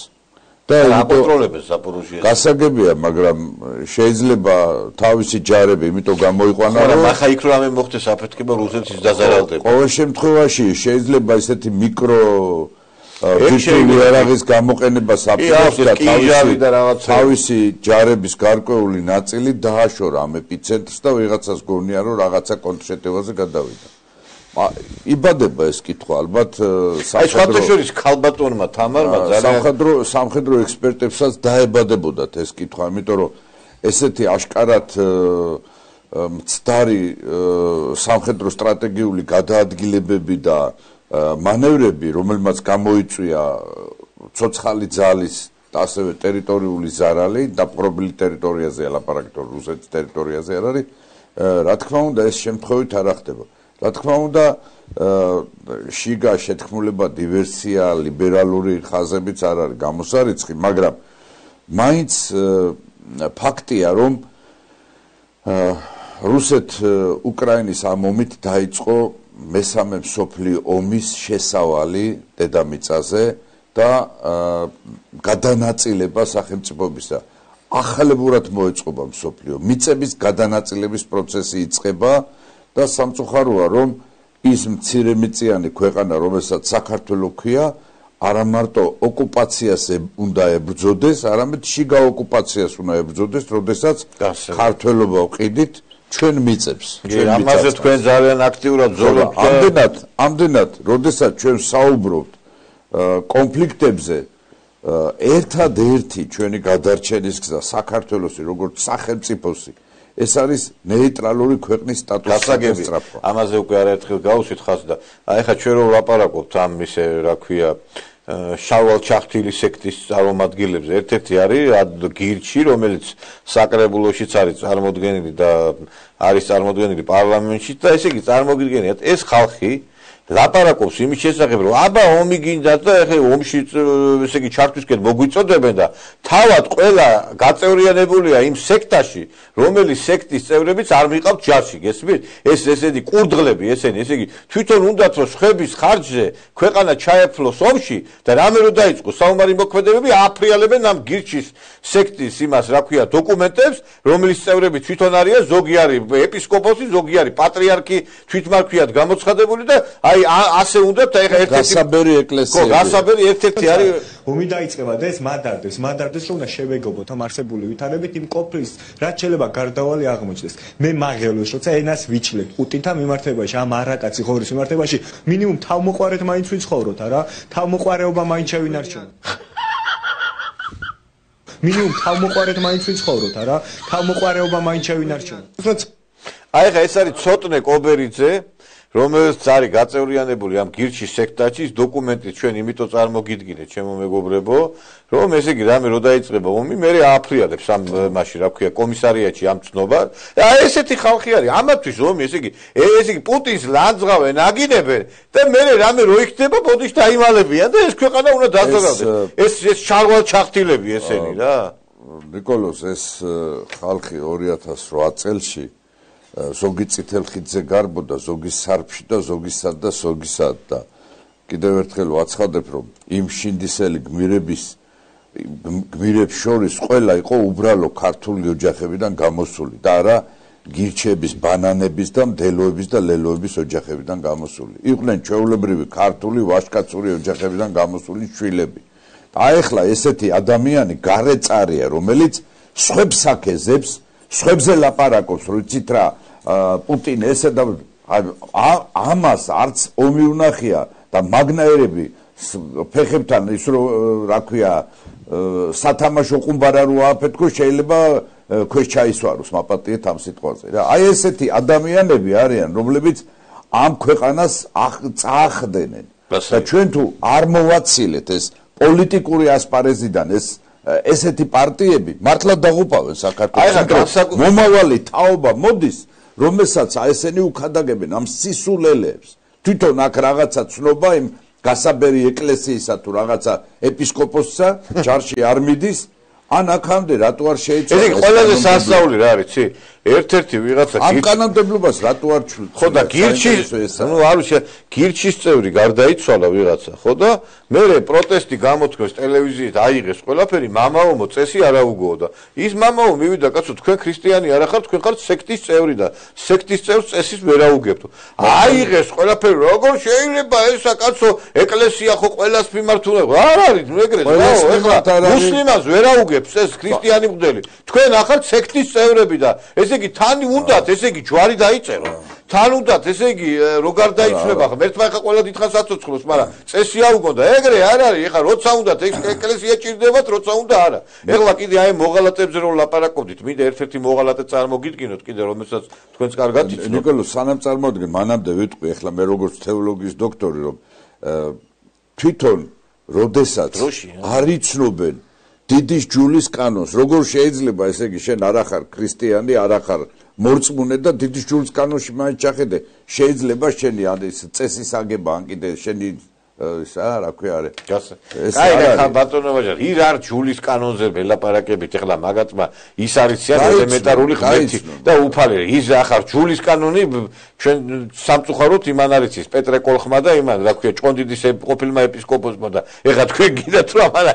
და აკონტროლებენ საპოროჟიეს. გასაგებია, მაგრამ შეიძლება თავისი ჯარები იმიტომ გამოიყვანა, რომ მაგრამ ახლა იქ რამე მოხდეს აფეთქება რუსეთის დაზარალდება. ყოველ შემთხვევაში შეიძლება ესეთი მიკრო ფიქრული არაღის გამოყენება საპოროჟიეს და თავისი თავისი ჯარების გარკვეული ნაწილი დააშორა ამ ეპიცენტრს და ვიღაცას გონია რომ რაღაცა კონტრშეტევაზე გადავიდა. იბადება ეს კითხვა ალბათ სამხედრო აი შორის ქალბატონმა თამარმა ძალიან სამხედრო სამხედრო ექსპერტებსაც დაებადებოდათ ეს კითხვა იმიტომ რომ ესეთი აშკარად მცდარი სამხედრო სტრატეგიული გადაადგილებები და მანევრები რომელმაც გამოიწვია ცოცხალი ძალის და ასევე ტერიტორიული ზარალი და პრობლემი ტერიტორიაზე ლაპარაკით რუსეთის ტერიტორიაზე არ არის რა თქმა უნდა ეს შემთხვევით არ ახდება რა თქმა უნდა შიგა შეთქმულება დივერსია ლიბერალური ხაზებიც არ არის გამოსარიცხი მაგრამ მაინც ფაქტია რომ რუსეთ უკრაინის ამ ომით დაიწყო მესამე მსოფლიო ომის შესავალი დედამიწაზე და გადანაწილება სახელმწიფოებისა ახალებურად მოეწყობა მსოფლიო. მიწების გადანაწილების პროცესი იწყება და სამწუხაროა, რომ ის მცირე მიწიანი ქვეყანა, რომელსაც საქართველოს ქვია, არა მარტო ოკუპაციას უნდა ებრძოდეს, არამედ შიგა ოკუპაციას უნდა ებრძოდეს, როდესაც ქართველობა ვყიდით ჩვენ მიწებს. ჩვენ მიწებს. ამაზე თქვენ ძალიან აქტიურად ბრძოლობთ. ამდენად, ამდენად, როდესაც ჩვენ საუბრობთ კონფლიქტებზე, ერთადერთი ჩვენი გადარჩენის გზა საქართველოსი როგორც სახელმწიფოსი ეს არის ნეიტრალური ქვეყნის სტატუსი სწრაფვა. ამაზე უკვე არაერთხელ გავუსვით ხას და აი ხა ჩვენ რო ვლაპარაკობთ ამ ისე რა ქვია შავალ ჩახტილის სექტის წარმომადგენლებს ერთ-ერთი არის გირჩი რომელიც საკრებულოშიც არის წარმოდგენილი და არის წარმოდგენილი პარლამენტში და ესე იგი წარმოგიდგენიათ ეს ხალხი ლაპარაკობს იმის შესახებ, რომ აბა ომი გინდა და ეხლა ომში ესე იგი ჩართვისკენ მოგვიწოდებენ და თავად ყველა გაწევრიანებულია იმ სექტაში, რომელიც სექტის წევრებიც არ მიყავთ ჯარში, გესმით? ეს ესენი კურდღლები, ესენი, ესე იგი თვითონ უნდათ რომ ხების ხარჯზე ქვეყანა ჩაეფლოს ომში და რამე რო დაიწყო საომარი მოქმედებები, აფრიალებენ ამ გირჩის სექტის იმას, რა ქვია, დოკუმენტებს, რომელიც წევრები თვითონ არიან, ზოგი არის ეპისკოპოსი, ზოგი არის პატრიარქი, თვითმარქვიად გამოცხადებული და აი აი ასე უნდა და ეხა ერთ-ერთი გასაბერი ეკლესია. ხო, გასაბერი ერთ-ერთი არის ომი დაიწყება და ეს მადარდეს, მადარდეს რომ უნდა შევეგობოთ ამ არსებული ვითარებით იმ ყოფრის რაც შეიძლება გარდავალი აღმოჩნდეს. მე მაღელოს როცა ენას ვიჩლებ პუტინთან მიმართებაში, ამ არაკაცი ღორის მიმართებაში, მინიმუმ თავმოყარეთ მაინც ვიცხოვროთ, არა? თავმოყარეობა მაინც შევინარჩუნოთ. მინიმუმ თავმოყარეთ მაინც ვიცხოვროთ, არა? თავმოყარეობა მაინც შევინარჩუნოთ. აი ხა ეს არის ცოტნე კობერიძე რომელიც არის გაწევრიანებული ამ გირჩის სექტაჩი ის დოკუმენტი ჩვენ იმითო წარმოგიდგინეთ ჩემო მეგობრებო რომ ესე იგი რამე რო დაიწყება ომი მე აფრიადებს ამ მასში რა ქვია კომისარიატში ამ ცნობა და ესეთი ხალხი არის ამათვის ომი ესე იგი ესე იგი პუტინს ლანძღავენ აგინებენ და მე რამე რო იქნება ბოდიშ დაიმალებიან და ეს ქვეყანა უნდა დაზოგავდეს ეს ეს შარვალ ჩახტილები ესენი რა. ნიკოლოს ეს ხალხი 2008 წელში ზოგი წითელხიძე გარბოდა ზოგი სარფში და ზოგისა და ზოგისა და კიდევ ერთხელ ვაცხადებ რომ იმ შინდისელი გმირების გმირებს შორის ყველა იყო უბრალო ქართული ოჯახებიდან გამოსული და არა გირჩების, ბანანების და მდელოების და ლელოების ოჯახებიდან გამოსული. იყვნენ ჩვეულებრივი ქართული ვაშკაცური ოჯახებიდან გამოსული შვილები. და ეხლა ესეთი ადამიანი გარეწარია, რომელიც სხვებს აკეზებს, სხვებზე ლაპარაკობს, რომ იცით რა, პუტინ ესე და ამას არც ომი უნახია და მაგნაერები ფეხებთან ის რა ქვია სათამაშო ყუმბარა რო აფეთქო შეიძლება ქვეშ ჩაისვაროს მაპატიეთ ამ სიტყვაზე. რა აი ესეთი ადამიანები არიან რომლებიც ამ ქვეყანას წაახდენენ. და ჩვენ თუ არ მოვაცილეთ ეს პოლიტიკური ასპარეზიდან ეს ესეთი პარტიები მართლა დაღუპავენ საქართველოს. მომავალი თაობა მოდის რომელსაც ესენი უხადაგებენ ამ სისულელებს. თვითონ აქ რაღაცა ცნობა იმ გასაბერი ეკლესიისა თუ რაღაცა ეპისკოპოსსა ჯარში არ მიდის ან აქამდე რატო არ შეიცვალა ეს ყველაზე სასწაული რა არის ცი ერთ-ერთი ვიღაცა ამ კანონმდებლობას რატო არ ჩულ ხო და გირჩი ნუ არ ვიცი გირჩის წევრი გარდაიცვალა ვიღაცა ხო და მე პროტესტი გამოთქვეს ტელევიზიით აიღეს ყველაფერი მამაომო წესი არა უგოო და ის მამაო მივიდა კაცო თქვენ ქრისტიანი არ ახართ თქვენ ხართ სექტის წევრი და სექტის წევრს წესის ვერ აუგებთ. აიღეს ყველაფერი როგორ შეიძლება ესა კაცო ეკლესია ხო ყველას მიმართულება არ არის მეგრე ეხლა მუსლიმანს ვერ აუგებს ეს ქრისტიანი მღვდელი თქვენ ახართ სექტის წევრები და ეს ესე იგი თანი უნდათ, ესე იგი ჯვარი დაიწერო. თან უნდათ, ესე იგი როგარ დაიწება ხა, ერთმა ხა ყველა დიდხანს აცოცხლოს, მაგრამ წესი აუგონდა. ეგრე არ არის, ეხა როცა უნდათ, ეკლესია ჭირდებათ, როცა უნდა არა. ეხლა კიდე აი მოღალატებზე რომ ლაპარაკობდით, მინდა ერთ-ერთი მოღალატე წარმოგიდგინოთ კიდე, რომელსაც თქვენს კარგად იცნობთ. ნიკოლო, სანამ წარმოვიდგენ, მანამდე ვიტყვი, ეხლა მე როგორც თეოლოგიის დოქტორი, რომ თვითონ როდესაც არიცნობენ დიდის ჯულის კანონს როგორ შეიძლება ესე იგი შენ არ ახარ ქრისტიანი არ ახარ მორწმუნე და დიდის ჯულის კანონში მაინც ჩახედე? შეიძლება შენი არის წესის აგება ან კიდე შენი ისა რა ქვია არის ეს კაი ხა ბატონო ვაჟარ ირ არ ჯულის კანონზე ველაპარაკებით ეხლა მაგაცმა ის არის ელემენტარული ღმერთი და უფალი ის ახარ ჯულის კანონი ჩვენ სამწუხაროდ იმან არის ის პეტრე კოლხმა და იმან რა ქვია ჭონდიდის ყოფილმა ეპისკოპოსმა და ეხლა თქვენ გინდათ რომ არა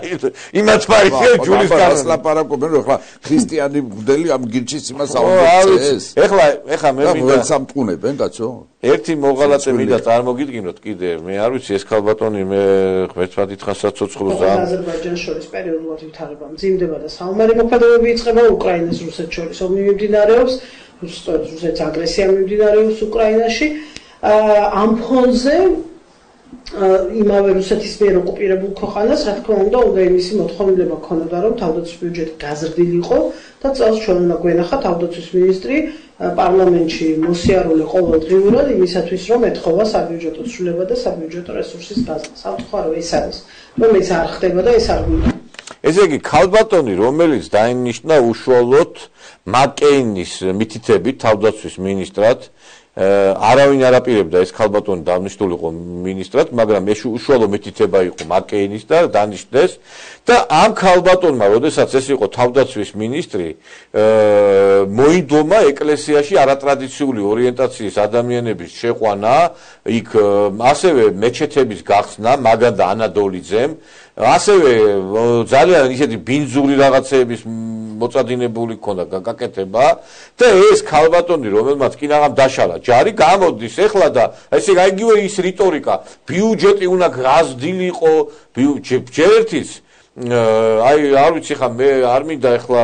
იმათ პარიზია ჯულის კანონი. ლაპარაკობენ რომ ეხლა ქრისტიანი მგდელი ამ გირჩის იმას აუწეს ეხლა ეხლა მე მინდა სამწუნებენ კაცო ერთი მოღალატე მინდა წარმოგიდგინოთ კიდე მე არ ვიცი ეს ქალბატონი მე ღმერთმა დიდხანს საცოცხლოს და აზერბაიჯანის შორის პერიოდულად ვითარება მძიმდება და საომარი მოქმედებები იწყება უკრაინას რუსეთს შორის ომი მიმდინარეობს რუსეთს აგრესია მიმდინარეობს უკრაინაში. ამ ფონზე იმავე რუსეთის მიერ ოკუპირებულ ქვეყანას, რა თქმა უნდა, უნდა იმისი მოთხოვნილება ქონოდა, რომ თავდაცვის ბიუჯეტი გაზრდილიყო და წელს ჩვენ უნდა გვენახა თავდაცვის მინისტრი პარლამენტში მოსიარული ყოველდღიურად იმისათვის, რომ ეთხოვა საბიუჯეტო ცვლილება და საბიუჯეტო რესურსის გაზრდა. სამწუხარო ეს არის, რომელიც არ ხდება და ეს არ გვინდა. ესე იგი, ქალბატონი, რომელიც დაინიშნა უშუალოდ მაკეინის მითითებით თავდაცვის მინისტრად, არავინ არ აპირებდა ეს ქალბატონი დანიშნულიყო ministrat, მაგრამ ეს უშუალო მითითება იყო მაკეინის და დანიშნეს. და ამ ქალბატონმა, როდესაც ეს იყო თავდაცვის ministri, მოიდომა ეკლესიაში არატრადიციული ორიენტაციის ადამიანების შეყვანა, იქ ასევე მეჩეთების გახსნა, მაგან და ანადოლიძემ ასევე ძალიან ისეთი ბინძური რაღაცეების მოწადინებული ქონდა გაკეთება. და ეს ქალბატონი რომელმაც კინაღამ დაშალა ჯარი გამოდის ეხლა და ესე გაიგივე ის რიტორიკა. ბიუჯეტი უნდა გაზრდილიყო ბიუჯეტის აი არ ვიცი ხა მე არ მინდა ეხლა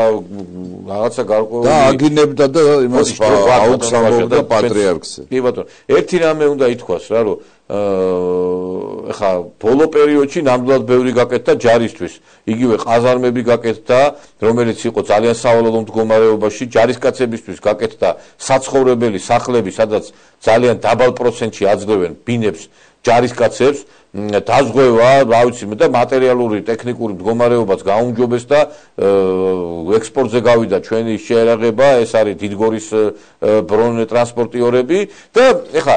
რაღაცა გარკვეული და აგინებდა და იმას აუქსამობდა პატრიარქს კი ბატონო ერთი რამე უნდა ითქვას რა რომ ეხა ბოლო პერიოდში ნამდვილად ბევრი გაკეთდა ჯარისთვის. იგივე ყაზარმები გაკეთდა, რომელიც იყო ძალიან სავალალო მდგომარეობაში, ჯარისკაცებისთვის გაკეთდა საცხოვრებელი სახლები, სადაც ძალიან დაბალ პროცენტში აძლევენ ბინებს ჯარისკაცებს. დაზღვევა, რა ვიცი, და მატერიალური ტექნიკური მდგომარეობაც გაუმჯობეს და ექსპორტზე გავიდა ჩვენი შეერაღება, ეს არის დიდგორის ბრონ ტრანსპორტიორები და ეხლა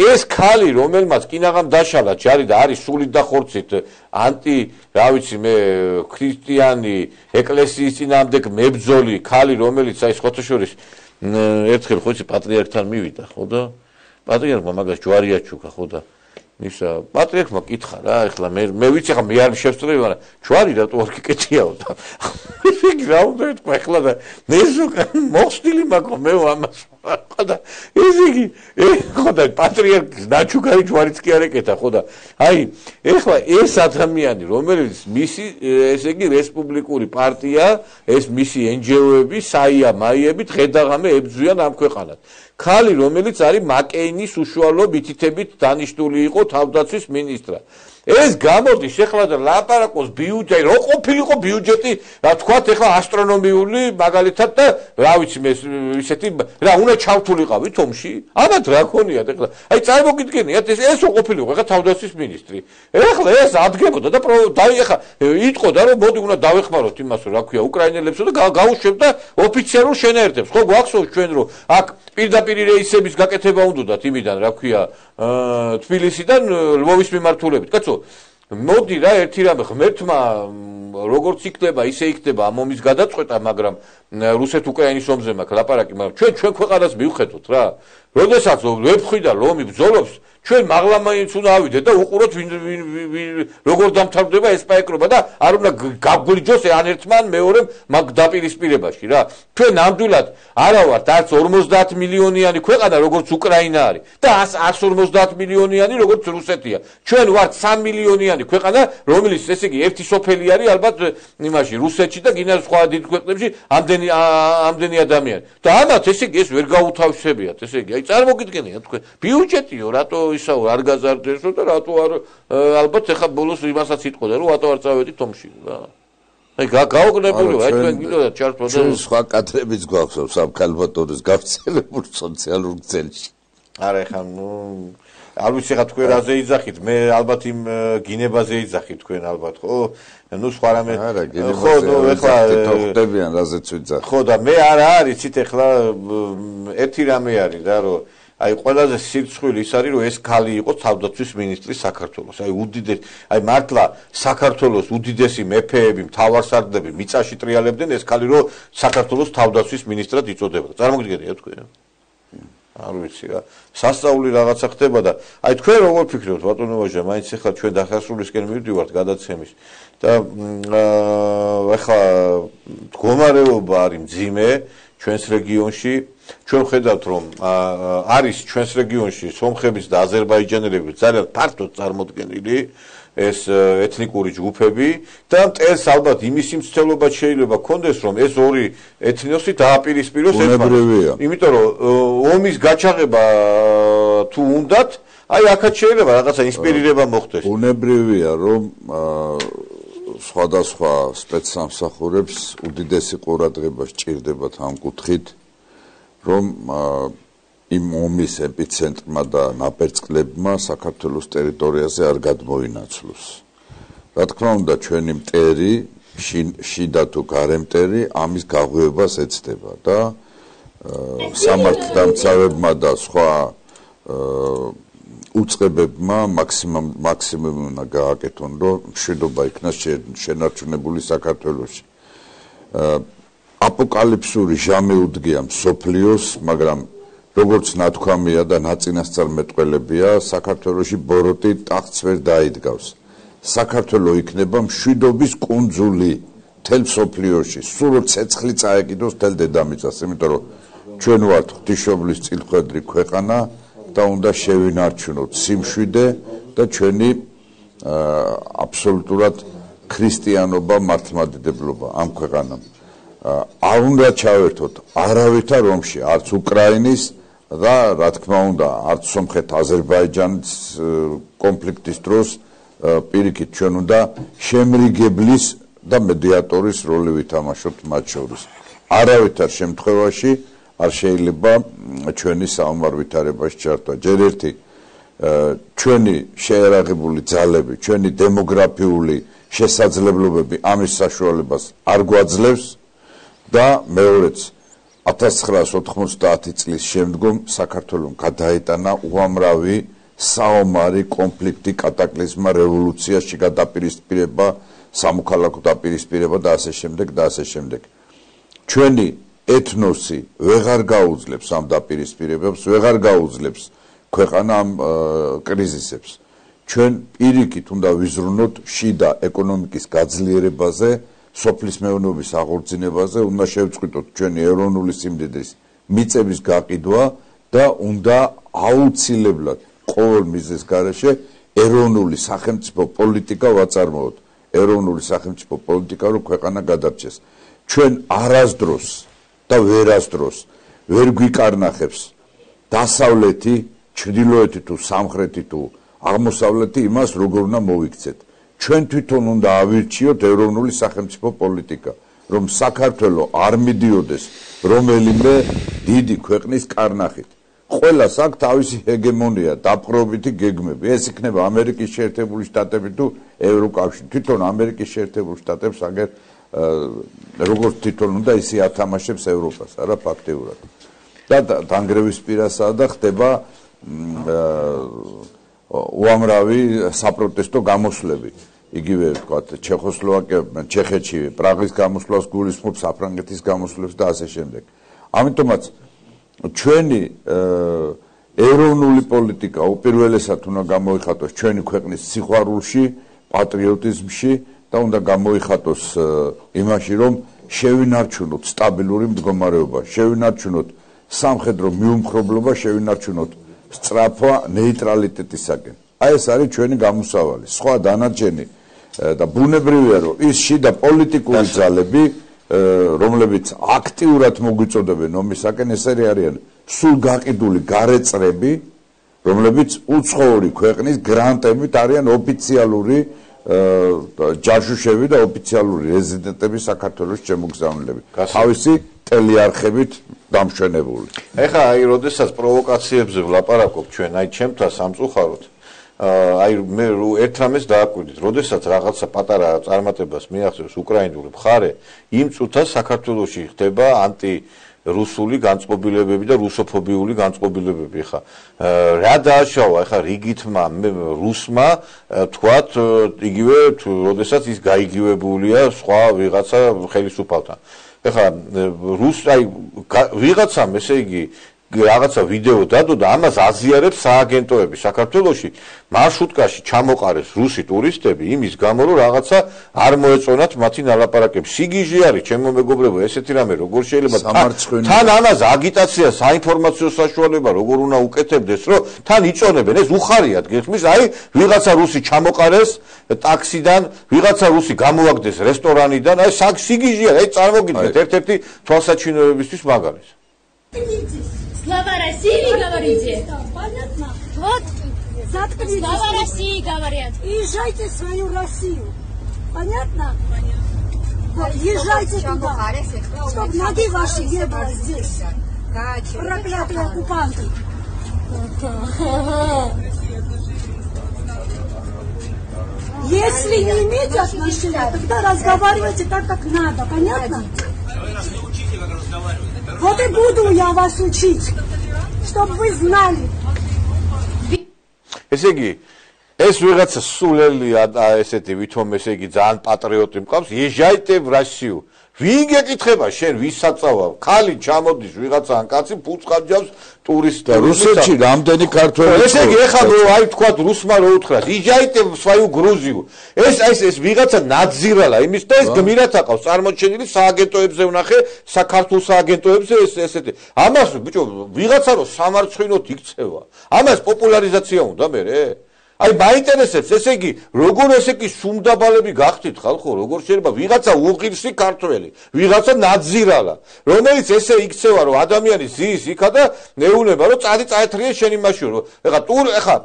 ეს ხალი, რომელმაც კინაღამ დაშალა ჯარი და არის სულით და ხორცით ანტი, რა ვიცი, მე ქრისტიანი ეკლესიის წინამდებ მებძოლი ხალი, რომელიც აი ხოთაშორის ერთხელ ხო იცი პატრიარქთან მივიდა, ხო და პატრიარქმა მაგას ჯვარია ჩუქა, ხო და ისა პატრიარქმა კითხა რა ეხლა მე მე ვიცი ხა მე არ შევსწრები მაგრამ ჩვარი რატო არ გიკეთიაო და იგი რა უნდა ეთქვა ეხლა და მე ზოგ მოხსნილი მაქვს მე ამას ხო და ეს იგი ხო და პატრიარქის ნაჩუქარი ჩვარიც კი არ ეკეთა ხო და აი ეხლა ეს ადამიანი რომელიც მისი ესე იგი რესპუბლიკური პარტია ეს მისი NGO-ები საია მაიები დღედაღამე ებძვიან ამ ქვეყანას ხალი რომელიც არის მაკეინის უშუალო მითითებით დანიშნული იყო თავდაცვის მინისტრად ეს გამოდის ახლა და ლაპარაკოს ბიუჯეტი, რო ყოფილიყო ბიუჯეტი, რა თქვათ ახლა ასტრონომიული მაგალითად და რა ვიცი მე ისეთი რა უნდა ჩავთულიყავით ომში? ამათ რა ქონიათ ახლა? აი წარმოგიდგენიათ ეს ეს ყოფილიყო ახლა თავდაცვის მინისტრი. ახლა ეს ადგენოდა და დაი ახლა იტყოდა რომ მოდი უნდა დავეხმაროთ იმას რა ქვია უკრაინელებსო და გაუშვებ და ოფიციალურ შენაერთებს. ხო გვახსოვს ჩვენ რომ აქ პირდაპირ რეისების გაკეთება უნდათ იმიდან რა ქვია თბილისიდან ლვოვის მიმართულებით. კაცო მოდი რა ერთი რამე ღმერთმა როგორც იქნება ისე იქნება ამ ომის გადაწყვეტა მაგრამ რუსეთ უკრაინის ომზე მაქვს ლაპარაკი მაგრამ ჩვენ ჩვენ ქვეყანას მივხედოთ რა. როდესაც ვებხვი და ლომი ბძოლობს ჩვენ მაღლამაინც უნდა ავიდეთ და უყუროთ ვინ როგორ დამთავრდება ეს პაეკრობა და არ უნდა გაგვიჯოს ან ერთმან მეორემ მაგ დაპირისპირებაში რა. ჩვენ ნამდვილად არა ვართ არც 50 მილიონიანი ქვეყანა როგორც უკრაინა არის და 150 მილიონიანი როგორც რუსეთია. ჩვენ ვართ 3 მილიონიანი ქვეყანა რომელიც ესე იგი ერთი სოფელი არის ალბათ იმაში რუსეთში და გინდა სხვა დიდ ქვეყნებში ამდენი ამდენი ადამიანი. და ამათ ესე იგი ეს ვერ გაუთავსებიათ ესე იგი. აი წარმოგიდგენიათ თქვენ. ბიუჯეტიო რატო ისაო არ გაზარდესო და რატო არ ალბათ ეხა ბოლოს იმასაც იტყოდა რომ რატო არ წავედით ომში რა. აი გაოგნებული აი თქვენ გინდოდა ჩართვა და სხვა კადრებიც გვაქვს სამკალბატონის გავრცელებულ სოციალურ ქსელში. არა ეხა ნუ არ ვიცი ხა თქვენ რაზე იძახით მე ალბათ იმ გინებაზე იძახით თქვენ ალბათ ხო? ნუ სხვა რამე ხო ნუ ეხლა ხდებიან რაზეც ვიძახ. ხო და მე არა არიცით ეხლა ერთი რამე არის რა რომ აი ყველაზე სირცხვილი ის არის რომ ეს ქალი იყო თავდაცვის მინისტრი საქართველოს. აი უდიდეს აი მართლა საქართველოს უდიდესი მეფეები, მთავარსარდლები მიწაში ტრიალებდნენ ეს ქალი რომ საქართველოს თავდაცვის მინისტრად იწოდებოდა. წარმოგიდგენია თქვენ? არ ვიცი რა. სასწაული რაღაცა ხდება და აი თქვენ როგორ ფიქრობთ ბატონო ვაჟა, მაინც ახლა ჩვენ დახასრულისკენ მივდივართ გადაცემის და ახლა მდგომარეობა არის მძიმე ჩვენს რეგიონში. ჩვენ ხედავთ რომ არის ჩვენს რეგიონში სომხების და აზერბაიჯანელების ძალიან ფართოდ წარმოდგენილი ეს ეთნიკური ჯგუფები და მტელს ალბათ იმისი მცდელობა შეიძლება კონდეს რომ ეს ორი ეთნოსი დააპირისპიროს ერთმანეთს. იმიტომ რომ ომის გაჩაღება თუ უნდათ, აი აქაც შეიძლება რაღაცა ინსპირირება მოხდეს. უნებრივია რომ სხვადასხვა სპეცსამსახურებს უდიდესი ყურადღება სჭირდებათ ამ კუთხით, რომ იმ ომის ეპიცენტრმა და ნაპერწკლებმა საქართველოს ტერიტორიაზე არ გადმოინაცვლოს. რა თქმა უნდა, ჩვენი მტერი, შიდა თუ გარემტერი ამის გაღვივებას ეცდება და სამართლდამცავებმა და სხვა უწყებებმა მაქსიმუმ მაქსიმუმ უნდა გააკეთონ, რომ მშვიდობა იქნას შენარჩუნებული საქართველოში. აპოკალიფსური ჟამი უდგია მსოფლიოს, მაგრამ როგორც ნათქვამია და ნაწინასწარ მეტყველებია, საქართველოსი ბოროტი ტახტს ვერ დაიდგავს. საქართველო იქნება მშვიდობის კუნძული თელ სოფლიოში. სულ ცეცხლი წაეკიდოს თელ დედამიწას, იმიტომ რომ ჩვენ ვართ ღვთისმშობლის წილხვედრი ქვეყანა და უნდა შევინარჩუნოთ სიმშვიდე და ჩვენი აბსოლუტურად ქრისტიანობა მართლმადიდებლობა ამ ქვეყანამ. არ უნდა ჩავერთოთ არავითარ რომში, არც უკრაინის და რა თქმა უნდა, არც სომხეთ-აზერბაიჯანის კონფლიქტის დროს პირიქით ჩვენ უნდა შემრიგებლის და მედიატორის როლი ვითამაშოთ მათ შორის. არავითარ შემთხვევაში არ შეიძლება ჩვენი საომარ ვითარებაში ჩართვა. ჯერ ერთი ჩვენი შეერაღებული ძალები, ჩვენი დემოგრაფიული შესაძლებლობები ამის საშუალებას არ გვაძლევს და მეორეც 1990 წლის შემდგომ საქართველოს გადაეტანა უამრავი საომარი კონფლიქტი, კატაკლიზმა, რევოლუცია, შეგადაპირისპირება, სამოქალაქო დაპირისპირება და ასე შემდეგ და ასე შემდეგ. ჩვენი ეთნოსი ვეღარ გაუძლებს ამ დაპირისპირებებს, ვეღარ გაუძლებს ქვეყანა ამ კრიზისებს. ჩვენ პირიქით უნდა ვიზრუნოთ შიდა ეკონომიკის გაძლიერებაზე, სოფლის მეურნეობის აღორძინებაზე უნდა შევწყვიტოთ ჩვენი ეროვნული სიმდიდრის მიწების გაყიდვა და უნდა აუცილებლად ყოველ მიზეს გარეშე ეროვნული სახელმწიფო პოლიტიკა ვაწარმოოთ. ეროვნული სახელმწიფო პოლიტიკა რომ ქვეყანა გადარჩეს. ჩვენ არასდროს და ვერასდროს ვერ გვიკარნახებს დასავლეთი ჩრდილოეთი თუ სამხრეთი თუ აღმოსავლეთი იმას როგორ უნდა მოიქცეთ ჩვენ თვითონ უნდა ავირჩიოთ ეროვნული სახელმწიფო პოლიტიკა, რომ საქართველოს არ მიდიოდეს რომელიმე დიდი ქვეყნის კარნახით. ყველას აქვს თავისი ჰეგემონია, დაპყრობითი გეგმები. ეს იქნება ამერიკის შეერთებული შტატები თუ ევროკავშირი. თვითონ ამერიკის შეერთებული შტატებს აგერ როგორც თვითონ უნდა ისე ათამაშებს ევროპას, არა ფაქტიურად. და დანგრევის პირასაა და ხდება უამრავი საპროტესტო გამოსვლები. იგივე თქვა ჩეხოსლოვაკია, ჩეხეთში პრაღის გამოსვლას გულისხმობს, საფრანგეთის გამოსვლებს და ასე შემდეგ. ამიტომაც ჩვენი ეროვნული პოლიტიკა უპირველესად უნდა გამოიხატოს ჩვენი ქვეყნის სიყვარულში, პატრიოტიზმში და უნდა გამოიხატოს იმაში, რომ შევინარჩუნოთ სტაბილური მდგომარეობა, შევინარჩუნოთ სამხედრო მიუმხრობლობა, შევინარჩუნოთ სწრაფვა ნეიტრალიტეტისაკენ. აი ეს არის ჩვენი გამოსავალი. სხვა დანარჩენი და ბუნებრივია რომ ის შიდა პოლიტიკური ძალები რომლებიც აქტიურად მოგვიწოდებენ ომისაკენ ესერი არიან სულ გაყიდული გარეწრები რომლებიც უცხოური ქვეყნის გრანტებით არიან ოფიციალური ჯაშუშები და ოფიციალური რეზიდენტები საქართველოს შემოგზავნილები. თავისი ტელიარხებით დამშვენებული. ეხლა აი როდესაც პროვოკაციებზე ვლაპარაკობ ჩვენ აი ჩემთან სამწუხაროდ აი მე ერთ რამეს დააკვირდით, როდესაც რაღაცა პატარა წარმატებას მიაღწევს უკრაინული მხარე, იმ წუთას საქართველოსი ხდება ანტი რუსული განწყობილებები და რუსოფობიული განწყობილებები ხა. რა დააშავა ხა რიგითმა რუსმა თქვათ იგივე როდესაც ის გაიგივებულია სხვა ვიღაცა ხელისუფალთან. ეხლა რუს აი ვიღაცამ ესე იგი რაღაცა ვიდეო დადო და ამას აზიარებს სააგენტოები. საქართველოში მარშრუტკაში ჩამოყარეს რუსი ტურისტები იმის გამო რომ რაღაცა არ მოეწონათ მათი ნალაპარაკები. სიგიჟე არის ჩემო მეგობრებო ესეთი რამე როგორ შეიძლება თან ამას აგიტაცია საინფორმაციო საშუალება როგორ უნდა უკეთებდეს რომ თან იწონებენ. ეს უხარიათ გიხმის აი ვიღაცა რუსი ჩამოყარეს ტაქსიდან ვიღაცა რუსი გამოაგდეს რესტორანიდან. აი სიგიჟეა აი წარმოგიდგენთ ერთ-ერთი თვალსაჩინოებისთვის მაგალითს Слава России говорите? Понятно. Вот, заткнитесь. Слава России говорят. Езжайте в свою Россию. Понятно? Понятно. Езжайте туда, чтобы ноги ваши не было здесь. Проклятые оккупанты. Если не имеете отношения, тогда разговаривайте так, как надо. Понятно? Вот и буду я вас учить, чтобы вы знали. ესე იგი ეს ვიღაცა სულელია ესეთი ვითომ ესე იგი ძალიან პატრიოტი მყავს ეჟაიტე в Россию ვინ გეკითხება შენ ვის საწავა ხალი ჩამოდის ვიღაცა ან კაცი ფუცხაჯავს ტურისტი და რუსეთში რამდენი ქართველი ესე იგი ეხლა რო აი თქვა რუსმა რო უთხრას იჯაიტე свою грузию ეს ეს ეს ვიღაცა ნაძირალა იმის და ეს გმირად აყავს წარმოჩენილი სააგენტოებზე ვნახე საქართველოს სააგენტოებზე ეს ესეთი ამას ბიჭო ვიღაცა რო სამარცხინოთ იქცევა ამას პოპულარიზაცია უნდა მერე აი მაინტერესებს ესე იგი როგორ ესე იგი სუმდაბალები გახდით ხალხო როგორ შეიძლება ვიღაცა უღირსი ქართველი ვიღაცა ნაძირალა რომელიც ესე იქცევა რომ ადამიანი ზის იქა და ნეუნება რომ წადი წაეთრიე შენი მაშინ ეხა ტურ ეხა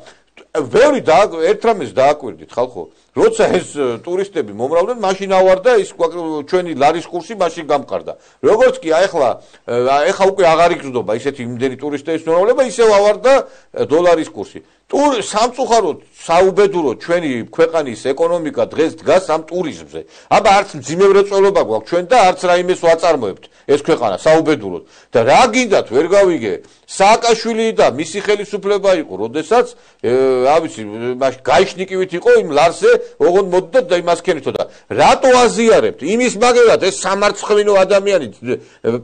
ვერი და ერთ რამეს დააკვირდით ხალხო როცა ეს ტურისტები მომრავლდნენ მაშინ ავარდა ის ჩვენი ლარის კურსი მაშინ გამყარდა როგორც კი აეხლა აეხლა უკვე აღარ იგრძნობა ისეთი იმდენი ტურისტების მომრავლება ისევ ავარდა დოლარის კურსი ტურ სამწუხაროდ საუბედურო ჩვენი ქვეყანის ეკონომიკა დღეს დგას ამ ტურიზმზე. აბა არც ძიმევრეწოლობა გვაქვს ჩვენ და არც რაიმეს ვაწარმოებთ ეს ქვეყანა საუბედუროდ. და რა გინდათ ვერ გავიგე სააკაშვილი და მისი ხელისუფლება იყო, როდესაც რა ვიცი, მაშ გაიშნიკივით იყო იმ ლარსე, ოღონდ მოდდა და იმას ქენითო და რატო აზიარებთ? იმის მაგერად ეს სამარცხვინო ადამიანი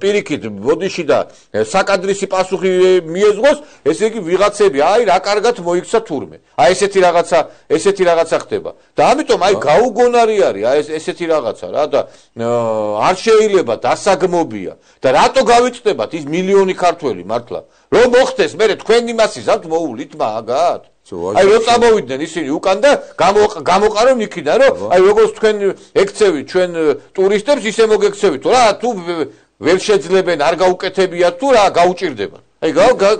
პირიქით ბოდიში და საკადრისი პასუხი მიეზღოს, ესე იგი ვიღაცები, აი რა კარგად მოიქცა თურმე. აი ესეთი რაღაცა, ესეთი რაღაცა ხდება. და ამიტომ აი გაუგონარი არის აი ესეთი რაღაცა რა და არ შეიძლება დასაგმობია. და რატო გავიწდებათ ის მილიონი ქართველი მართლა? რომ მოხდეს მე თქვენ იმას იზავთ მოულით მაგათ? აი რო წამოვიდნენ ისინი უკან და გამოყარონ იქიდან რომ აი როგორც თქვენ ექცევი ჩვენ ტურისტებს ისე მოგექცევით რა თუ ვერ შეძლებენ არ გაუკეთებიათ თუ რა გაუჭirdება აი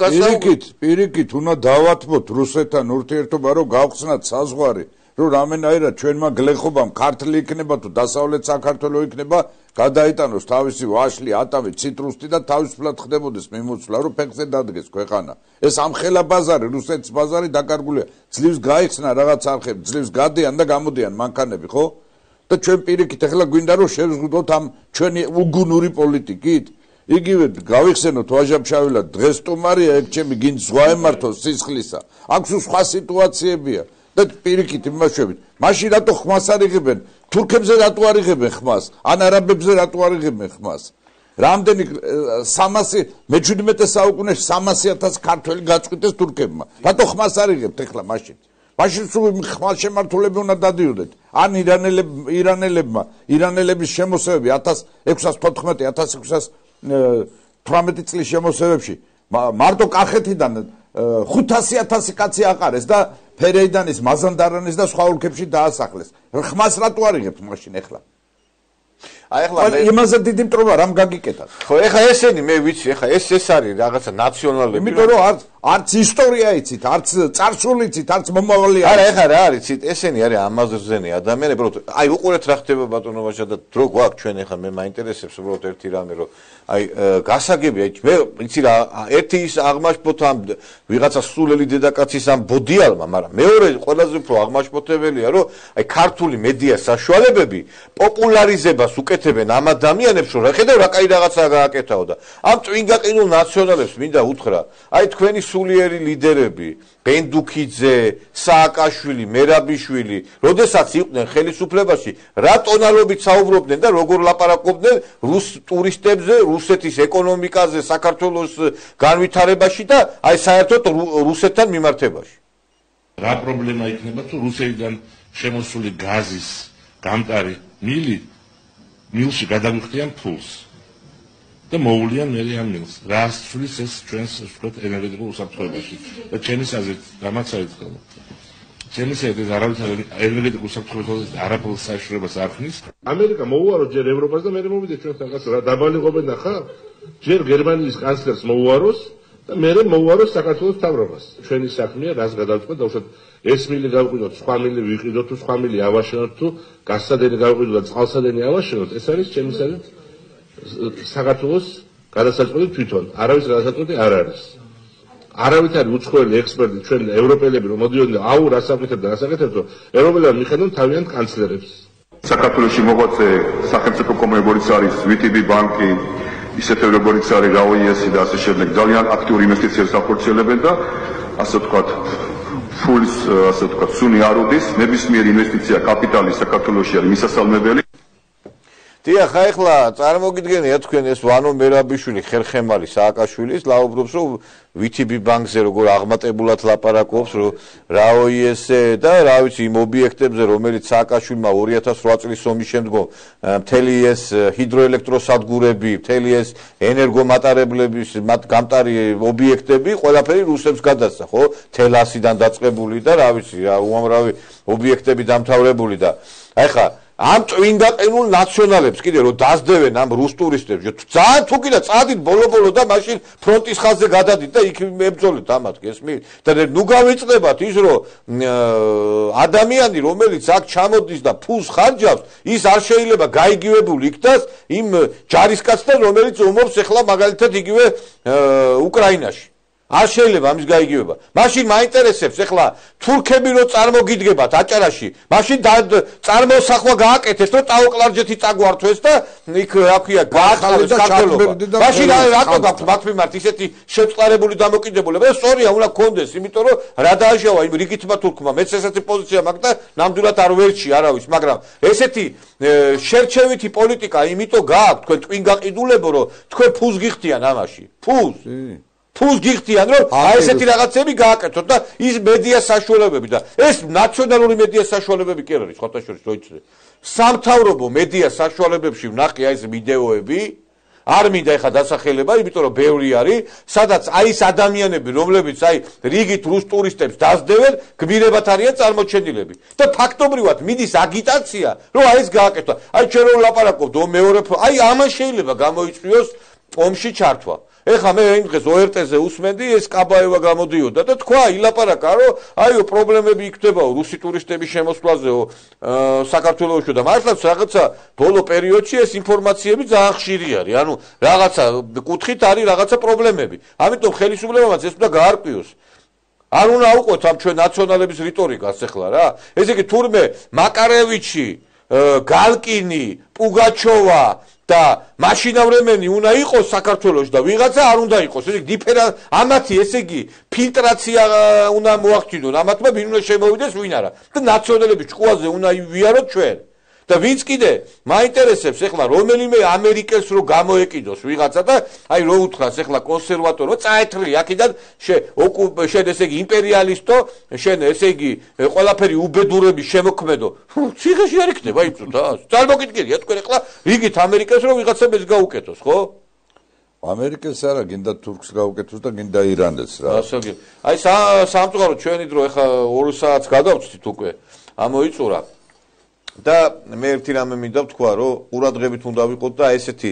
გასაუბრეთ პირიქით უნდა დავათმოთ რუსეთთან ურთიერთობა რომ გავხსნათ საზღვარი რომ რამენაირად ჩვენმა გლეხობამ ქართლი იქნება თუ დასავლეთ საქართველოს იქნება გადაიტანოს თავისი ვაშლი ატავი ციტრუსი და თავისუფლად ხდებოდეს მიმოცვლა რომ ფეხზე დადგეს ქვეყანა. ეს ამხელა ბაზარი რუსეთის ბაზარი დაკარგულია. ძლივს გაიხსნა რაღაც არხები ძლივს გადიან და გამოდიან მანქანები ხო? და ჩვენ პირიქით ახლა გვინდა რომ შევზღუდოთ ამ ჩვენი უგუნური პოლიტიკით. იგივე გავიხსენოთ ვაჟამშავილად დღეს სტუმარია ეგ ჩემი გინ ზღვა ემართოს სისხლისა აქვს სხვა სიტუაციებია და პირიქით იმაშვებით მაშინ რატო ხმას არიღებენ? თურქებზე რატო არიღებენ ხმას? ან არაბებზე რატო არიღებენ ხმას? რამდენი 300 მე-17 საუკუნეში 300000 ქართველი გაწყვიტეს თურქებმა. რატო ხმას არიღებთ ეხლა მაშინ? მაშინ სულ ხმალ შემართულები უნდა დადიოდეთ. ან ირანელებ ირანელებმა ირანელების შემოსევები 1614 1600 18 წლის შემოსევებში. მარტო კახეთიდან 500000 კაცი აყარეს და ფერეიდანის, მაზანდარანის და სხვა ოლქებში დაასახლეს. ხმას რატო არიღებთ მაშინ ახლა? აი ახლა მე იმაზე დიდი მტრობა რამ გაგიკეთათ? ხო, ახლა ესენი მე ვიცი, ახლა ეს ეს არის რაღაცა ნაციონალები. იმიტომ რომ არც არც ისტორია იცით, არც წარსული იცით, არც მომავალი არა, ეხლა რა არის, ესენი არის ამაზრზენი ადამიანები, უბრალოდ აი უყურეთ რა ხდება ბატონო ვაჟა და დრო გვაქვს ჩვენ ეხლა მე მაინტერესებს უბრალოდ ერთი რამე რომ აი გასაგები აი მე იცი რა ერთი ის აღმაშფოთ ამ ვიღაცა სულელი დედაკაცის ამ ბოდიალმა, მაგრამ მეორე ყველაზე უფრო აღმაშფოთებელია რომ აი ქართული მედია საშუალებები პოპულარიზებას უკეთებენ ამ ადამიანებს რომ ხედავ რა კაი რაღაცაა გააკეთაო და ამ წვინგაყინულ ნაციონალებს მინდა უთხრა. აი თქვენი სულიერი ლიდერები ბენდუქიძე, სააკაშვილი, მერაბიშვილი, როდესაც იყვნენ ხელისუფლებაში, რა ტონალობით საუბრობდნენ და როგორ ლაპარაკობდნენ რუს ტურისტებზე, რუსეთის ეკონომიკაზე, საქართველოს განვითარებაში და აი საერთოდ რუსეთთან მიმართებაში. რა პრობლემა იქნება თუ რუსეთიდან შემოსული გაზის გამტარი მილი მილში გადაგვიხდიან ფულს? და მოულიან მე ამ მილს. რა სწulis ეს ჩვენს ვთქვათ ენერგეტიკულ უსაფრთხოებაში და ჩვენი საზეთ გამაცავით ხოლმე. ჩვენი საზეთ არავითარ ენერგეტიკულ უსაფრთხოებაში არაფერს საშუალებას არ ხნის. ამერიკა მოუარო ჯერ ევროპას და მე მომიდე ჩვენ რაღაც რა დაბალიღობენ ახლა ჯერ გერმანიის კანცლერს მოუაროს და მე მოუაროს საქართველოს თავრობას. ჩვენი საქმეა რას გადავწყვეტ და უშოთ ეს მილი გავყიდოთ, სხვა მილი ვიყიდოთ თუ სხვა მილი ავაშენოთ თუ გასადენი გავყიდოთ და წყალსადენი ავაშენოთ, ეს არის ჩემი საზეთ საქართველოს გადასაწყვეტი თვითონ, არავის გადასაწყვეტი არ არის. არავითარი უცხოელი ექსპერტი ჩვენ ევროპელები რომ მოდიოდნენ, აუ რასაკეთებ და რასაკეთებ, ევროპელებმა მიხედონ თავიანთ კანცლერებს. საქართველოსი მოღვაწე სახელმწიფო კომერციის არის VTB ბანკი, ისეთები როგორიც არის RAOIS-ი და ასე შემდეგ, ძალიან აქტიური ინვესტიციებს ახორციელებენ და ასე ვთქვათ, ფულს ასე ვთქვათ, სუნი არ უდის, ნებისმიერი ინვესტიცია კაპიტალი საქართველოსში არის მისასალმებელი. დიახ, ახლა წარმოგიდგენია თქვენ ეს ვანო მერაბიშვილი ხერხემალი სააკაშვილის ლაუბრობს რომ VTB ბანკზე როგორ აღმატებულად ლაპარაკობს რომ RAOIS-ე და რა ვიცი ობიექტებზე რომელიც სააკაშვილმა 2008 წლის ომის შემდგომ მთელი ეს ჰიდროელექტროსადგურები, მთელი ეს ენერგომატარებლების მათ გამტარი ობიექტები ყველაფერი რუსებს გადასცა, ხო? თელასიდან დაწყებული და რა ვიცი, რა უამრავი ობიექტები დამთავრებული და ახლა ამ წვინდაყინულ ნაციონალებს კიდე რომ დაძდევენ ამ რუს ტურისტებს ძალიან თუ კიდე წადით ბოლო-ბოლო და მაშინ ფრონტის ხაზზე გადადით და იქ მებძოლეთ ამათ გესმით და ნუ გავიწდებათ ის რომ ადამიანი რომელიც აქ ჩამოდის და ფულს ხარჯავს ის არ შეიძლება გაიგივებულ იქნას იმ ჯარისკაცთან რომელიც ომობს ახლა მაგალითად იგივე უკრაინაში არ შეიძლება ამის გაიგივება. მაშინ მაინტერესებს ახლა თურქები რო წარმოგიდგებათ აჭარაში, მაშინ წარმოსახვა გააკეთეს, რომ ტაოკლარჯეთი წაგვართვეს და იქ რა ქვია, გაახალეს საქართველოს. მაშინ რატო გაქვთ მათ მიმართ ისეთი შეწყარებული დამოკიდებულება? სწორია, უნდა კონდეს, იმიტომ რომ რა დააშავა იმ რიგითმა თურქმა, მეც ესეთი პოზიცია მაქვს და ნამდვილად არ ვერჩი არავის, მაგრამ ესეთი შერჩევითი პოლიტიკა იმიტომ გააქვთ თქვენ ტვინ გაყიდულებო, რომ თქვენ ფულს გიხდიან ამაში. ფულს. ფულს გიხდიან რომ აი ესეთი რაღაცები გააკეთოთ და ის მედია საშუალებები და ეს ნაციონალური მედია საშუალებები კი არის ხოთა შორის როიცი სამთავრობო მედია საშუალებებში ვნახე აი ეს ვიდეოები არ მინდა ეხა დასახელება, იმიტომ რომ ბევრი არის, სადაც აი ეს ადამიანები, რომლებიც აი რიგით რუს ტურისტებს დაძდევენ, გმირებად არიან წარმოჩენილები. და ფაქტობრივად მიდის აგიტაცია, რომ აი ეს გააკეთო. აი ჩვენ რომ ლაპარაკობთ, მეორე აი ამან შეიძლება გამოიწვიოს ომში ჩართვა. ეხლა მე იმ დღეს ORT-ზე უსმენდი ეს კაბაევა გამოდიოდა და თქვა ილაპარაკა რომ აიო პრობლემები იქნებაო რუსი ტურისტების შემოსვლაზეო საქართველოსში და მართლაც რაღაცა ბოლო პერიოდში ეს ინფორმაციები ძალიან ხშირი არის. ანუ რაღაცა კუთხით არის რაღაცა პრობლემები. ამიტომ ხელისუფლებამაც ეს უნდა გაარკვიოს. არ უნდა აუყვოთ ამ ჩვენ ნაციონალების რიტორიკას ახლა რა. ესე იგი თურმე მაკარევიჩი გალკინი პუგაჩოვა და მაშინავრემენი უნდა იყოს საქართველოს და ვიღაცა არ უნდა იყოს. ესე იგი დიფერა ამათი ესე იგი ფილტრაცია უნდა მოახდინონ. ამათმა ვინ უნდა შემოვიდეს, ვინ არა. და ნაციონალების ჭკუაზე უნდა ვიაროთ ჩვენ. და ვინც კიდე მაინტერესებს ახლა რომელიმე ამერიკელს რო გამოეკიდოს ვიღაცა და აი რო უთხრას ახლა კონსერვატორო წაეთრი აქედან შენ ესე იგი იმპერიალისტო შენ ესე იგი ყველაფერი უბედურების შემოქმედო. ციხეში არ იქნება იწუთა წარმოგიდგენია თქვენ ახლა რიგით ამერიკელს რო ვიღაცა მეს გაუკეთოს ხო? ამერიკელს არა გინდა თურქს გაუკეთოს და გინდა ირანელს რა. ასე იგი აი სამწუხარო ჩვენი დრო ახლა 2 საათს გადავწვით უკვე. ამოიწურა და მე ერთი რამე მინდა ვთქვა, რომ ყურადღებით უნდა ვიყოთ და ესეთი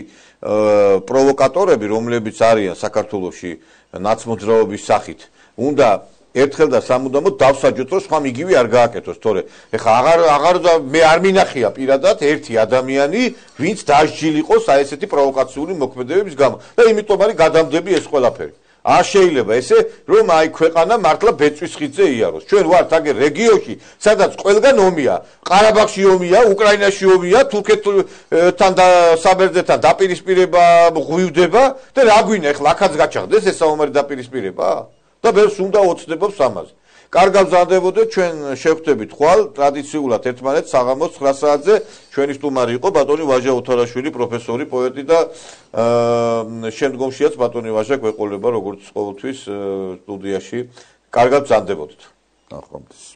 პროვოკატორები, რომლებიც არიან საქართველოსში ნაცმოძრაობის სახით, უნდა ერთხელ და სამუდამოდ დავსაჯოთ, რომ სხვა მიგივი არ გააკეთოს, თორე ეხა აღარ აღარ მე არ მინახია პირადად ერთი ადამიანი, ვინც დასჯილიყო საერთეთი პროვოკაციული მოქმედებების გამო და იმიტომ არის გადამდები ეს ყველაფერი. არ შეიძლება ესე რომ აი ქვეყანა მართლა ბეწვის ხიძზე იაროს. ჩვენ ვართ აგე რეგიონში, სადაც ყველგან ომია. ყარაბაღში ომია, უკრაინაში ომია, თურქეთთან და საბერძნეთთან დაპირისპირება ღვივდება და რა გვინდა ახლა აქაც გაჩაღდეს ეს საომარი დაპირისპირება? და ბევრს უნდა ოცნებობს ამაზე. კარგად ზარდებოდეთ ჩვენ შევხვდებით ხვალ. ტრადიციულად ერთმანეთს საღამოს 9 საათზე ჩვენი სტუმარი იყო ბატონი ვაჟა უთარაშვილი პროფესორი პოეტი და შემდგომშიაც ბატონი ვაჟა გვეყოლება როგორც ყოველთვის სტუდიაში. კარგად ზარდებოდეთ ნახვამდის